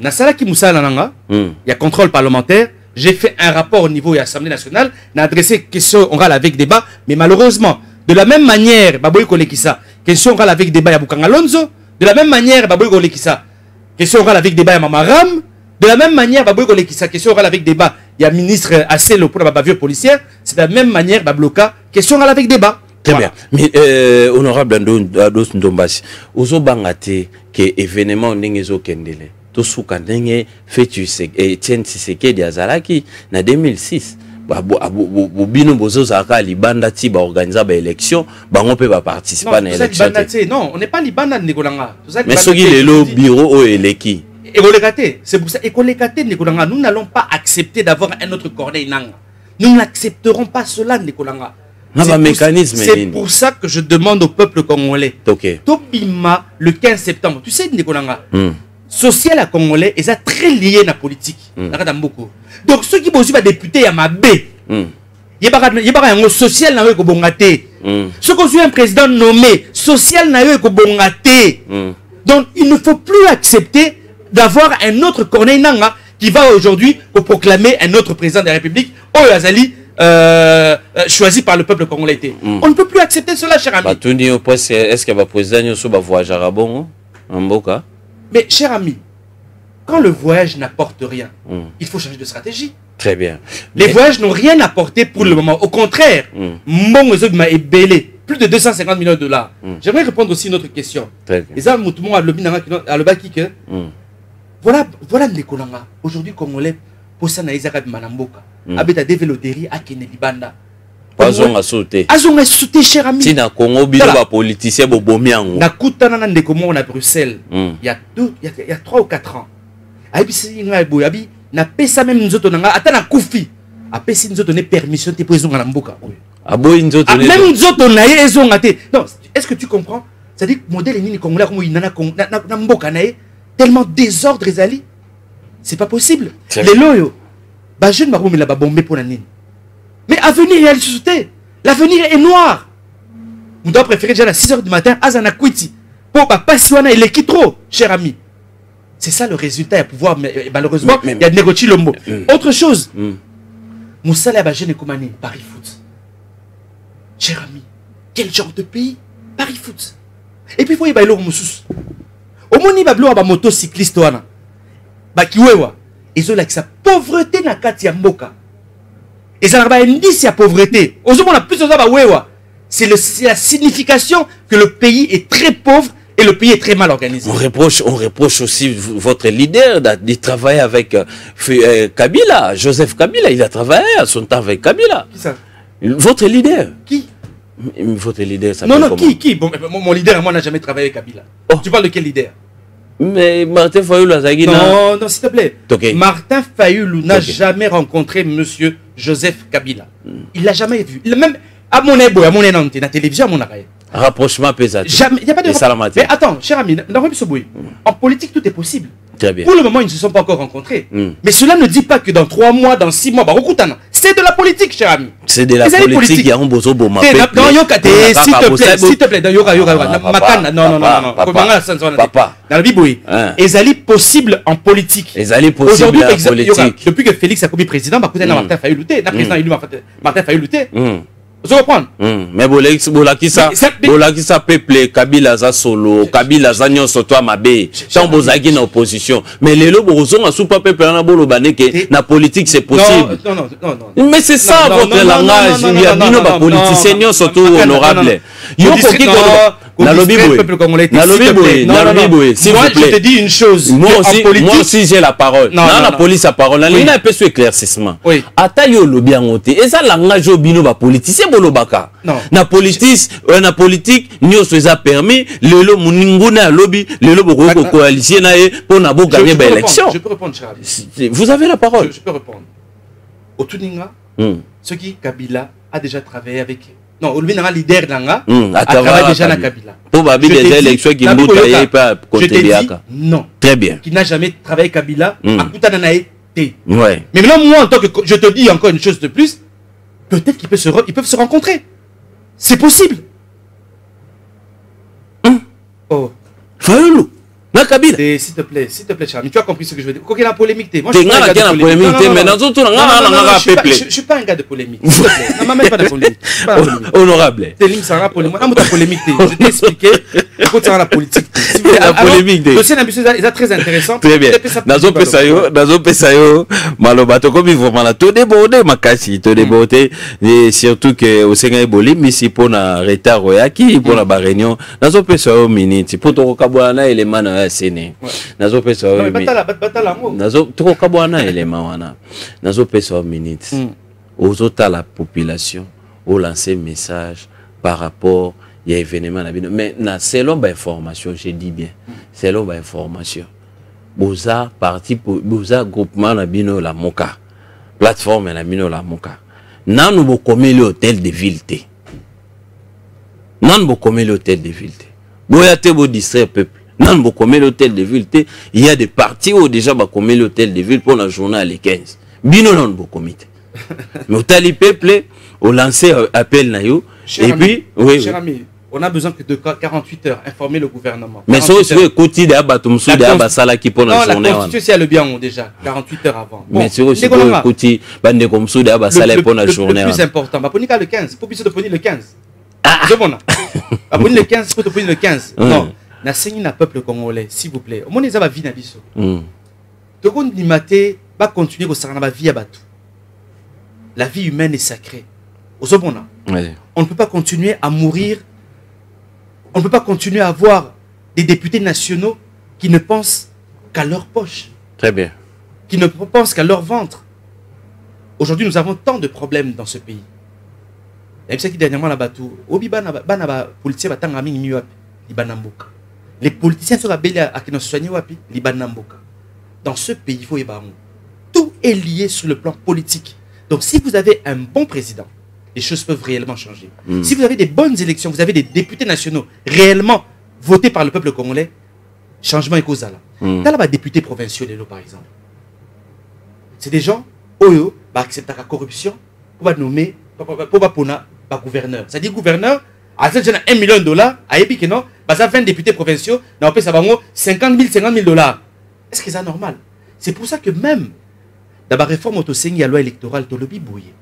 nasalaki mosala na nga Mm. il y a contrôle parlementaire. J'ai fait un rapport au niveau de l'Assemblée nationale n'a adressé question orale avec débat mais malheureusement de la même manière baboyi kolekisa question orale avec débat ya Bukanga Alonso. De la même manière baboyi kolekisa question orale avec débat ya Mama Ram de la même manière baboyi kolekisa question orale avec débat. Ya ministre Aselo pour la bavure policière c'est de la même manière babloka question orale avec débat. Très Voilà. bien. Mais euh, honorable Ados Ndombasi, ozobanga te ke événement ndenge ezokendele tosuka ndenge fetu Etienne Tshisekedi azalaki na 2006 Ba- bo- bo- bo- bo- bino bozozalaka libanda ti baorganiza baélection bango mpe baparticipa na élection te. non on n'est pas libanda ndeko na nga Toza mais soki lelo bureau oyo eleki c'est pour ça. Nga nous n'allons pas accepter d'avoir un autre corneille nanga nous n'accepterons pas cela ndeko na nga Na C'est pour- ça que je demande au peuple congolais. Toke tobima le 15 septembre. Tu sais ndeko na nga Mm. social ya congolais eza très lié na politique. Mm. na kati ya mboka donc soki bozwi badepute ya mabe Mm. yebaka yebaka yango social na yo ekobonga te Mm. soki ozwi un président nommé social te Mm. donc il ne faut plus accepter d'avoir un autre Corneille Nanga qui va aujourd'hui proclamer un autre président de la République, Oyo Azali, euh, euh, choisi par le peuple congolais. On ne peut plus accepter cela, cher ami. batuni yo presque est ce que baprésident nyonso bavoyageaka bongo na mboka Mais cher ami, quand le voyage n'apporte rien, Mm. il faut changer de stratégie. très bien Les voyages n'ont rien apporté pour le moment. Au contraire, Mm. Mbongo est belé. Plus de 250 millions de dollars. Mm. J'aimerais répondre aussi à une autre question. très bien kino- a lobaki que Mm. Voilà voilà ndeko nanga aujourd'hui congolais posa na ezaka bima na mboka Mm. abeta developeri akende libanda bazonga so te azonga esusu te cher ami. Ntina kongo bino Tala. bapoliticien bobomi yango. Nakutana na ndeko moko na bruxelles Mm. il y a deux il y a, il y a 3 ou 4 ans. Ayebisi ngai boye abi napesa meme nzoto na ngai ata nakufi apesi nzoto ne permission te mpo ezonga na mboka oyo. Aboyi nzoto Ah, ne- même nzoto na ye ezonga te. Non est-ce que tu comprends? C'est-à-dire modèle nini congolais akomoyina na, Cong- na, na, na mboka na ye tellement désordre ezali c'est pas possible. Lelo oyo bajeune bakomomela babombe mpo na nini mais avenir ya lisusu te l'avenir est noir. Moto apréféré déjà na 6 heures du matin aza na kwiti mpo bapasi wana eleki trop cher ami? C'est ça le résultat ya pouvoir mais, malheureusement Mais- mais- ya nego chilombo autre chose. Mm. mosala ya bajeune ekoma nini paris foot. Cher ami quel genre de pays? Paris foot. Et puis foyeba eloko mosusu omoni babiloko ya bamoto cycliste wana. Bakiwewa ezolakisa pauvreté na kati ya mboka. Ezalaka baindice ya pauvreté. Ozomona plus oza bawewa c'est la signification que le pays est très pauvre et le pays est très mal organisé. On reproche, on reproche aussi votre leader de travailler avec euh, euh, Kabila, Joseph Kabila. Il a travaillé à son temps avec Kabila. Qui ça? Votre leader. Qui? Votre leader s'appelle non non comment? qui qui? Bon, mon, mon leader moi n'a jamais travaillé avec Kabila. Tu parles de quel leader? Mais Martin Fayoulou Azagui, Non, non, s'il te plaît. Martin Fayoulou n'a jamais rencontré monsieur Joseph Kabila. Il l'a jamais vu. Il a même à mon à mon énante, na télévision, à mon arrêt. Rapprochement pesant. Jamais. Il n'y a pas de. Salamati. Mais attends, cher ami, dans le Soboui, en politique, tout est possible. Très bien. Pour le moment, ils ne se sont pas encore rencontrés. Mm. Mais cela ne dit pas que dans trois mois, dans six mois, bah, c'est de la politique, cher ami. C'est de la politique. Il y a un bozo bon Te, na- dans Yoka, te, s'il te plaît, s'il te plaît, dans Yoka, Yoka, na- Makana, non, non, non, non, ça, ça, ça, Papa. dans la Bible. Ezali possible en politique. Ezali possible en politique. Depuis que Félix a commis président, écoutez, na Mm. Martin Fayoulou te, na président Mm. élu Martin- Fayoulou te. ozo comprendre hmm, mais bolakisa peuple kabila aza solo kabila aza nyonso to amabe ntango bozalaki na opposition. Mais lelo bokozonga supa peuple wana boloba neke na politique c'est possible. mais c'est ça votre langage ya bino bapoliticien nyonso to honorable. yo koki koloba nalobi distrait le boye peuple congolais. nalobi S'il te plaît. boye Non, non, nalobi non. boye s'il Moi, vous je plaît te dis une chose, moi que en aussi politique- moi aussi j'ai la parole Non, na non, na non. police ya parole nalingi Oui. na epesa éclaircissement ata yo olobi yango te eza langage oyo bino bapoliticien bolobaka Non. na politique euh, na politique nyonso eza permis lelo moninguna alobi lelo bokoki kokoalisie na ye mpo na Je- boganye je peux baélection répondre, Je peux répondre, cher ami. vous avez la parole Je, je peux répondre. Au Tuninga, Hmm. ce qui Kabila a déjà travaillé avec. Non, au Nanga, leader Nanga, Hmm, a à travers travaillé déjà na Kabila. Po babi déjà élection qui Nabi mbuta Boyoka, ye dit non. Très bien. Qui n'a jamais travaillé Kabila, à Koutana na été. Ouais. Mais maintenant, moi, en tant que. Je te dis encore une chose de plus. Peut-être qu'ils peuvent se, re- ils peuvent se rencontrer. C'est possible. Oh. Fayulu. na kabila. S'il te plaît s'il te plaît Charles tu as compris ce que je veux dire. Koki na polémique te moi je suis pas un gars de polémique. te mais nazo tuna nga na nga peuple je suis pas un gars de polémique s'il te plaît. Na même pas de polémique. Pas de polémique. honorable. Te lim sanga polémique. Na muta polémique te je t'ai expliqué. Écoute ça la politique la polémique te dossier na biso est très intéressant. Très bien. Nazo pesa yo nazo pesa yo maloba to komi vraiment na to débordé makasi to hmm. débordé et surtout que au sengai bolimi si pona retard oyaki pona hmm. ba réunion nazo pesa yo minute poto kokabola na élément na sene. Nazopesa Non, yo mais mi- batala, bat- batala yango. nazo tokokabwana na elema wana. Nazopesa minute. Ozotala population olancer message par rapport ya événement na bino. Mais na selon bainformation je dis bien selon bainformation boza parti boza groupement na bino la moka. Plateforme na bino la moka. Nanu bokomeli hôtel de ville te. Nanu bokomeli hôtel de ville te. Boya te bodistraire peuple nanu bokomeli hôtel de ville te il y a des partis oyo déjà bakomeli hôtel de ville mpo na journée ya le 15 bino nanu bokomi te mais otali peuple olance appel na yo Cher et ami, puis oui, cher oui. ami, on a besoin que de 48 heures informer le gouvernement. mais 48 soki sikoyo heures. ekoti deya bato mosusu La deya cons- basalaki mpo na Non, la journée wana constitution, si elle le bien déjà, 48 heures avant. mais soki ndeko sikoyo nanga, ekoti bandeko mosusu deya basala le- mpo na le- journée Le plus wana important, baponika le 15. Pour biso de poni le 15. C'est bon, là. Baponi le 15, pour te poni le 15. Mm. Non. Na sengi na peuple congolais, s'il vous plaît. Au moins, ils ont vie na biso. Mm. tokondima te bacontinue kosaka na bavie ya bato la vie humaine est sacrée ozomona Ouais. on ne peut pas continuer à mourir on ne peut pas continuer à avoir des députés nationaux qui ne pensent qu'à leur poche très bien qui ne pensent qu'à leur ventre aujourd'hui nous avons tant de problèmes dans ce pays yebisaki dernièrement na bato obi bana bapoliticien batanga mingi mingi wapi libana mboka les politiciens soki babeli akende soigne wapi? Libana mboka. Dans ce pays il faut yeba yango tout est lié sur le plan politique. Donc si vous avez un bon président les choses peuvent réellement changer. Mm. si vous avez des bonnes élections vous avez des députés nationaux réellement votés par le peuple congolais changement ekozala Mm. tala badéputés provinciaux lelo par exemple c'est des gens oyo baacceptaka corruption pour banommer pour bapona bagouverneur c'est-à-dire gouverneur aza déjà na 1 million de dollars ayebi ke non? Baza 20 députés provinciaux na bapesa bango 50 000 50 000 dollars. Est-ce que eza normal c'est pour ça que même na baréforme tosengi ya loi électorale tolobi boye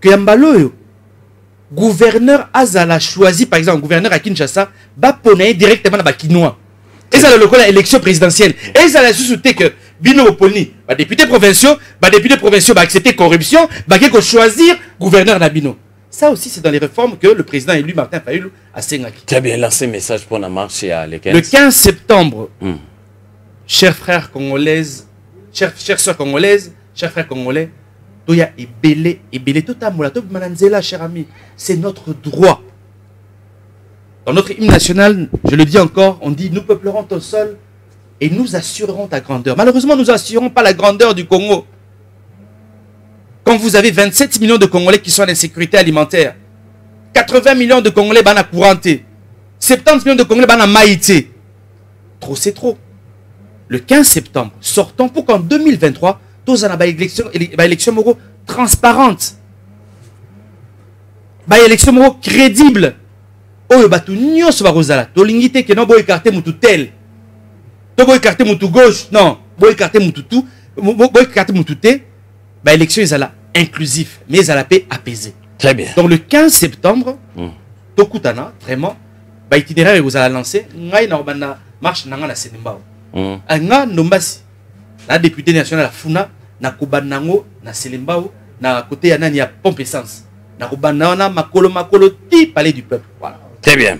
ke ya mbala oyo gouverneur azala choisi par exemple gouverneur ya kinshasa bapona ye directement na bakinois. Ezala lokola élection présidentielle. Ezala lisusu te ke bino boponi badéputé provinciaux badéputé provinciaux baaccepte corruption bake kochoisir gouverneur na bino ça aussi c'est dans les réformes que le président élu martin fayulu asengaki très bien lancé message pour la marche ya le 15 le 15 septembre Mm. chers frères congolaises chers, chers soeurs congolaises chers frères congolais toya ebele totambola tobima na nzela cher ami c'est notre droit. Dans notre hymne national je le dis encore on dit nous peuplerons ton sol et nous assurerons ta grandeur. Malheureusement nous assurons pas la grandeur du Congo quand vous avez 27 millions de Congolais qui sont en insécurité alimentaire 80 millions de Congolais bana couranté 70 millions de Congolais bana maïté trop c'est trop. Le 15 septembre sortons pour qu'en 2023 tous en élection élection transparente. Élection moko crédible. Oyo bato nyonso ke no boécarte mutu tel. To boécarte mutu gauche non mutu te baélection ezala inclusif mais ezala mpe apaisé Très bien. Donc le 15 septembre, tokutana vraiment ba itinéraire ekozala lancé ngai na kobanda marche na ngai na senembao Mm. Nga ndombasi na député national afuna na kobanda yango na selembao na côté ya nani ya pompe essence na kobanda wana makolo makolo ti palais du peuple. Voilà. Très bien.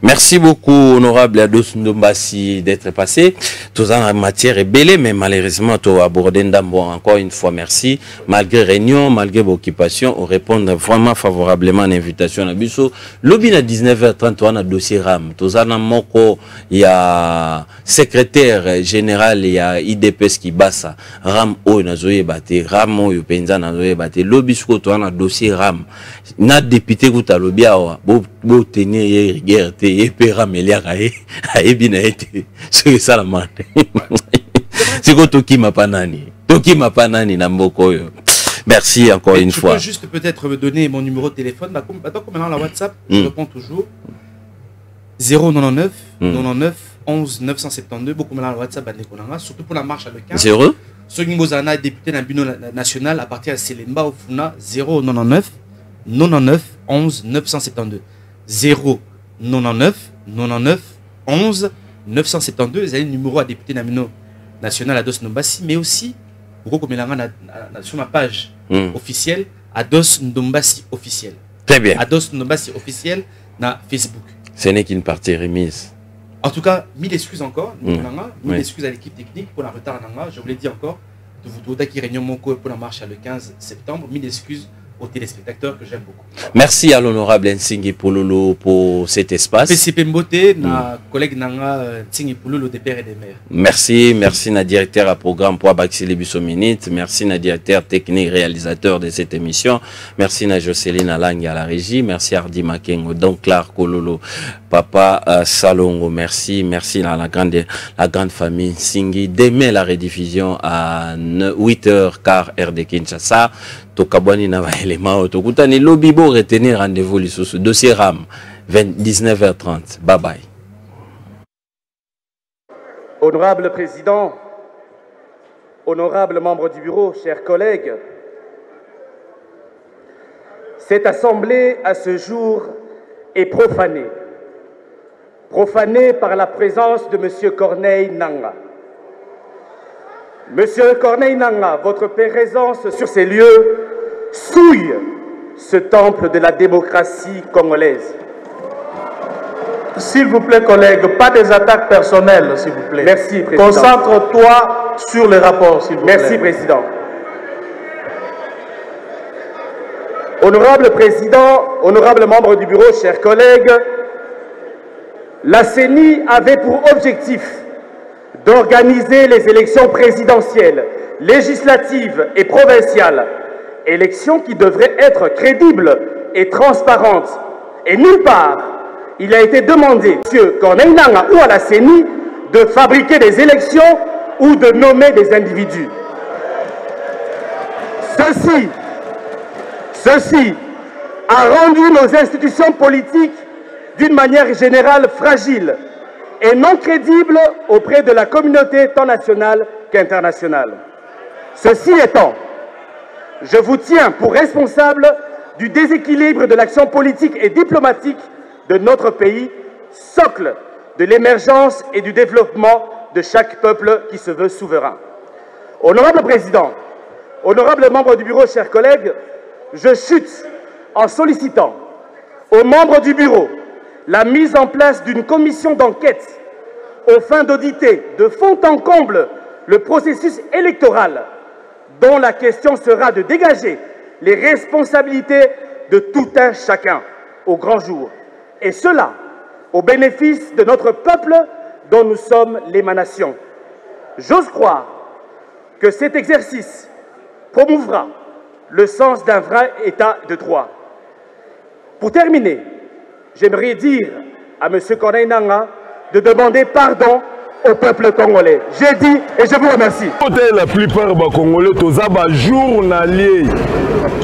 Merci beaucoup, honorable Ados Ndombasi, d'être passé. Tout en matière est belle, mais malheureusement, tu as abordé Ndambo. Encore une fois, merci. Malgré réunion, malgré vos occupations, on répond vraiment favorablement à l'invitation à Bisso. Lobby à 19h30, on a dossier RAM. Tout en moko, il y a secrétaire général, il y a IDPS qui bassa. RAM o na zoye bate, RAM o yo penza na zoye bate. Lobby sko to na dossier RAM. Na député kuta lobby awa, bo bo tenir rigueur te ye pe RAM eliaka ye, ayebi na ye te. Soki sala mande. Siko tokima pa nani? Tokima pa nani na mboka oyo? Merci encore une tu fois. peux juste peut-être me donner mon numéro de téléphone bah, comme, attends, comme maintenant la WhatsApp je Mm. réponds toujours 099 Mm. 99 11 972 beaucoup maintenant la WhatsApp na nga, surtout pour la marche à le 15 Zéro soki bozala na député na- na- national à partir ya selemba ofuna 099 99 11 972 099 99 11 972 ezali numéro ya député na bino national ados ndombasi mais aussi okokomelanga na, na, na, sur ma page Mm. officielle ados ndombasi officiel Très bien. ados ndombasi officiel na facebook Ce n'est qu'une partie remise. en tout cas, mille excuses encore. Mm. Nanga, Mille Oui. excuses à l'équipe technique pour la retard Nanga. Je vous l'ai dit encore. De vous doter qui réunion Moko pour la marche le 15 septembre. Mille excuses aux téléspectateurs que j'aime beaucoup. Merci à l'honorable Nsingi Pololo pour cet espace. PCP Mbote, na collègue Nanga euh, Tsingi Pouloulou des pères et des mères. Merci, merci na directeur à programme pour Abaxili Bisso Minute. Merci na directeur technique réalisateur de cette émission. Merci na Jocelyne Alangi à la régie. Merci Hardy Makengo, Don Clark Kololo, Papa euh, Salongo. Merci, merci à la grande, la grande famille Singi. Demain la rediffusion à 8h15 heure de Kinshasa. Tokabwani na élément tokutani lobby bo retenir rendez-vous lisusu dossier RAM 20 19h30. Bye bye. Honorable Président, honorables membres du Bureau, chers collègues, cette Assemblée, à ce jour, est profanée. Profanée par la présence de M. Corneille Nanga. Monsieur Corneille Nanga, votre présence sur ces lieux souille ce temple de la démocratie congolaise. S'il vous plaît, collègues, pas des attaques personnelles, s'il vous plaît. Merci, Président. Concentre-toi sur le rapport, s'il vous plaît. Merci, Président. Honorable Président, honorables membres du Bureau, chers collègues, la CENI avait pour objectif d'organiser les élections présidentielles, législatives et provinciales, élections qui devraient être crédibles et transparentes. Et nulle part, il a été demandé, M. Corneille Nanga ou à la CENI, de fabriquer des élections ou de nommer des individus. Ceci a rendu nos institutions politiques d'une manière générale fragiles et non crédibles auprès de la communauté tant nationale qu'internationale. Ceci étant, je vous tiens pour responsable du déséquilibre de l'action politique et diplomatique de notre pays, socle de l'émergence et du développement de chaque peuple qui se veut souverain. Honorable Président, honorables membres du Bureau, chers collègues, je chute en sollicitant aux membres du Bureau la mise en place d'une commission d'enquête aux fins d'auditer de fond en comble le processus électoral dont la question sera de dégager les responsabilités de tout un chacun au grand jour. Et cela au bénéfice de notre peuple dont nous sommes l'émanation. J'ose croire que cet exercice promouvra le sens d'un vrai état de droit. Pour terminer, j'aimerais dire à M. Corneille Nanga de demander pardon au peuple congolais. J'ai dit et je vous remercie. La plupart ba congolais toza ba journalier.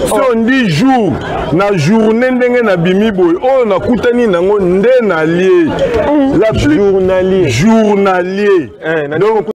Si on dit jour na journée ndenge na bimi boy nango nde na lie. La journalier. Journalier. Donc